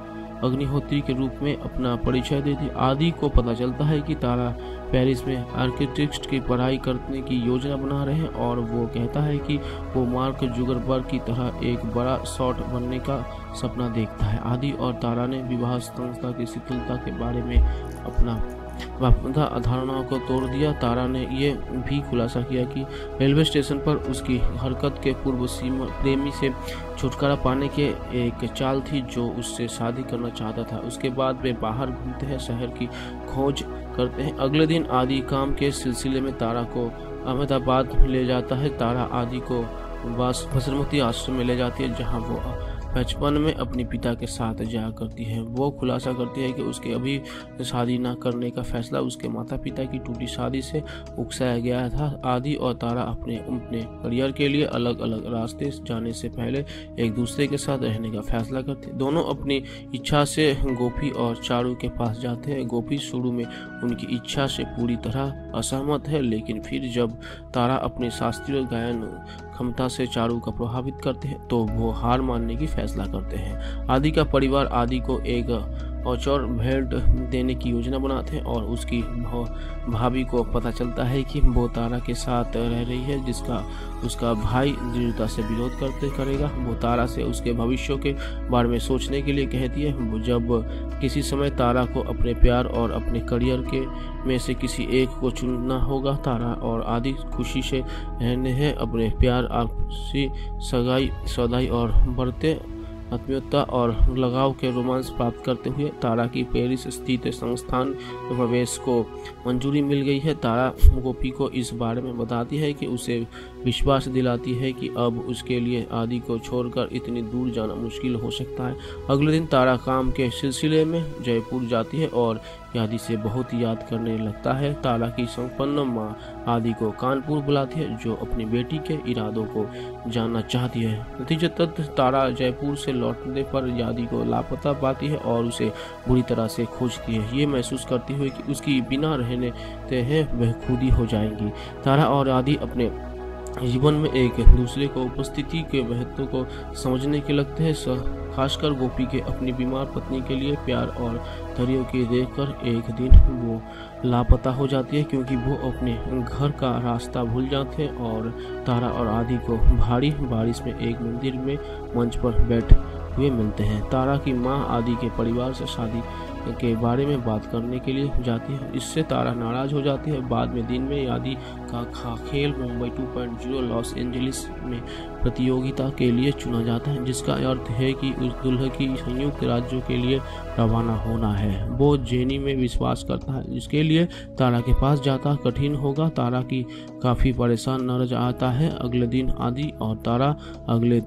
A: अग्निहोत्री के रूप में अपना परिचय देती, आदि को पता चलता है कि तारा पेरिस में आर्किटेक्ट की पढ़ाई करने की योजना बना रहे हैं और वो कहता है कि वो मार्क जुगरबर्ग की तरह एक बड़ा शॉट बनने का सपना देखता है। आदि और तारा ने विवाह संस्था की शिथिलता के बारे में अपना धारणाओं को तोड़ दिया। तारा ने ये भी खुलासा किया कि रेलवे स्टेशन पर उसकी हरकत के पूर्व सीमा प्रेमी से छुटकारा पाने के एक चाल थी जो उससे शादी करना चाहता था। उसके बाद वे बाहर घूमते हैं, शहर की खोज करते हैं। अगले दिन आदि काम के सिलसिले में तारा को अहमदाबाद ले जाता है। तारा आदि को बस बसरमती आश्रम में ले जाती है, जहाँ वो बचपन में अपने पिता के साथ जाया करती है। वो खुलासा करती है कि उसके अभी शादी न करने का फैसला उसके माता पिता की टूटी शादी से उकसाया गया था। आदि और तारा अपने अपने करियर के लिए अलग अलग रास्ते जाने से पहले एक दूसरे के साथ रहने का फैसला करते दोनों अपनी इच्छा से गोपी और चारू के पास जाते हैं। गोपी शुरू में उनकी इच्छा से पूरी तरह असहमत है, लेकिन फिर जब तारा अपने शास्त्रीय गायन क्षमता से चारू का प्रभावित करते हैं तो वो हार मानने की फैसला करते हैं। आदि का परिवार आदि को एक औचौर भेंट देने की योजना बनाते हैं और उसकी भाभी को पता चलता है कि वो तारा के साथ रह रही है, जिसका उसका भाई दृढ़ता से विरोध करते करेगा। वो तारा से उसके भविष्य के बारे में सोचने के लिए कहती है, जब किसी समय तारा को अपने प्यार और अपने करियर के में से किसी एक को चुनना होगा, तारा और आदि खुशी से रहने हैं। अपने प्यार, आपसी सगाई, सौदाई और बढ़ते आत्मीयता और लगाव के रोमांस प्राप्त करते हुए तारा की पेरिस स्थित संस्थान प्रवेश को मंजूरी मिल गई है। तारा गोपी को इस बारे में बताती है कि उसे विश्वास दिलाती है कि अब उसके लिए आदि को छोड़कर इतनी दूर जाना मुश्किल हो सकता है। अगले दिन तारा काम के सिलसिले में जयपुर जाती है और आदि से बहुत याद करने लगता है। तारा की संपन्न माँ आदि को कानपुर बुलाती है, जो अपनी बेटी के इरादों को जानना चाहती है। नतीजतः तारा जयपुर से लौटने पर यादी को लापता पाती है और उसे बुरी तरह से खोजती है। ये महसूस करती हुई कि उसकी बिना रहने ते हैं, वह खुद हो जाएँगी। तारा और आदि अपने जीवन में एक दूसरे को उपस्थिति के महत्व को समझने के लगते हैं खासकर गोपी के अपनी बीमार पत्नी के लिए प्यार और धैर्य की देखकर एक दिन वो लापता हो जाती है क्योंकि वो अपने घर का रास्ता भूल जाते हैं और तारा और आदि को भारी बारिश में एक मंदिर में मंच पर बैठ हुए मिलते हैं। तारा की माँ आदि के परिवार से शादी के बारे में बात करने के लिए जाती है। इससे तारा नाराज़ हो जाती है। बाद में दिन में यादी का खेल मुंबई 2.0 लॉस एंजलिस में प्रतियोगिता के लिए चुना जाता है, जिसका अर्थ है कि उस दुल्हन की संयुक्त राज्यों के लिए रवाना होना है। वो जेनी में विश्वास करता है, जिसके लिए तारा के पास जाता कठिन होगा। तारा की काफ़ी परेशान नज़र आता है अगले दिन आदि, और तारा अगले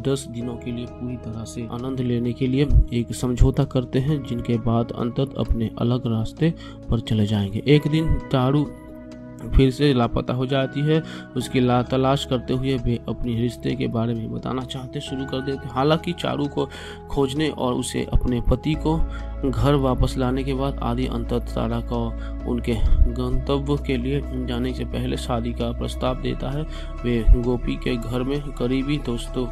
A: दस दिनों के लिए पूरी तरह से आनंद लेने के लिए एक समझौता करते हैं, जिनके बाद अंतत अपने अलग रास्ते पर चले जाएँगे। एक दिन तारू फिर से लापता हो जाती है। उसकी ला तलाश करते हुए वे अपने रिश्ते के बारे में बताना चाहते शुरू कर देते हालाँकि चारू को खोजने और उसे अपने पति को घर वापस लाने के बाद आदि अंत तारा को उनके गंतव्य के लिए जाने से पहले शादी का प्रस्ताव देता है। वे गोपी के घर में करीबी दोस्तों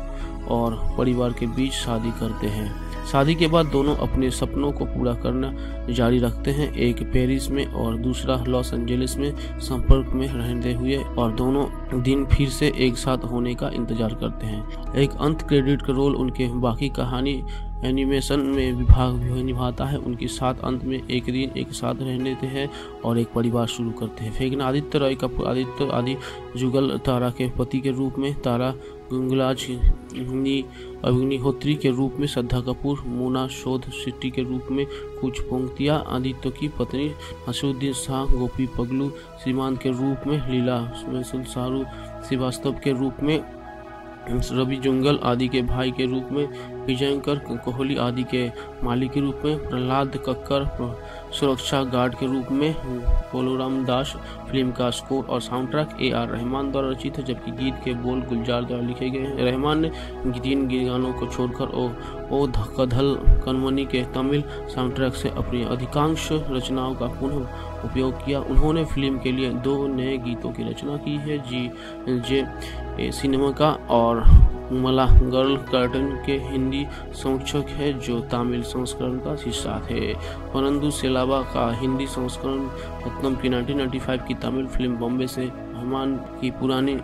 A: और परिवार के बीच शादी करते हैं। शादी के बाद दोनों अपने सपनों को पूरा करना जारी रखते हैं। एक पेरिस में और दूसरा लॉस एंजलिस में संपर्क में रहते हुए और दोनों दिन फिर से एक साथ होने का इंतज़ार करते हैं। एक अंत क्रेडिट का रोल उनके बाकी कहानी एनिमेशन में विभाग भी निभाता है। उनके साथ अंत में एक दिन एक साथ रह लेते हैं और एक परिवार शुरू करते हैं। फेगन आदित्य रॉय कपूर आदित्य आदि जुगल तारा के पति के रूप में तारा गुंगलाज अग्निहोत्री के रूप में श्रद्धा कपूर, मोना शोध सिटी के रूप में कुछ पंक्तियाँ, आदित्य की पत्नी हसुद्दीन शाह, गोपी पगलू, श्रीमान के रूप में लीला शाहरुख श्रीवास्तव के रूप में रवि जुंगल आदि के भाई के रूप में, विजयंकर कोहली आदि के मालिक के रूप में, प्रहलाद कक्कर सुरक्षा गार्ड के रूप में पोलोराम दास फ़िल्म का स्कोर और sound track A R Rahman द्वारा रचित है जबकि गीत के बोल गुलजार द्वारा लिखे गए हैं। रहमान ने तीन गानों को छोड़कर ओ ओ धकधल कनमनी के तमिल साउंड ट्रैक से अपनी अधिकांश रचनाओं का पुनः उपयोग किया। उन्होंने फ़िल्म के लिए दो नए गीतों की रचना की है, जी, जे सिनेमा का और मला गर्ल कर्टन के हिंदी संरक्षक है जो तमिल संस्करण का हिस्सा थे। परंतु सेलावा का हिंदी संस्करण रत्नम की 1995 की तमिल फ़िल्म बॉम्बे से हमान की पुरानी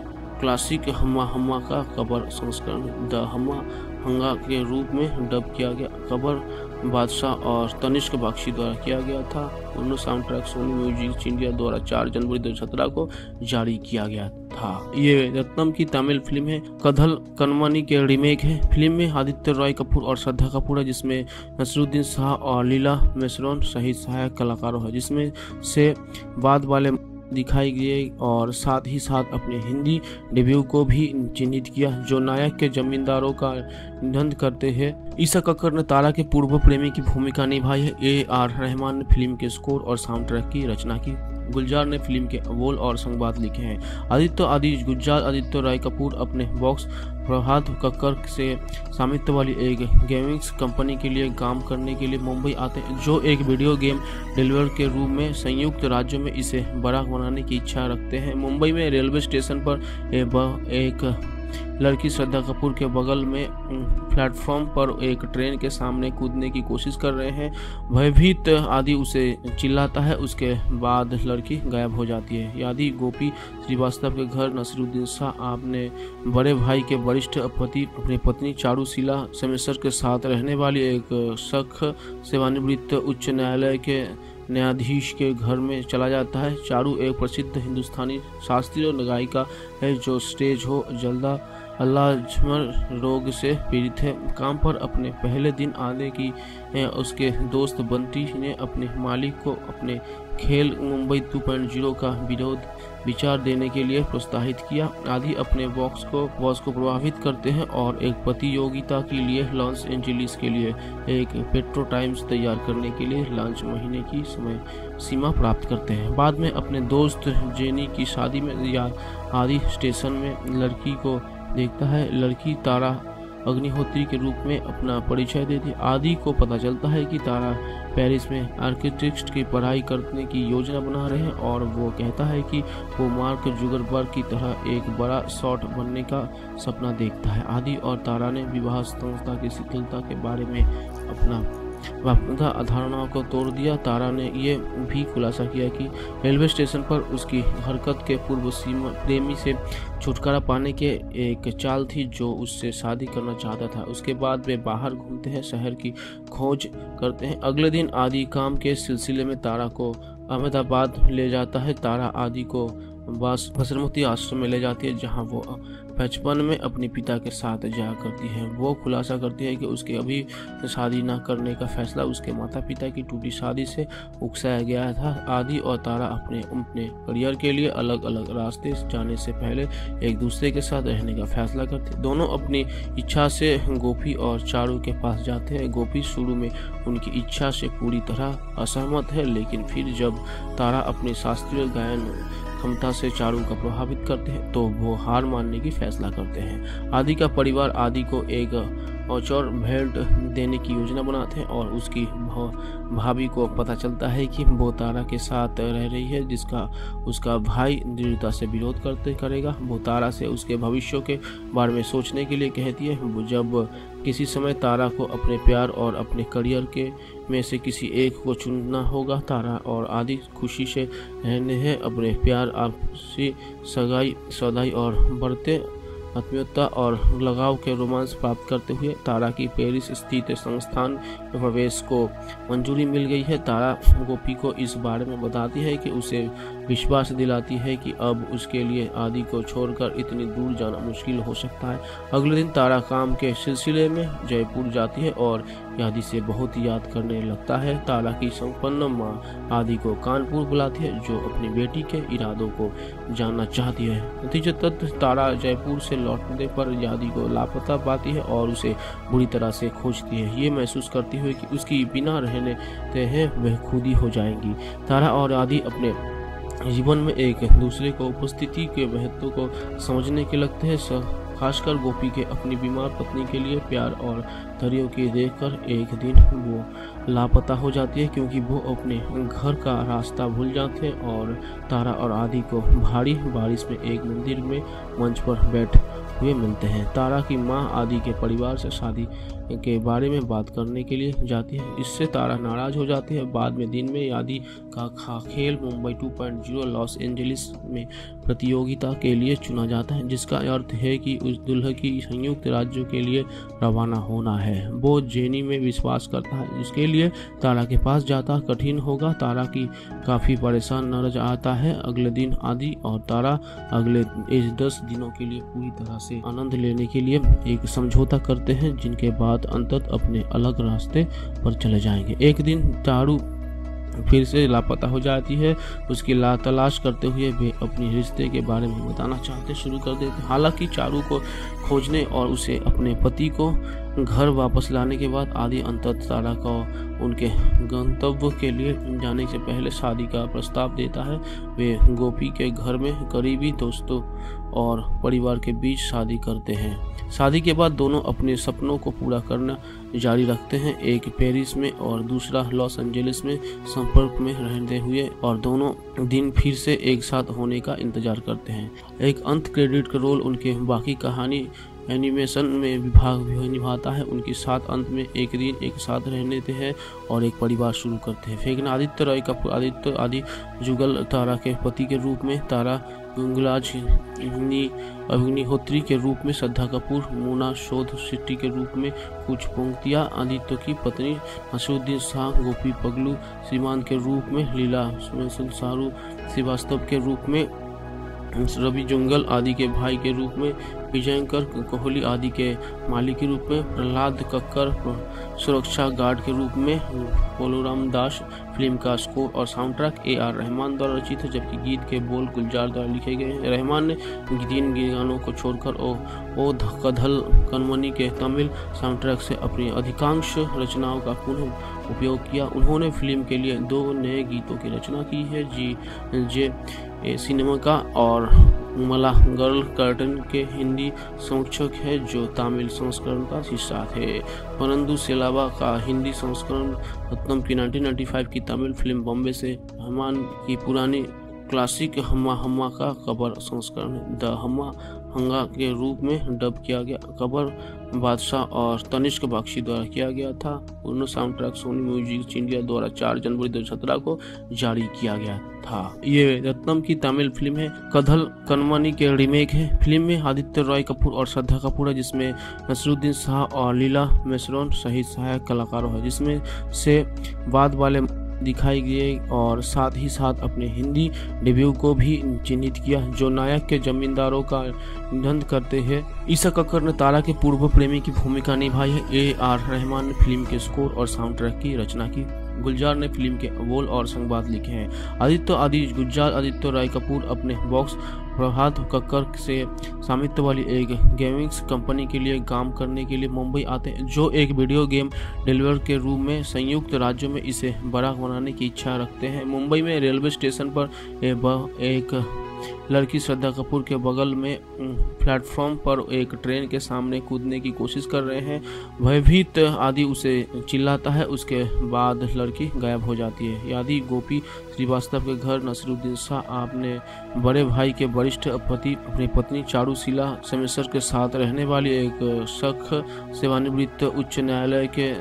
A: क्लासिक हम्मा हम्मा का कबर संस्करण द हम्मा हंगा के रूप में डब किया गया। कबर बादशाह और तनिष्क बख्शी द्वारा किया गया था। दोनों sound track Sony music India द्वारा 4 जनवरी 2017 को जारी किया गया था। ये रत्नम की तमिल फ़िल्म है कधल कनमनी के रीमेक है। फ़िल्म में आदित्य रॉय कपूर और श्रद्धा कपूर है, जिसमें नसरुद्दीन शाह और लीला मेसरोन सहित सहायक कलाकारों है, जिसमें से बाद वाले दिखाई गई और साथ ही साथ अपने हिंदी डेब्यू को भी चिन्हित किया, जो नायक के जमींदारों का निधन करते हैं। ईसा कक्कर ने तारा के पूर्व प्रेमी की भूमिका निभाई है। ए आर रहमान ने फ़िल्म के स्कोर और साउंड ट्रैक की रचना की। गुलजार ने फ़िल्म के अवोल और संवाद लिखे हैं। आदित्य आदि गुलजार आदित्य राय कपूर अपने बॉक्स प्रभात कक्कर से स्वामित्व वाली एक गेमिंग्स कंपनी के लिए काम करने के लिए मुंबई आते हैं। जो एक वीडियो गेम डिलीवर के रूप में संयुक्त राज्यों में इसे बड़ा बनाने की इच्छा रखते हैं। मुंबई में रेलवे स्टेशन पर एक लड़की श्रद्धा कपूर के बगल में प्लेटफॉर्म पर एक ट्रेन के सामने कूदने की कोशिश कर रहे हैं। भयभीत आदि उसे चिल्लाता है, उसके बाद लड़की गायब हो जाती है। यादि, गोपी श्रीवास्तव के घर, नसरुद्दीन शाह, आपने बड़े भाई के वरिष्ठ पति, अपनी पत्नी चारूशिला सेमेसर के साथ रहने वाली एक सख, सेवानिवृत्त उच्च न्यायालय के न्यायाधीश के घर में चला जाता है। चारू एक प्रसिद्ध हिंदुस्तानी शास्त्रीय गायिका है, जो स्टेज हो, जल्दा अल्लाजमर रोग से पीड़ित है। काम पर अपने पहले दिन आने की उसके दोस्त बंटी ने अपने मालिक को अपने खेल मुंबई 2.0 का विरोध विचार देने के लिए प्रोत्साहित किया। आदि अपने बॉक्स को बॉस को प्रभावित करते हैं और एक प्रतियोगिता के लिए लॉन्च एंजलिस के लिए एक पेट्रो टाइम्स तैयार करने के लिए लॉन्च महीने की समय सीमा प्राप्त करते हैं। बाद में अपने दोस्त जेनी की शादी में या आदि स्टेशन में लड़की को देखता है। लड़की तारा अग्निहोत्री के रूप में अपना परिचय देती आदि को पता चलता है कि तारा पेरिस में आर्किटेक्ट की पढ़ाई करने की योजना बना रहे हैं और वो कहता है कि वो मार्क जुगरबर्ग की तरह एक बड़ा शॉट बनने का सपना देखता है। आदि और तारा ने विवाह संस्था की शिथिलता के बारे में अपना वापदा अधारणाओं को तोड़ दिया। तारा ने यह भी खुलासा किया कि रेलवे स्टेशन पर उसकी हरकत के पूर्व सीमा प्रेमी से छुटकारा पाने के एक चाल थी जो उससे शादी करना चाहता था। उसके बाद वे बाहर घूमते हैं, शहर की खोज करते हैं। अगले दिन आदि काम के सिलसिले में तारा को अहमदाबाद ले जाता है। तारा आदि को बस बसरमती आश्रम में ले जाती है, जहाँ वो बचपन में अपने पिता के साथ जाया करती है। वो खुलासा करती है कि उसके अभी शादी न करने का फैसला उसके माता पिता की टूटी शादी से उकसाया गया था। आदि और तारा अपने अपने करियर के लिए अलग अलग रास्ते जाने से पहले एक दूसरे के साथ रहने का फैसला करते दोनों अपनी इच्छा से गोपी और चारू के पास जाते हैं। गोपी शुरू में उनकी इच्छा से पूरी तरह असहमत है, लेकिन फिर जब तारा अपनी शास्त्रीय गायन क्षमता से चारू का प्रभावित करते हैं तो वो हार मानने की फैसला करते हैं। आदि का परिवार आदि को एक औचौर भेंट देने की योजना बनाते हैं और उसकी भाभी को पता चलता है कि वो तारा के साथ रह रही है, जिसका उसका भाई दृढ़ता से विरोध करते करेगा। वो तारा से उसके भविष्य के बारे में सोचने के लिए कहती है, जब किसी समय तारा को अपने प्यार और अपने करियर के में से किसी एक को चुनना होगा, तारा और आदि खुशी से रहने हैं। अपने प्यार आपसी सगाई, सौदाई और बढ़ते आत्मीयता और लगाव के रोमांस प्राप्त करते हुए तारा की पेरिस स्थित संस्थान में प्रवेश को मंजूरी मिल गई है। तारा गोपी को इस बारे में बताती है कि उसे विश्वास दिलाती है कि अब उसके लिए आदि को छोड़कर इतनी दूर जाना मुश्किल हो सकता है। अगले दिन तारा काम के सिलसिले में जयपुर जाती है और आदि से बहुत याद करने लगता है। तारा की संपन्न माँ आदि को कानपुर बुलाती है, जो अपनी बेटी के इरादों को जानना चाहती है। नतीजे तत्व, तारा जयपुर से लौटने पर आदि को लापता पाती है और उसे बुरी तरह से खोजती है। ये महसूस करती हुई कि उसकी बिना रहने हैं, वह खुद ही हो जाएँगी। तारा और आदि अपने जीवन में एक दूसरे को उपस्थिति के महत्व को समझने के लगते हैं खासकर गोपी के अपनी बीमार पत्नी के लिए प्यार और दरियों की देखकर एक दिन वो लापता हो जाती है क्योंकि वो अपने घर का रास्ता भूल जाते हैं और तारा और आदि को भारी बारिश में एक मंदिर में मंच पर बैठ हुए मिलते हैं। तारा की माँ आदि के परिवार से शादी के बारे में बात करने के लिए जाती है। इससे तारा नाराज़ हो जाती है। बाद में दिन में आदि का खा खेल मुंबई 2.0 लॉस एंजलिस में प्रतियोगिता के लिए चुना जाता है, जिसका अर्थ है कि उस दुल्ह की संयुक्त राज्यों के लिए रवाना होना है। वो जेनी में विश्वास करता है। जिसके लिए तारा के पास जाता कठिन होगा। तारा की काफ़ी परेशान नज़र आता है। अगले दिन आदि और तारा अगले दस दिनों के लिए पूरी तरह से आनंद लेने के लिए एक समझौता करते हैं, जिनके बाद अंतत अपने अलग रास्ते पर चले जाएँगे। एक दिन तारू फिर से लापता हो जाती है। उसकी ला तलाश करते हुए वे अपने रिश्ते के बारे में बताना चाहते शुरू कर देते हालाँकि चारू को खोजने और उसे अपने पति को घर वापस लाने के बाद आदि अंत तारा को उनके गंतव्य के लिए जाने से पहले शादी का प्रस्ताव देता है। वे गोपी के घर में करीबी दोस्तों और परिवार के बीच शादी करते हैं। शादी के बाद दोनों अपने सपनों को पूरा करना जारी रखते हैं। एक पेरिस में और दूसरा लॉस एंजलिस में संपर्क में रहते हुए और दोनों दिन फिर से एक साथ होने का इंतज़ार करते हैं। एक अंत क्रेडिट का रोल उनके बाकी कहानी एनिमेशन में विभाग भी निभाता है। उनके साथ अंत में एक दिन एक साथ रहने देते हैं और एक परिवार शुरू करते हैं। फेगन, आदित्य रॉय का आदित्य, आदि जुगल तारा के पति के रूप में तारा गुंगलाज अग्निहोत्री के रूप में श्रद्धा कपूर, मोना शोध सिटी के रूप में कुछ पंक्तियाँ आदित्य की पत्नी हसुद्दीन शाह, गोपी पगलू सीमान के रूप में लीला सारू, श्रीवास्तव के रूप में रवि जुंगल आदि के भाई के रूप में विजयकर कोहली आदि के मालिक के रूप में प्रहलाद कक्कर, सुरक्षा गार्ड के रूप में पोलोराम दास फ़िल्म का स्कोर और sound track A R Rahman द्वारा रचित है, जबकि गीत के बोल गुलजार द्वारा लिखे गए हैं। रहमान ने तीन गानों को छोड़कर ओ ओ कधल, कनमनी के तमिल साउंड ट्रैक से अपनी अधिकांश रचनाओं का पुनः उपयोग किया। उन्होंने फ़िल्म के लिए दो नए गीतों की रचना की है, जी, जे सिनेमा का और मला गर्ल कर्टन के हिंदी संरक्षक है जो तमिल संस्करण का हिस्सा थे। परंतु सिलावा का हिंदी संस्करण रत्नम की 1995 की तमिल फ़िल्म बॉम्बे से हमान की पुरानी क्लासिक हम्मा हम्मा का कबर संस्करण द हम्मा हंगा के रूप में डब किया गया। कबर बादशाह और तनिष्क बख्शी द्वारा किया गया था। उन्होंने sound track Sony music India द्वारा 4 जनवरी दो को जारी किया गया था। ये रत्नम की तमिल फ़िल्म है। कधल कनवानी के रीमेक है। फ़िल्म में आदित्य रॉय कपूर और श्रद्धा कपूर है, जिसमें नसरुद्दीन शाह और लीला मेसरोन सहित सहायक कलाकारों है, जिसमें से बाद वाले दिखाई गई और साथ ही साथ अपने हिंदी डेब्यू को भी चिन्हित किया, जो नायक के जमींदारों का निधन करते हैं। ईसा कक्कर ने तारा के पूर्व प्रेमी की भूमिका निभाई है। ए आर रहमान ने फ़िल्म के स्कोर और साउंड ट्रैक की रचना की। गुलजार ने फ़िल्म के बोल और संवाद लिखे हैं। आदित्य आदि, गुलजार, आदित्य राय कपूर अपने बॉक्स प्रभात कक्कर से स्वामित्व वाली एक गेमिंग्स कंपनी के लिए काम करने के लिए मुंबई आते हैं, जो एक वीडियो गेम डिलीवर के रूप में संयुक्त राज्यों में इसे बड़ा बनाने की इच्छा रखते हैं। मुंबई में रेलवे स्टेशन पर एक लड़की श्रद्धा कपूर के बगल में प्लेटफॉर्म पर एक ट्रेन के सामने कूदने की कोशिश कर रहे हैं। भयभीत आदि उसे चिल्लाता है, उसके बाद लड़की गायब हो जाती है। यादि गोपी श्रीवास्तव के घर नसरुद्दीन शाह आपने बड़े भाई के वरिष्ठ पति, अपनी पत्नी चारूशिला समेसर के साथ रहने वाली एक सख सेवानिवृत्त उच्च न्यायालय के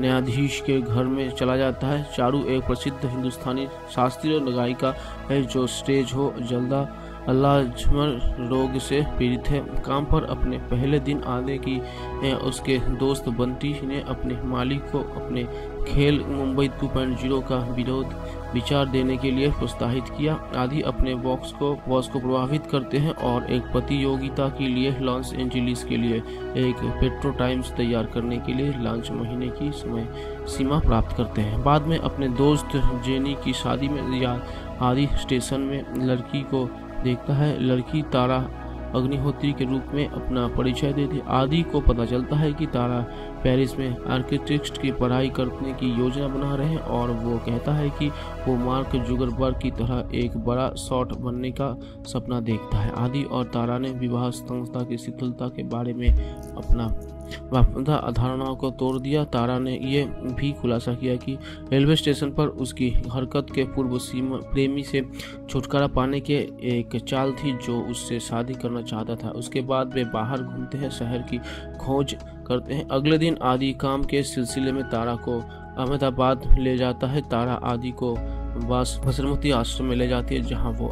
A: न्यायाधीश के घर में चला जाता है। चारू एक प्रसिद्ध हिंदुस्तानी शास्त्रीय गायिका है जो स्टेज हो, जल्दा अल्लाजमर रोग से पीड़ित है। काम पर अपने पहले दिन आने की उसके दोस्त बंटी ने अपने मालिक को अपने खेल मुंबई 2.0 का विरोध, विचार देने के लिए प्रोत्साहित किया। आदि अपने बॉक्स को, बॉस को प्रभावित करते हैं और एक प्रतियोगिता के लिए लॉन्च एंजिलिस के लिए एक पेट्रो टाइम्स तैयार करने के लिए लॉन्च महीने की समय सीमा प्राप्त करते हैं। बाद में अपने दोस्त जेनी की शादी में या आदि स्टेशन में लड़की को देखता है, लड़की तारा अग्निहोत्री के रूप में अपना परिचय देती आदि को पता चलता है कि तारा पेरिस में आर्किटेक्ट की पढ़ाई करने की योजना बना रहे हैं और वो कहता है कि वो मार्क जुगरबर्ग की तरह एक बड़ा शॉट बनने का सपना देखता है। आदि और तारा ने विवाह संस्था की शिथिलता के बारे में अपना धारणाओं को तोड़ दिया। तारा ने यह भी खुलासा किया कि रेलवे स्टेशन पर उसकी हरकत के पूर्व सीमा प्रेमी से छुटकारा पाने के एक चाल थी जो उससे शादी करना चाहता था। उसके बाद वे बाहर घूमते हैं, शहर की खोज करते हैं। अगले दिन आदि काम के सिलसिले में तारा को अहमदाबाद ले जाता है। तारा आदि को बस बसरमती आश्रम में ले जाती है, जहाँ वो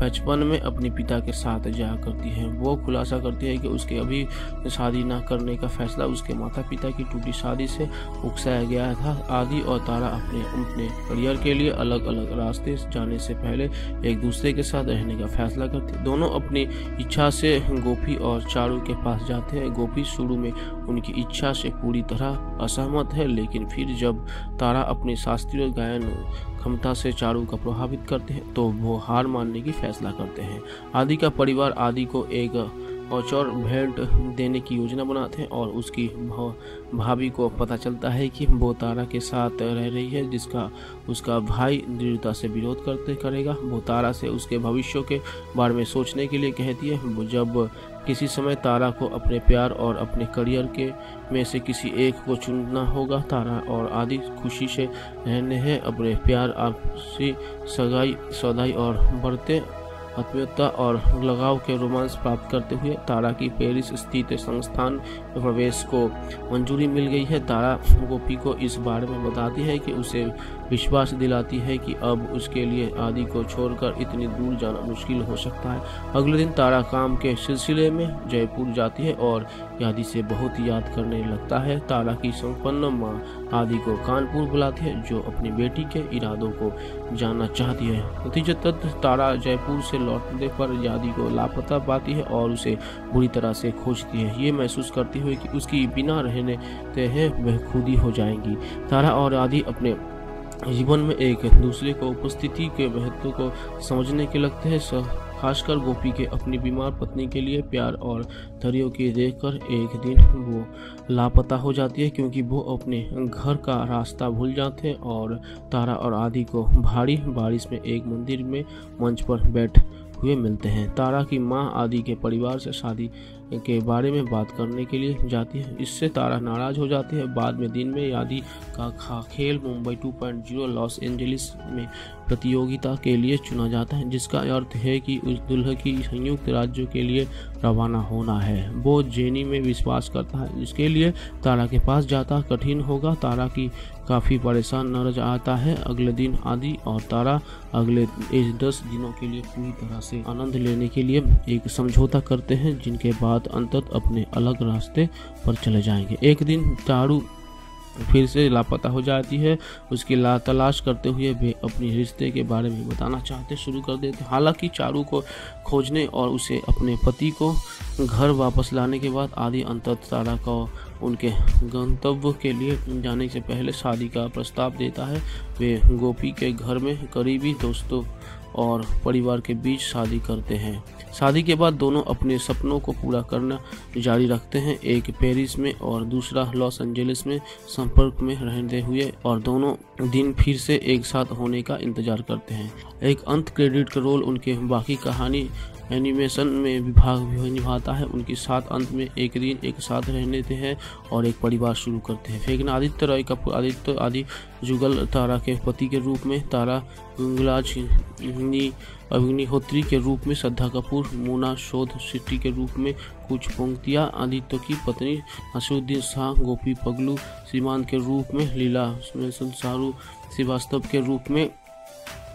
A: बचपन में अपने पिता के साथ जाया करती है। वो खुलासा करती है कि उसके अभी शादी न करने का फैसला उसके माता पिता की टूटी शादी से उकसाया गया था। आदि और तारा अपने अपने करियर के लिए अलग अलग रास्ते जाने से पहले एक दूसरे के साथ रहने का फैसला करते दोनों अपनी इच्छा से गोपी और चारू के पास जाते हैं। गोपी शुरू में उनकी इच्छा से पूरी तरह असहमत है, लेकिन फिर जब तारा अपने शास्त्रीय गायन क्षमता से चारू का प्रभावित करते हैं तो वो हार मानने की फैसला करते हैं। आदि का परिवार आदि को एक औचौर भेंट देने की योजना बनाते हैं और उसकी भाभी को पता चलता है कि वो तारा के साथ रह रही है, जिसका उसका भाई दृढ़ता से विरोध करते करेगा। वो तारा से उसके भविष्य के बारे में सोचने के लिए कहती है जब किसी समय तारा को अपने प्यार और अपने करियर के में से किसी एक को चुनना होगा। तारा और आदि खुशी से रहने हैं। अपने प्यार आपसी सगाई, सौदाई और बढ़ते आत्मीयता और लगाव के रोमांस प्राप्त करते हुए तारा की पेरिस स्थित संस्थान में प्रवेश को मंजूरी मिल गई है। तारा गोपी को इस बारे में बताती है कि उसे विश्वास दिलाती है कि अब उसके लिए आदि को छोड़कर इतनी दूर जाना मुश्किल हो सकता है। अगले दिन तारा काम के सिलसिले में जयपुर जाती है और आदि से बहुत याद करने लगता है। तारा की संपन्न माँ आदि को कानपुर बुलाती है, जो अपनी बेटी के इरादों को जानना चाहती है। नतीजतः तारा जयपुर से लौटने पर यादी को लापता पाती है और उसे बुरी तरह से खोजती है। ये महसूस करती हुई कि उसकी बिना रहने तय वह खुद ही हो जाएँगी। तारा और आदि अपने जीवन में एक दूसरे को उपस्थिति के महत्व को समझने के लगते हैं। खासकर गोपी के अपनी बीमार पत्नी के लिए प्यार और धैर्य की देखकर एक दिन वो लापता हो जाती है, क्योंकि वो अपने घर का रास्ता भूल जाते हैं और तारा और आदि को भारी बारिश में एक मंदिर में मंच पर बैठ हुए मिलते हैं। तारा की माँ आदि के परिवार से शादी के बारे में बात करने के लिए जाती है। इससे तारा नाराज़ हो जाती है। बाद में दिन में यादी का खेल मुंबई 2.0 लॉस एंजलिस में प्रतियोगिता के लिए चुना जाता है, जिसका अर्थ है कि उस दुल्ह की संयुक्त राज्यों के लिए रवाना होना है। वो जेनी में विश्वास करता है। इसके लिए तारा के पास जाता कठिन होगा। तारा की काफ़ी परेशान नज़र आता है। अगले दिन आदि और तारा अगले इस दस दिनों के लिए पूरी तरह से आनंद लेने के लिए एक समझौता करते हैं, जिनके बाद अंतत अपने अलग रास्ते पर चले जाएँगे। एक दिन तारू फिर से लापता हो जाती है। उसकी ला तलाश करते हुए वे अपने रिश्ते के बारे में बताना चाहते शुरू कर देते हालाँकि चारू को खोजने और उसे अपने पति को घर वापस लाने के बाद आदि अंत तारा को उनके गंतव्य के लिए जाने से पहले शादी का प्रस्ताव देता है। वे गोपी के घर में करीबी दोस्तों और परिवार के बीच शादी करते हैं। शादी के बाद दोनों अपने सपनों को पूरा करना जारी रखते हैं। एक पेरिस में और दूसरा लॉस एंजलिस में संपर्क में रहते हुए और दोनों दिन फिर से एक साथ होने का इंतज़ार करते हैं। एक अंत क्रेडिट का रोल उनके बाकी कहानी एनिमेशन में विभाग निभाता है। उनके साथ अंत में एक दिन एक साथ रहने देते हैं और एक परिवार शुरू करते हैं। फेगना, आदित्य रॉय, कपूर, आदित्य, आदि जुगल, तारा के पति के रूप में तारा गुंगलाज अग्निहोत्री के रूप में श्रद्धा कपूर, मोना शोध सिटी के रूप में कुछ पंक्तियाँ, आदित्य की पत्नी असुद्दीन शाह, गोपी पगलू सीमांत के रूप में लीला शाहरुख श्रीवास्तव के रूप में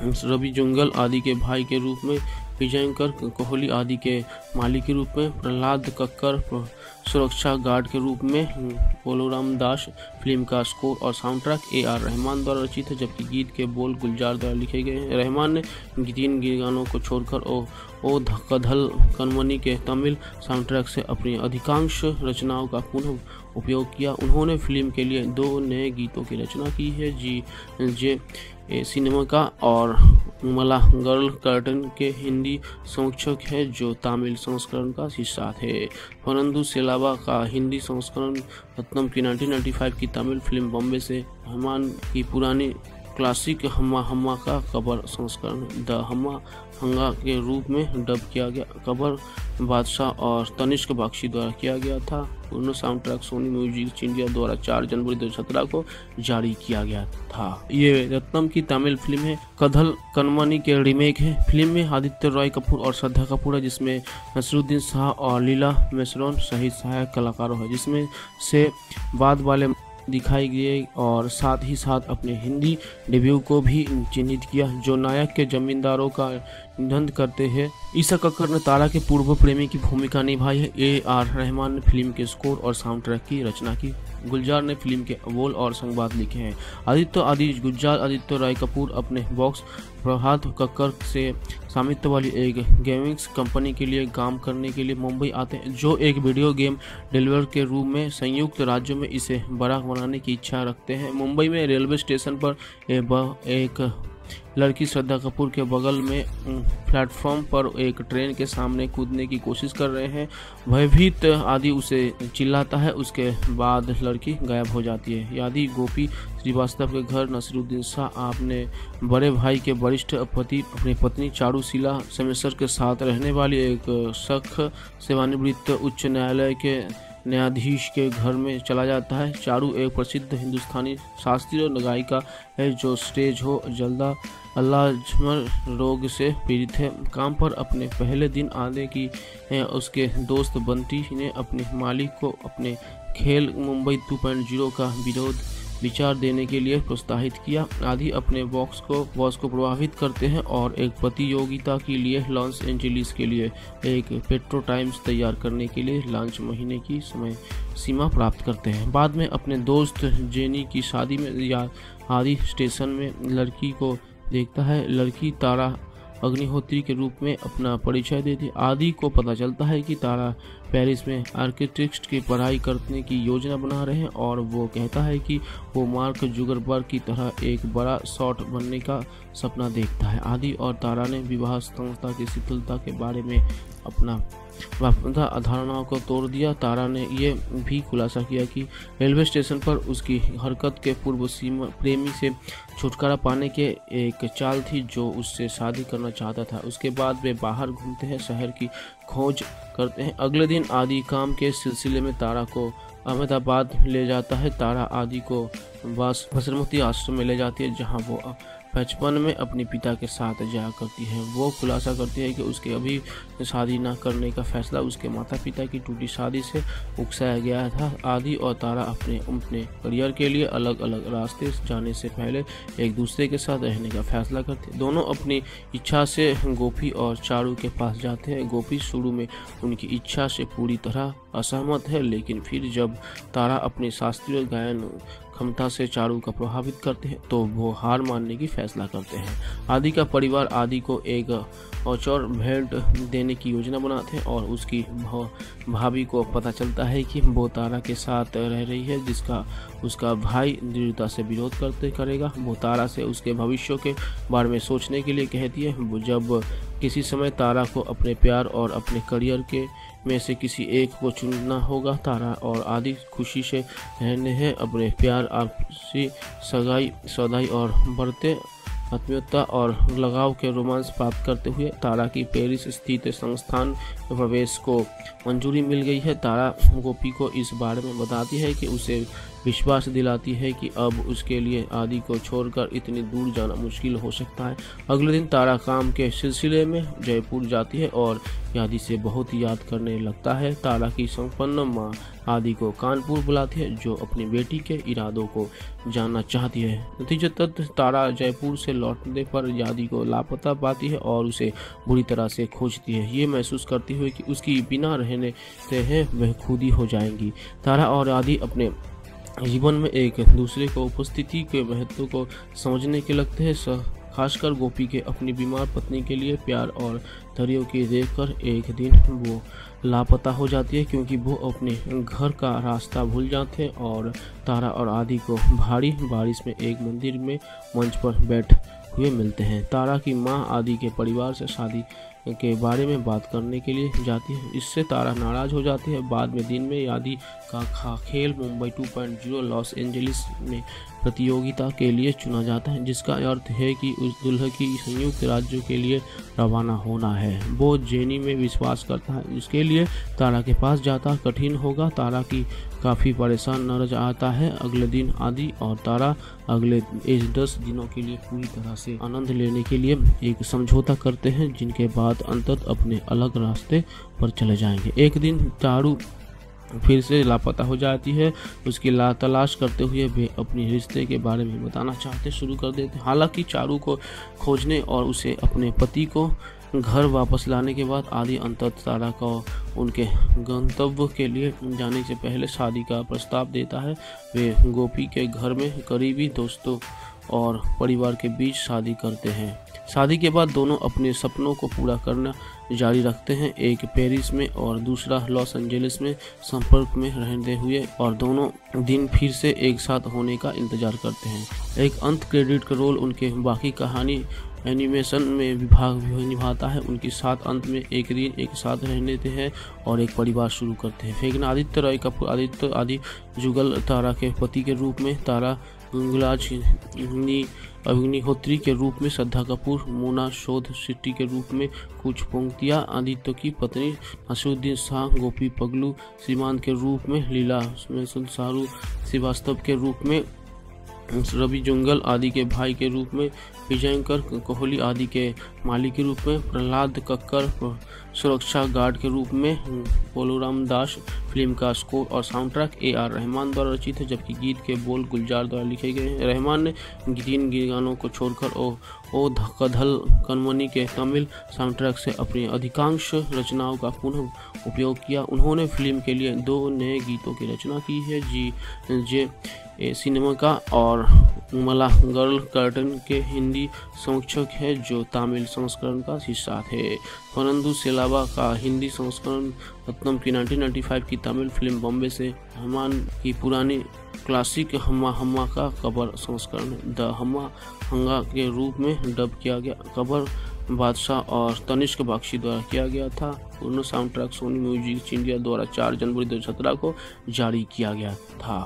A: रवि जुंगल आदि के भाई के रूप में विजयंकर कोहली आदि के मालिक के रूप में प्रहलाद कक्कर सुरक्षा गार्ड के रूप में पोलोराम दास, फ़िल्म का स्कोर और sound track A R Rahman द्वारा रचित है, जबकि गीत के बोल गुलजार द्वारा लिखे गए हैं। रहमान ने तीन गानों को छोड़कर ओ ओ कधल कनमनी के तमिल साउंड ट्रैक से अपनी अधिकांश रचनाओं का पुनः उपयोग किया। उन्होंने फ़िल्म के लिए दो नए गीतों की रचना की है, जी, जे सिनेमा का और मला गर्ल कर्टन के हिंदी संरक्षक है जो तमिल संस्करण का हिस्सा थे। फरंदू सेलावा का हिंदी संस्करण रत्नम की 1995 की तमिल फ़िल्म बॉम्बे से रहमान की पुरानी क्लासिक हम्मा हम्मा का कबर संस्करण द हम्मा हंगा के रूप में डब किया गया। कबर बादशाह और तनिष्क बख्शी द्वारा किया गया था। पूर्ण sound track Sony music India द्वारा 4 जनवरी 2017 को जारी किया गया था। ये रत्नम की तमिल फ़िल्म है। कधल कनमनी के रीमेक है। फ़िल्म में आदित्य रॉय कपूर और श्रद्धा कपूर है, जिसमें नसरुद्दीन शाह और लीला मेसरोन सहित सहायक कलाकारों है, जिसमें से बाद वाले दिखाई गई और साथ ही साथ अपने हिंदी डेब्यू को भी चिन्हित किया, जो नायक के जमींदारों का निधन करते हैं। ईसा कक्कर ने तारा के पूर्व प्रेमी की भूमिका निभाई है। ए आर रहमान ने फ़िल्म के स्कोर और साउंड ट्रैक की रचना की। गुलजार ने फ़िल्म के अवोल और संवाद लिखे हैं। आदित्य आदि गुलजार आदित्य राय कपूर अपने बॉक्स प्रभात कक्कर से स्वामित्व वाली एक गेमिंग्स कंपनी के लिए काम करने के लिए मुंबई आते हैं। जो एक वीडियो गेम डिलीवर के रूप में संयुक्त राज्यों में इसे बड़ा बनाने की इच्छा रखते हैं। मुंबई में रेलवे स्टेशन पर एक लड़की श्रद्धा कपूर के बगल में प्लेटफॉर्म पर एक ट्रेन के सामने कूदने की कोशिश कर रहे हैं। भयभीत आदि उसे चिल्लाता है, उसके बाद लड़की गायब हो जाती है। यादि, गोपी, श्रीवास्तव के घर, नसरुद्दीन शाह, आपने बड़े भाई के वरिष्ठ पति, अपनी पत्नी चारूशिला समेसर के साथ रहने वाली एक सख, सेवानिवृत्त उच्च न्यायालय के न्यायाधीश के घर में चला जाता है। चारू एक प्रसिद्ध हिंदुस्तानी शास्त्रीय गायिका है जो स्टेज हो, जल्दा, अल्लाजमर रोग से पीड़ित है। काम पर अपने पहले दिन आने की, है, उसके दोस्त बंटी ने अपने मालिक को अपने खेल मुंबई 2.0 का विरोध विचार देने के लिए प्रोत्साहित किया। आदि अपने बॉक्स को बॉस को प्रभावित करते हैं और एक प्रतियोगिता के लिए लॉन्च एंजेलिस के लिए एक पेट्रो टाइम्स तैयार करने के लिए लॉन्च महीने की समय सीमा प्राप्त करते हैं। बाद में अपने दोस्त जेनी की शादी में या आदि स्टेशन में लड़की को देखता है। लड़की तारा अग्निहोत्री के रूप में अपना परिचय देती आदि को पता चलता है कि तारा पेरिस में आर्किटेक्ट की पढ़ाई करने की योजना बना रहे हैं और वो कहता है कि वो मार्क जुगरबर्ग की तरह एक बड़ा शॉट बनने का सपना देखता है। आदि और तारा ने विवाह संस्था की शिथिलता के बारे में अपना वापदा अधारणाओं को तोड़ दिया। तारा ने यह भी खुलासा किया कि रेलवे स्टेशन पर उसकी हरकत के पूर्व सीमा प्रेमी से छुटकारा पाने के एक चाल थी जो उससे शादी करना चाहता था। उसके बाद वे बाहर घूमते हैं, शहर की खोज करते हैं। अगले दिन आदि काम के सिलसिले में तारा को अहमदाबाद ले जाता है। तारा आदि को वास बसरमती आश्रम में ले जाती है, जहाँ वो बचपन में अपने पिता के साथ जाया करती है। वो खुलासा करती है कि उसके अभी शादी ना करने का फैसला उसके माता पिता की टूटी शादी से उकसाया गया था। आदि और तारा अपने अपने करियर के लिए अलग अलग रास्ते जाने से पहले एक दूसरे के साथ रहने का फैसला करते दोनों अपनी इच्छा से गोपी और चारू के पास जाते हैं। गोपी शुरू में उनकी इच्छा से पूरी तरह असहमत है, लेकिन फिर जब तारा अपने शास्त्रीय गायन क्षमता से चारू का प्रभावित करते हैं तो वो हार मानने की फैसला करते हैं। आदि का परिवार आदि को एक औचौर भेंट देने की योजना बनाते हैं और उसकी भाभी को पता चलता है कि वो तारा के साथ रह रही है, जिसका, उसका भाई दृढ़ता से विरोध करते, करेगा। वो तारा से उसके भविष्य के बारे में सोचने के लिए कहती है। वो जब किसी समय तारा को अपने प्यार और अपने करियर के में से किसी एक को चुनना होगा। तारा और आदि खुशी से रहने हैं। अपने प्यार आपसी सगाई, सौदाई और बढ़ते आत्मीयता और लगाव के रोमांस प्राप्त करते हुए तारा की पेरिस स्थित संस्थान प्रवेश को मंजूरी मिल गई है। तारा गोपी को इस बारे में बताती है कि उसे विश्वास दिलाती है कि अब उसके लिए आदि को छोड़कर इतनी दूर जाना मुश्किल हो सकता है। अगले दिन तारा काम के सिलसिले में जयपुर जाती है और आदि से बहुत याद करने लगता है। तारा की संपन्न माँ आदि को कानपुर बुलाती है, जो अपनी बेटी के इरादों को जानना चाहती है। नतीजतः तारा जयपुर से लौटने पर यादी को लापता पाती है और उसे बुरी तरह से खोजती है। ये महसूस करती हुई कि उसकी बिना रहने हैं, वह खुद ही हो जाएँगी। तारा और आदि अपने जीवन में एक दूसरे को उपस्थिति के महत्व को समझने के लगते हैं खासकर गोपी के अपनी बीमार पत्नी के लिए प्यार और धैर्य की देख कर एक दिन वो लापता हो जाती है क्योंकि वो अपने घर का रास्ता भूल जाते हैं और तारा और आदि को भारी बारिश में एक मंदिर में मंच पर बैठ हुए मिलते हैं। तारा की माँ आदि के परिवार से शादी के बारे में बात करने के लिए जाती है। इससे तारा नाराज़ हो जाती है। बाद में दिन में यादी का खा खेल मुंबई 2.0 लॉस एंजलिस में प्रतियोगिता के लिए चुना जाता है, जिसका अर्थ है कि उस दुल्ह की संयुक्त राज्यों के लिए रवाना होना है। वो जेनी में विश्वास करता है। इसके लिए तारा के पास जाता कठिन होगा। तारा की काफ़ी परेशान नज़र आता है। अगले दिन आदि और तारा अगले इस दस दिनों के लिए पूरी तरह से आनंद लेने के लिए एक समझौता करते हैं, जिनके बाद अंतत अपने अलग रास्ते पर चले जाएँगे। एक दिन चारू फिर से लापता हो जाती है। उसकी ला तलाश करते हुए वे अपने रिश्ते के बारे में बताना चाहते शुरू कर देते हालाँकि चारू को खोजने और उसे अपने पति को घर वापस लाने के बाद आदि अंत तारा को उनके गंतव्य के लिए जाने से पहले शादी का प्रस्ताव देता है। वे गोपी के घर में करीबी दोस्तों और परिवार के बीच शादी करते हैं। शादी के बाद दोनों अपने सपनों को पूरा करना जारी रखते हैं। एक पेरिस में और दूसरा लॉस एंजलिस में संपर्क में रहते हुए और दोनों दिन फिर से एक साथ होने का इंतज़ार करते हैं। एक अंत क्रेडिट का रोल उनके बाकी कहानी एनिमेशन में विभाग निभाता है। उनके साथ अंत में एक दिन एक साथ रहने देते हैं और एक परिवार शुरू करते हैं। फेगना, आदित्य रॉय, कपूर, आदित्य, आदि जुगल, तारा के पति के रूप में तारा गुंगलाज अग्निहोत्री के रूप में श्रद्धा कपूर, मोना शोध सिटी के रूप में कुछ पंक्तियाँ आदित्य की पत्नी नसरुद्दीन शाह, गोपी पगलू सीमांत के रूप में लीला सारू, श्रीवास्तव के रूप में रवि जुंगल आदि के भाई के रूप में विजयकर कोहली आदि के मालिक के रूप में प्रहलाद कक्कर सुरक्षा गार्ड के रूप में बोलूराम दास फ़िल्म का स्कोर और sound track A R Rahman द्वारा रचित है जबकि गीत के बोल गुलजार द्वारा लिखे गए हैं। रहमान ने तीन गानों को छोड़कर ओ ओ कधल कनमनी के तमिल साउंड ट्रैक से अपनी अधिकांश रचनाओं का पुनः उपयोग किया। उन्होंने फ़िल्म के लिए दो नए गीतों की रचना की है, जी, जे, ए, सिनेमा का और मला गर्ल कर्टन के हिंदी संरक्षक है, जो तमिल संस्करण का हिस्सा थे। परंतु सेलावा का हिंदी संस्करण रत्नम की 1995 की तमिल फ़िल्म बॉम्बे से हमान की पुरानी क्लासिक हम्मा हम्मा का कबर संस्करण, द हम्मा हंगा के रूप में डब किया गया। कबर बादशाह और तनिष्क बाक्षी द्वारा किया गया था। पूर्ण sound track Sony music India द्वारा 4 जनवरी 2017 को जारी किया गया था।